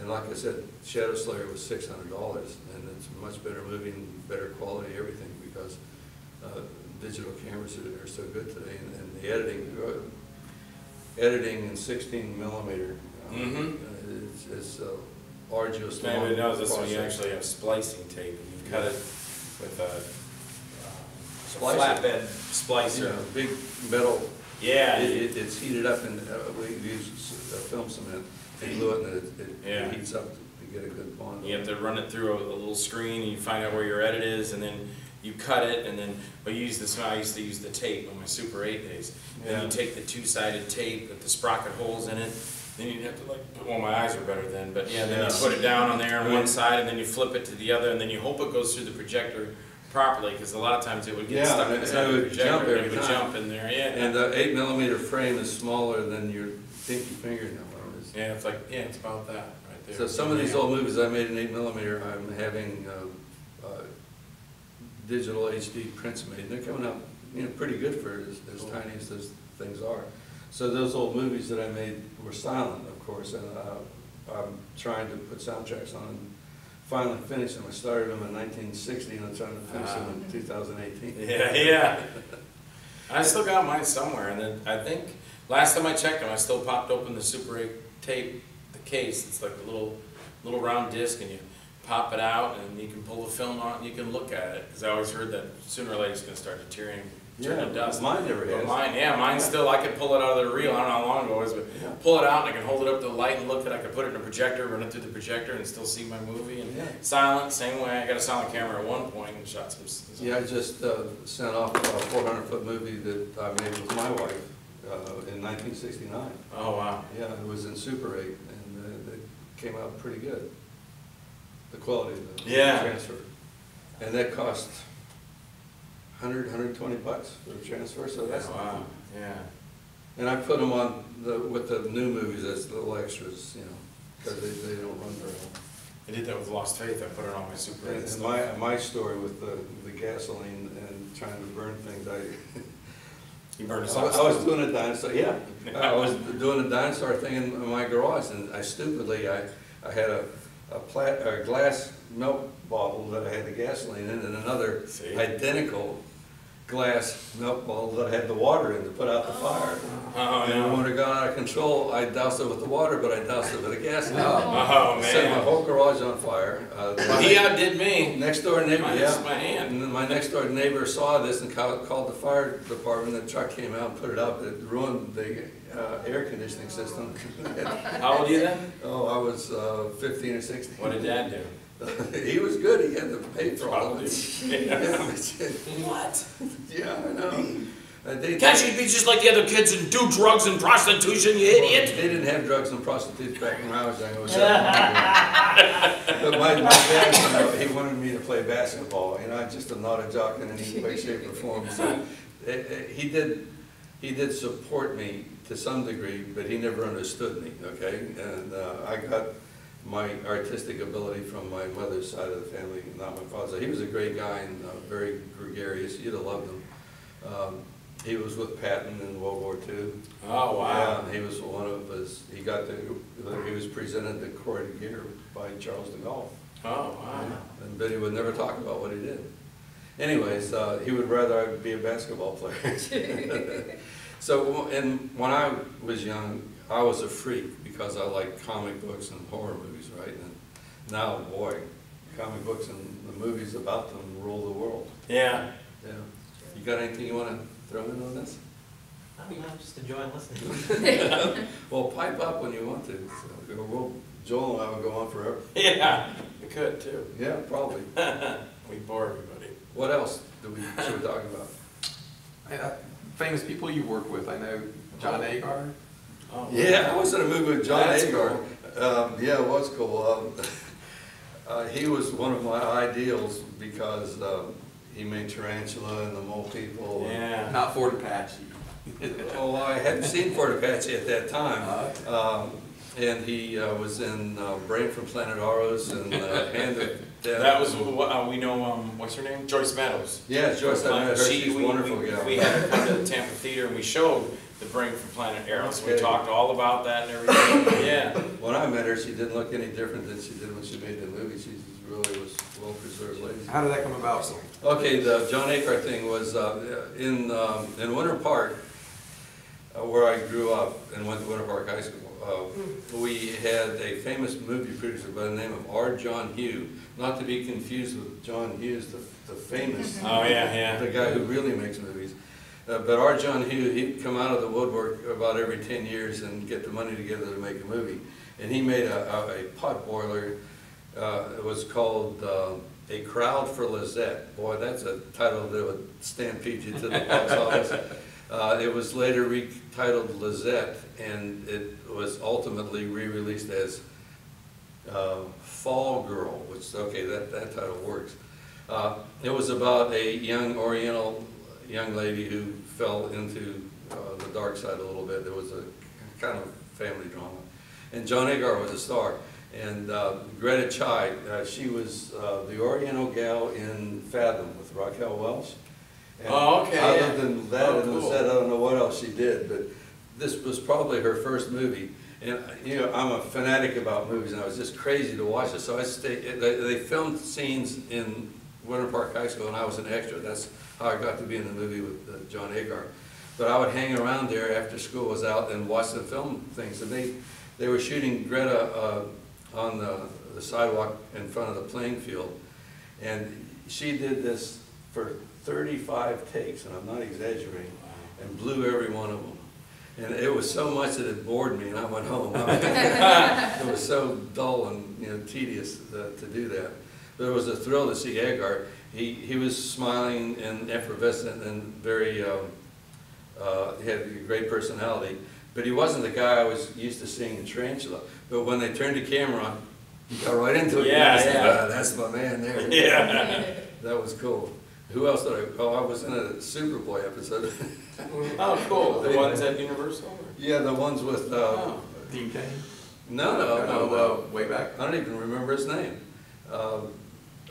And like I said, Shadow Slayer was six hundred dollars, and it's a much better movie and better quality, everything, because uh, digital cameras are, are so good today, and, and the editing, uh, editing in sixteen millimeter, uh, Mhm. is, is uh, arduous. If anybody knows this, long one you actually have splicing tape, and you cut it with a uh, Splicer. flatbed You know, splicer. big metal Yeah, It, it- it- it's heated up and uh, we use uh, film cement, and glue it, and it, it- Yeah. it heats up to get a good bond. you have to run it through a, a little screen, and you find out where your edit is, and then you cut it, and then, but you use this, I used to use the tape on my Super eight days. Then you take the two-sided tape with the sprocket holes in it, then you'd have to like, put- well, my eyes are better then, but yeah, then you put it down on there on one side, and then you flip it to the other, and then you hope it goes through the projector properly, because a lot of times it would get Yeah, stuck and it- and the would jump projector, and it every would time. jump in there, yeah. And the eight millimeter frame is smaller than your pinky fingernail. It's- Yeah, it's like, yeah, it's about that, right there. So some of these old movies I made in eight millimeter, I'm having, uh, uh, digital HD prints made, and they're coming out, you know, pretty good for as, as tiny as those things are. So those old movies that I made were silent, of course, and, uh, I'm trying to put soundtracks on, and finally finished them. I started them in nineteen sixty, and I'm trying to finish them in two thousand eighteen. Yeah, yeah. I still got mine somewhere, and then I think, last time I checked them, I still popped open the Super 8 tape, the case, it's like a little, little round disc, and you pop it out, and you can pull the film out, and you can look at it, because I always heard that sooner or later it's gonna start deteriorating, turn to dust. Mine never But mine, yeah, mine still, I could pull it out of the reel, I don't know how long ago it was, Yeah. but pull it out, and I can hold it up to the light and look at it, I could put it in a projector, run it through the projector, and still see my movie, and Yeah. silent, same way, I got a silent camera at one point, and shot some. some- Yeah, I just uh, sent off a four hundred foot movie that I made with my wife uh, in nineteen sixty-nine. Oh, wow. Yeah, it was in Super eight, and uh, it came out pretty good. The quality of the Yeah. transfer. And that cost hundred, hundred and twenty bucks for the transfer, so that's. Wow, yeah. And I put them on the, with the new movies as little extras, you know, because they, they don't run very well. I did that with Lost Faith, I put it on my Super 8 And my, my story with the, the gasoline and trying to burn things, I, You burned I us. I was doing a dinosaur, yeah, I was doing a dinosaur thing in my garage, and I stupidly, I, I had a, a plat, a glass milk bottle that I had the gasoline in, and another See? identical glass milk bottle that I had the water in to put out the fire. Oh, And no. when it got out of control, I doused it with the water, but I doused it with the gasoline. Oh, man. Set my whole garage on fire. Uh, Well, He outdid me. Next door neighbor, Minus yeah. my hand. And my next door neighbor saw this and called, called the fire department, the truck came out and put it out, it ruined the, uh, air conditioning system. How old are you then? Oh, I was, uh, fifteen or sixteen. What did Dad do? He was good, he had to pay for all of it. Yeah. Yeah, What? Yeah, I know. Uh, they- Can't you be just like the other kids and do drugs and prostitution, you idiot? They didn't have drugs and prostitutes back when I was young, it was. But my, my dad, you know, he wanted me to play basketball, and know, I'm just not a jock in any way, shape, or form, so. eh, eh, He did, he did support me to some degree, but he never understood me, okay? And, uh, I got my artistic ability from my mother's side of the family, not my father's. He was a great guy and, uh, very gregarious, you'd have loved him. Um, He was with Patton in World War II. Oh, wow. Yeah, he was one of his, he got the, he was presented the Croix de Guerre by Charles de Gaulle. Oh, wow. And But he would never talk about what he did. Anyways, uh, he would rather I be a basketball player. So, and when I was young, I was a freak because I liked comic books and horror movies? And now, boy, comic books and the movies about them rule the world. Yeah. Yeah. You got anything you wanna throw in on this? I mean, I'm just enjoying listening. Well, pipe up when you want to. So, we'll- Joel and I will go on forever. Yeah, we could too. Yeah, probably. We bore everybody. What else do we, should we talk about? Famous people you work with, I know John Agar. Oh. Yeah, I was in a movie with John That's Agar. Um, yeah, it was cool. Um, uh, he was one of my ideals because, um, he made Tarantula and the Mole People. and- Yeah. Not Fort Apache. Oh, I hadn't seen Fort Apache at that Uh, time. Um, and he, uh, was in, uh, Brain from Planet Arous and, uh, Hand of Death. That was, uh, we know, um, what's her name? Joyce Meadows. Yeah, Joyce, I met her. She- She's we- wonderful, we- gal. We had her come to the Tampa Theater and we showed the Brain from Planet Arous, so we talked all about that and everything, yeah. When I met her, she didn't look any different than she did when she made the movie. She really was well-preserved lady. How did that come about? Okay, the John Agar thing was, uh, in, um, in Winter Park, uh, where I grew up and went to Winter Park High School, uh, we had a famous movie producer by the name of R. John Hugh, not to be confused with John Hughes, the, the famous Oh, yeah, yeah. the guy who really makes movies. Uh, but our John Hughes, he'd come out of the woodwork about every ten years and get the money together to make a movie. And he made a, a, a pot boiler, uh, it was called, uh, A Crowd for Lisette. Boy, that's a title that would stampede you to the box office. Uh, it was later retitled Lisette, and it was ultimately re-released as, uh, Fall Girl, which, okay, that, that title works. Uh, It was about a young Oriental young lady who fell into uh, the dark side a little bit. There was a kind of family drama. and John Agar was a star. And uh, Greta Chi, uh, she was uh, the Oriental gal in Fathom with Raquel Welch. And Oh, okay, Other yeah. than that, Oh, cool. set, I don't know what else she did, but this was probably her first movie. And, you know, I'm a fanatic about movies, and I was just crazy to watch it. So I stayed, they, they filmed scenes in Winter Park High School, and I was an extra. That's how I got to be in the movie with uh, John Agar. But I would hang around there after school was out and watch them film things. And they, they were shooting Greta uh, on the, the sidewalk in front of the playing field. And she did this for thirty-five takes, and I'm not exaggerating, and blew every one of them. And it was so much that it bored me, and I went home. It was so dull and, you know, tedious uh, to do that. But it was a thrill to see Agar. He, he was smiling and effervescent and very, um, uh, he had a great personality. But he wasn't the guy I was used to seeing in Tarantula. But when they turned the camera on, he got right into it. Yeah, I said, yeah. "Ah, That's my man there. Yeah. That was cool. Who else did I, oh, I was in a Superboy episode. Oh, cool, the ones at Universal? or- Yeah, the ones with, uh, Oh. Dean Cain? no, no, no, uh, Way back? I don't even remember his name. Um,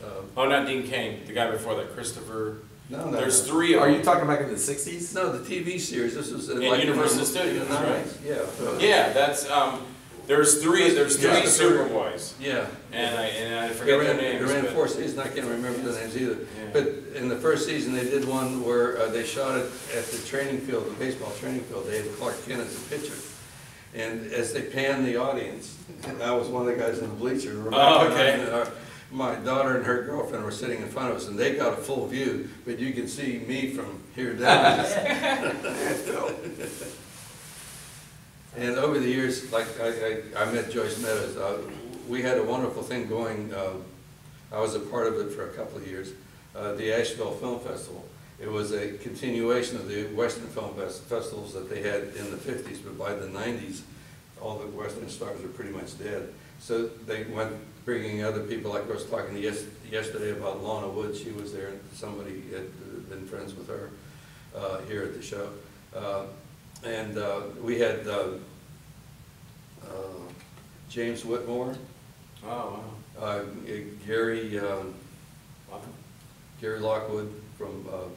uh, Oh, not Dean Cain, the guy before that, Christopher, No, no. there's no. three Are them. you talking back in the sixties? No, the TV series, this was. In like Universal Studios, right? Yeah. Yeah, that's, um, there's three, there's three Christopher- Superboys, Yeah. and I, and I They forget their ran, they names, ran but. four seasons, I can't remember the names either. Yeah. But in the first season, they did one where uh, they shot it at the training field, the baseball training field. They had Clark Kent as a pitcher. And as they panned the audience, I was one of the guys in the bleacher. Oh, okay. My daughter and her girlfriend were sitting in front of us, and they got a full view, but you can see me from here down. And over the years, like, I, I, I met Joyce Meadows, uh, we had a wonderful thing going, um, I was a part of it for a couple of years, uh, the Asheville Film Festival. It was a continuation of the Western film fes- festivals that they had in the fifties, but by the nineties, all the Western stars were pretty much dead. So they went bringing other people, like I was talking yes, yesterday about Lana Wood, she was there, and somebody had been friends with her, uh, here at the show. Uh, and, uh, we had, uh, uh, James Whitmore, Oh, uh, Gary, um. Gary Lockwood from uh,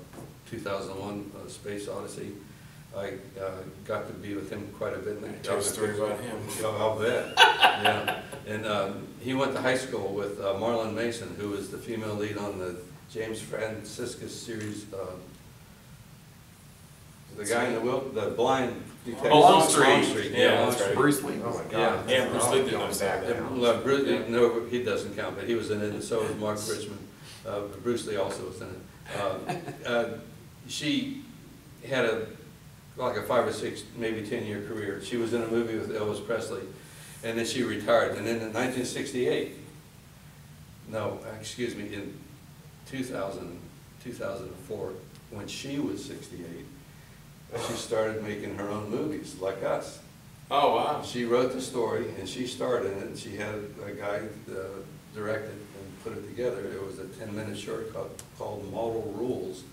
2001 uh, Space Odyssey. I uh, got to be with him quite a bit. and Tell a story about him. I'll bet, yeah. And um, he went to high school with uh, Marlyn Mason, who was the female lead on the James Franciscus series. uh, The guy in the wheel, the blind detective. Oh, Longstreet. Longstreet, Yeah, yeah, that's right. Bruce Lee? Oh, my Yeah. God. Yeah, Bruce Lee did those back back down. Well, Bruce, no, he doesn't count, but he was in it, and so was Mark Richman. Uh, Bruce Lee also was in it. Uh, uh, She had a, like a five or six, maybe ten-year career. She was in a movie with Elvis Presley, and then she retired. And then in nineteen sixty-eight, no, excuse me, in 2000, 2004, when she was sixty-eight, she started making her own movies, like us. Oh, wow. She wrote the story and she starred in it, and she had a guy uh, direct it and put it together. It was a ten-minute short called, called Model Rules.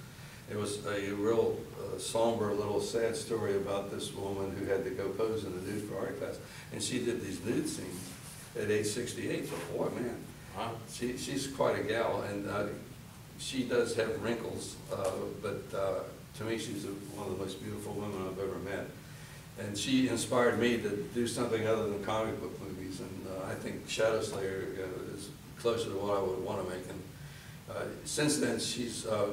It was a real uh, somber, little sad story about this woman who had to go pose in a nude for art class. And she did these nude scenes at age sixty-eight, so boy, man, she, she's quite a gal, and uh, she does have wrinkles, uh, but uh, to me, she's a- one of the most beautiful women I've ever met. And she inspired me to do something other than comic book movies, and uh, I think Shadow Slayer uh, is closer to what I would want to make. And uh, since then, she's uh,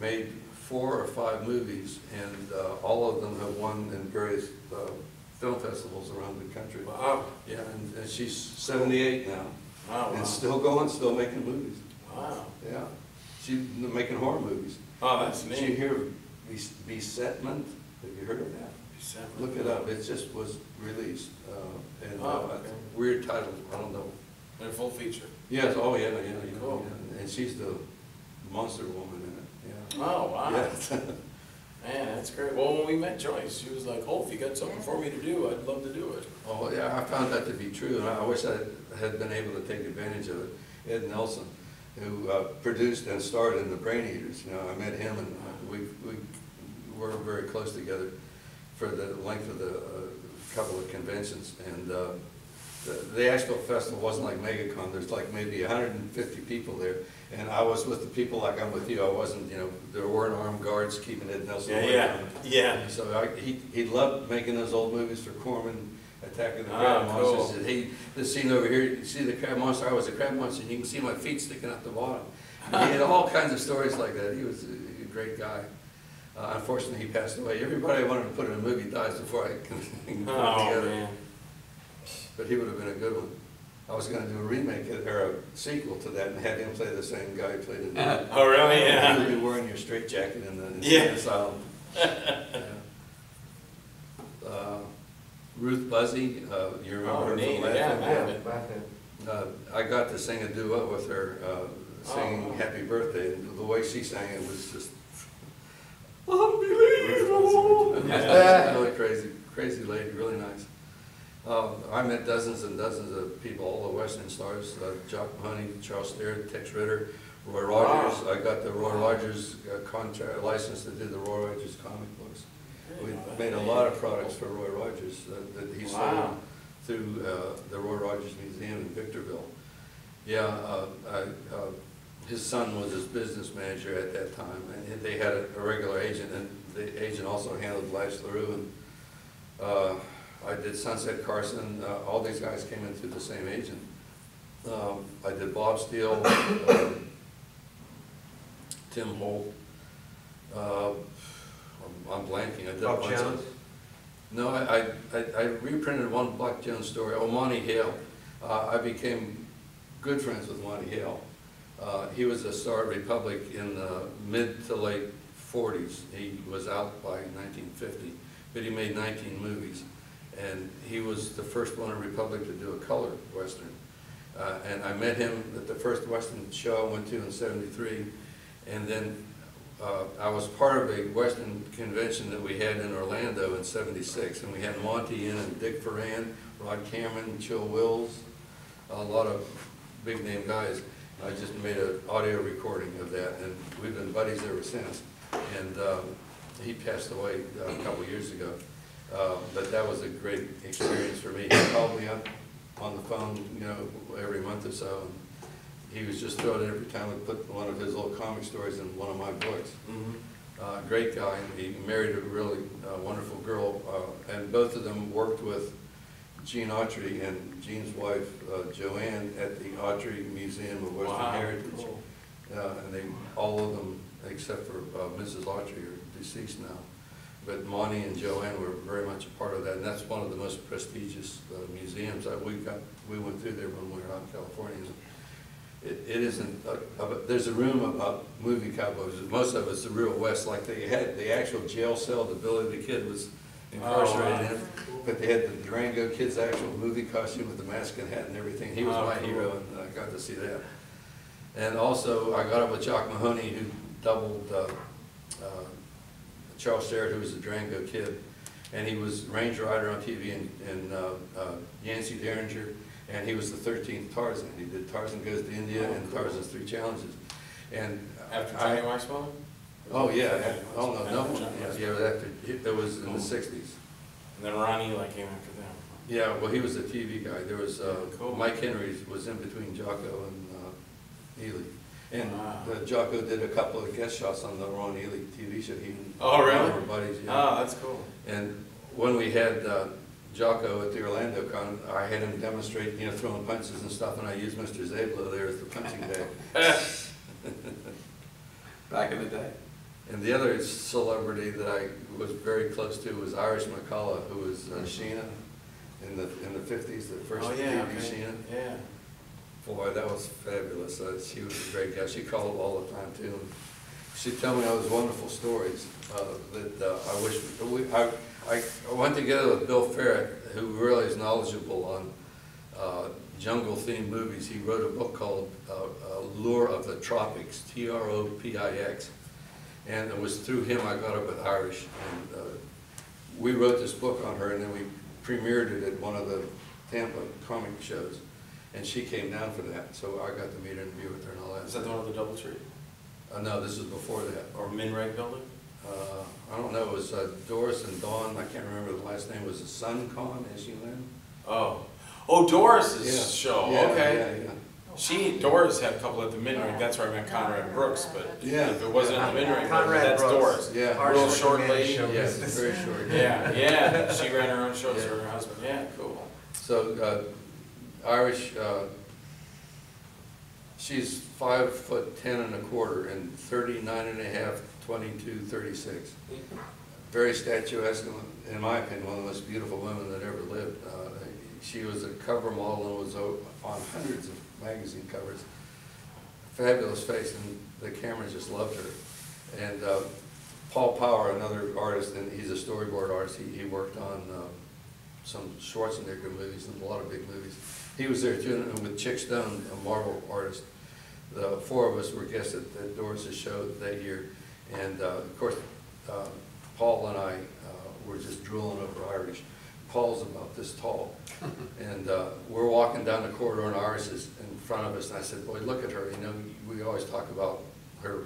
made four or five movies, and uh, all of them have won in various uh, film festivals around the country. Wow. Yeah, and and she's seventy-eight now. Wow, wow. And still going, still making movies. Wow. Yeah. She's making horror movies. Oh, that's Did you hear of Besetment? Have you heard of that? Besetment. Look it up. It just was released. uh, And Oh, uh, okay. weird title, I don't know. They're full feature. Yes, oh, yeah, yeah, yeah. Cool. yeah. And she's the monster woman Oh, wow. yeah. Yeah. Man, that's great. Well, when we met Joyce, she was like, oh, if you got something for me to do, I'd love to do it. Oh, yeah, I found that to be true, and I wish I had been able to take advantage of it. Ed Nelson, who uh, produced and starred in The Brain Eaters, you know, I met him and we, we were very close together for the length of the uh, couple of conventions, and uh, the, the Asheville Festival wasn't like MegaCon, there's like maybe hundred and fifty people there, and I was with the people like I'm with you, I wasn't, you know, there weren't armed guards keeping Ed Nelson Yeah, away yeah, from it. yeah. So I, he, he loved making those old movies for Corman, Attacking the Ah, Crab cool. Monsters. And he, this scene over here, you see the crab monster, I was a crab monster, and you can see my feet sticking out the bottom. He had all kinds of stories like that. He was a a great guy. Uh, unfortunately, he passed away. Everybody I wanted to put in a movie dies before I can can put it Oh, together. man. But he would have been a good one. I was gonna do a remake, of- or a sequel to that and have him play the same guy who played it. Oh, really? He Yeah. would be wearing your straight jacket in the in the asylum. Yeah. Uh, Ruth Buzzi, uh, you remember Oh, her neat. from Yeah, Laugh-In? I. Uh, I got to sing a duet with her, uh, singing Oh. Happy Birthday, and the way she sang it was just unbelievable. Yeah. Really crazy, crazy lady, really nice. Uh, I met dozens and dozens of people, all the Western stars, uh, Jock Mahoney, Charles Starrett, Tex Ritter, Roy Rogers. I got the Roy Rogers uh, contract, license to do the Roy Rogers comic books. We made a lot of products for Roy Rogers that, that he sold through, uh, the Roy Rogers Museum in Victorville. Yeah, uh, I, uh, his son was his business manager at that time, and they had a, a regular agent, and the agent also handled Lash LaRue, and, uh, I did Sunset Carson, uh, all these guys came in through the same agent. Um, I did Bob Steele, um, Tim Holt, uh, I'm- I'm blanking, I did a Bob bunch of- Jones? no, I, I, I- reprinted one Buck Jones story, oh, Monte Hale. Uh, I became good friends with Monte Hale. Uh, he was a star at Republic in the mid to late forties. He was out by nineteen fifty, but he made nineteen movies. And he was the first one at Republic to do a color western. Uh, and I met him at the first western show I went to in seventy-three. And then uh, I was part of a Western convention that we had in Orlando in seventy-six, and we had Monte in, and Dick Foran, Rod Cameron, Chill Wills, a lot of big-name guys. I just made an audio recording of that, and we've been buddies ever since. And um, he passed away uh, a couple years ago, Uh, but that was a great experience for me. He called me up on the phone, you know, every month or so, and he was just thrilled every time I put one of his little comic stories in one of my books. Mhm. Uh, great guy, he married a really uh, wonderful girl, uh, and both of them worked with Gene Autry and Gene's wife uh, Joanne at the Autry Museum of Western Wow, Heritage. cool. Uh, And they, all of them, except for uh, Mrs. Autry, are deceased now. But Monte and Joanne were very much a part of that, and that's one of the most prestigious uh, museums. We got, we went through there when we were out in California. It, it isn't, uh, uh, there's a room about movie cowboys, most of it's the real west, like they had the actual jail cell that Billy the Kid was incarcerated in. But they had the Durango Kid's actual movie costume with the mask and hat and everything. He was Oh, my cool. hero, and I got to see that. And also, I got up with Jock Mahoney, who doubled uh, uh, Charles Starrett, who was a Durango Kid. And he was Ranger Rider on TV in, in uh, uh, Yancey Derringer, and he was the thirteenth Tarzan. He did Tarzan Goes to India and Tarzan's Three Challenges. And After Johnny Waxman? Oh, yeah, yeah. oh, no, no, yeah, yeah, after, it was in the sixties. And then Ronnie like came after them. Yeah, well, he was a TV guy. There was, uh, Cool. Mike Henry was in between Jocko and uh, Ely. And Wow. uh, Jocko did a couple of guest shots on the Ron Ely TV show. He Oh, really? our buddies, yeah. Oh, that's cool. And when we had uh, Jocko at the Orlando Con, I had him demonstrate, you know, throwing punches and stuff, and I used Mr. Zablo there as the punching bag. Back in the day. And the other celebrity that I was very close to was Irish McCalla, who was uh, Sheena in the, in the fifties, the first Oh, TV okay. Sheena. Yeah. Boy, that was fabulous. Uh, she was a great guy. She called all the time too. She'd tell me all those wonderful stories uh, that uh, I wish, we, I, I I went together with Bill Feret, who really is knowledgeable on uh, jungle-themed movies. He wrote a book called uh, uh, Lure of the Tropics, T-R-O-P-I-X. And it was through him I got up with Irish. And uh, we wrote this book on her, and then we premiered it at one of the Tampa comic shows. And she came down for that, so I got to meet her and be with her and all that. Is that the one with the double tree? Uh, no, this was before that. Or Minreg building? uh, I don't know, it was uh, Doris and Dawn, I can't remember the last name, was it Sun Con, as you know? Oh, oh, Doris's Yeah. show, Yeah, okay. Yeah, yeah. She, Doris had a couple at the Midway, that's where I met Conrad Brooks, but Yeah. if it wasn't at the Midway, Conrad that's Brooks. Doris. Yeah. Our Real short short lady. Yes, very short. Yeah, yeah, she ran her own shows Yeah. for her husband, yeah, cool. So, uh, Irish, uh, she's five foot ten and a quarter and thirty-nine and a half, twenty-two, thirty-six. Very statuesque, in my opinion, one of the most beautiful women that ever lived. Uh, She was a cover model and was on hundreds of magazine covers. Fabulous face, and the camera just loved her. And uh, Paul Power, another artist, and he's a storyboard artist, he, he worked on uh, some Schwarzenegger movies and a lot of big movies. He was there too, and with Chic Stone, a Marvel artist. The four of us were guests at at Doris's show that year. And uh, of course, uh, Paul and I uh, were just drooling over Irish. Paul's about this tall. And uh, we're walking down the corridor and Iris is in front of us. And I said, boy, look at her. You know, we always talk about her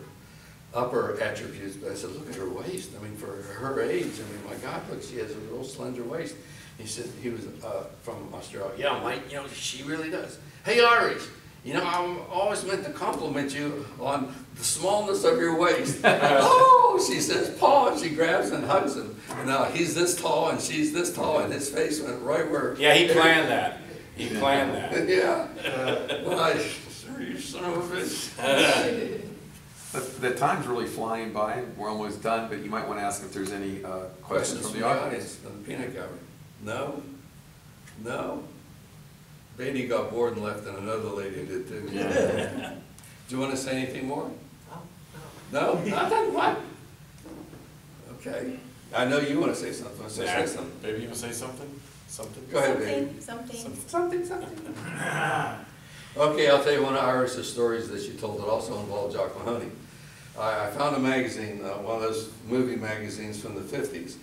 upper attributes, but I said, look at her waist. I mean, for her age, I mean, my God, look, she has a real slender waist. He said, he was uh, from Australia. Yeah, Mike, you know, she really does. Hey, Irish, you know, I'm always meant to compliment you on the smallness of your waist. oh, she says, Paul, and she grabs and hugs him. And now he's this tall and she's this tall, and his face went right where. Yeah, he planned that, he planned that. Yeah. Well, I, you son of a bitch. The, the time's really flying by, we're almost done, but you might want to ask if there's any uh, questions from the audience. On the peanut gallery? No? No? Beatty got bored and left, and another lady did too. Do you want to say anything more? No? Nothing? What? Okay. I know you want to say something. So say something. Maybe you want to say something, something? Go ahead, baby. Something, something. Something, something. Okay, I'll tell you one of Iris's stories that she told that also involved Jock Mahoney. I, I found a magazine, uh, one of those movie magazines from the fifties,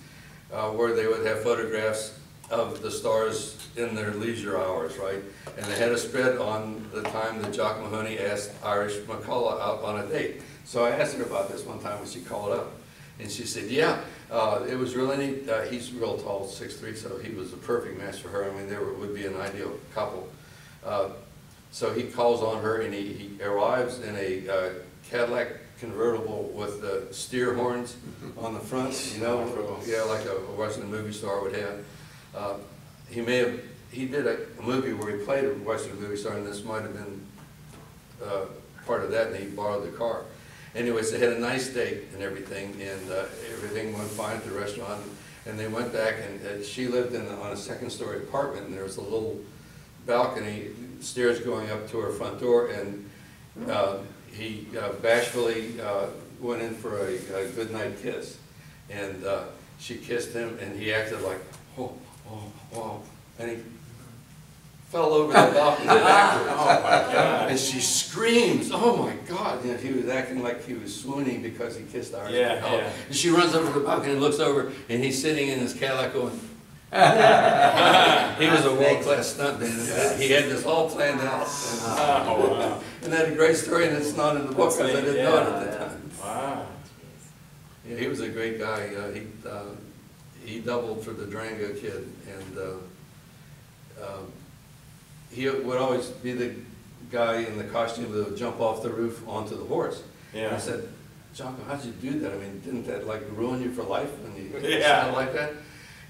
uh, where they would have photographs of the stars in their leisure hours, right? And they had a spread on the time that Jock Mahoney asked Irish McCalla out on a date. So I asked her about this one time when she called up. And she said, yeah, uh, it was really neat. Uh, he's real tall, 6'3", so he was a perfect match for her. I mean, they were, would be an ideal couple. Uh, so he calls on her and he, he arrives in a uh, Cadillac convertible with the steer horns on the front, you know, yeah, like a a Western movie star would have. Uh, He may have, he did a a movie where he played a Western movie star and this might have been uh, part of that and he borrowed the car. Anyways, they had a nice date and everything and uh, everything went fine at the restaurant. And they went back and uh, she lived in, a- on a second story apartment and there was a little balcony, stairs going up to her front door, and uh, he uh, bashfully uh, went in for a, a goodnight kiss. And uh, she kissed him, and he acted like, oh, oh, oh, and he fell over the balcony backwards. And she screams, oh my God, you know, he was acting like he was swooning because he kissed Iris Yeah, McCalla. yeah. And she runs over to the balcony and looks over, and he's sitting in his Cadillac going, he was a world-class stuntman. He had this all planned out. Oh, wow. And that a great story, and it's not in the book, because I didn't know it at the time. Wow. Yeah, he was a great guy. Uh, He, uh, he doubled for the Durango Kid, and uh, um, he would always be the guy in the costume that would jump off the roof onto the horse. And I said, Jocko, how'd you do that? I mean, didn't that like ruin you for life when you Yeah. sound like that?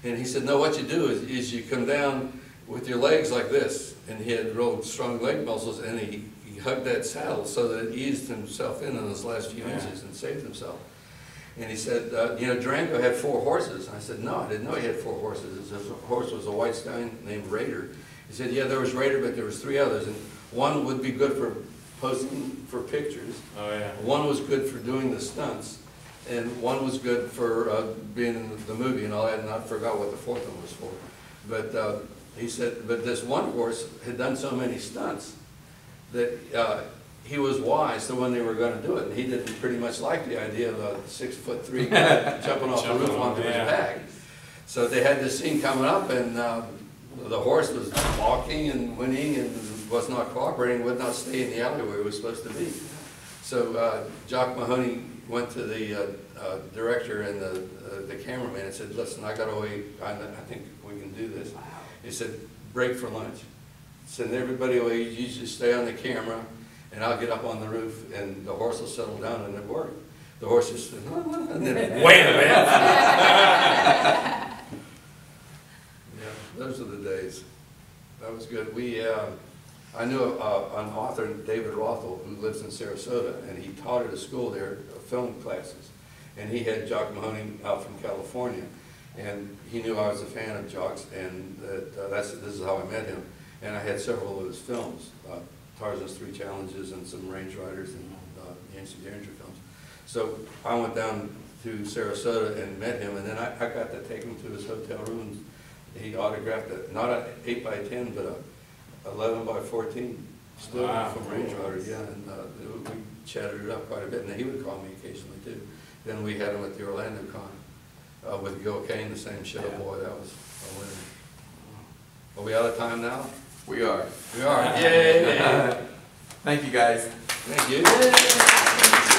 And he said, no, what you do is, is you come down with your legs like this, and he had real strong leg muscles, and he, he hugged that saddle so that it eased himself in on those last few Yeah. inches and saved himself. And he said, uh, you know, Durango had four horses. And I said, no, I didn't know he had four horses. His horse was a white stallion named Raider. He said, yeah, there was Raider, but there was three others, and one would be good for posting for pictures. Oh, yeah. One was good for doing the stunts, and one was good for uh, being in the movie and all that, and I forgot what the fourth one was for. But uh, he said, but this one horse had done so many stunts that uh, he was wise to when they were gonna do it, and he didn't pretty much like the idea of a six-foot-three guy jumping off the roof onto his back. So they had this scene coming up, and uh, the horse was balking and whinnying and was not cooperating, would not stay in the alley where he was supposed to be. So uh, Jock Mahoney went to the uh, uh, director and the uh, the cameraman and said, listen, I gotta wait, I I think we can do this. He said, break for lunch. Send everybody away, you just stay on the camera, and I'll get up on the roof, and the horse will settle down, and it worked. The horse just, and then, a minute. Yeah, those are the days. That was good. We, uh, I knew uh, an author, David Rothel, who lives in Sarasota, and he taught at a school there, uh, film classes. And he had Jock Mahoney out from California, and he knew I was a fan of Jock's, and that, uh, that's, this is how I met him. And I had several of his films, uh, Tarzan's Three Challenges and some Range Riders and uh, Yancey Derringer films. So I went down to Sarasota and met him, and then I, I got to take him to his hotel rooms. He autographed it, not an eight by ten, but a eleven by fourteen, still Wow. from Range Riders, yeah, and, uh, we chatted it up quite a bit, and he would call me occasionally too. Then we had him at the Orlando Con, uh, with Gil Kane, the same show, Yeah. boy, that was a winner. Are we out of time now? We are. We are, yay! Thank you, guys. Thank you.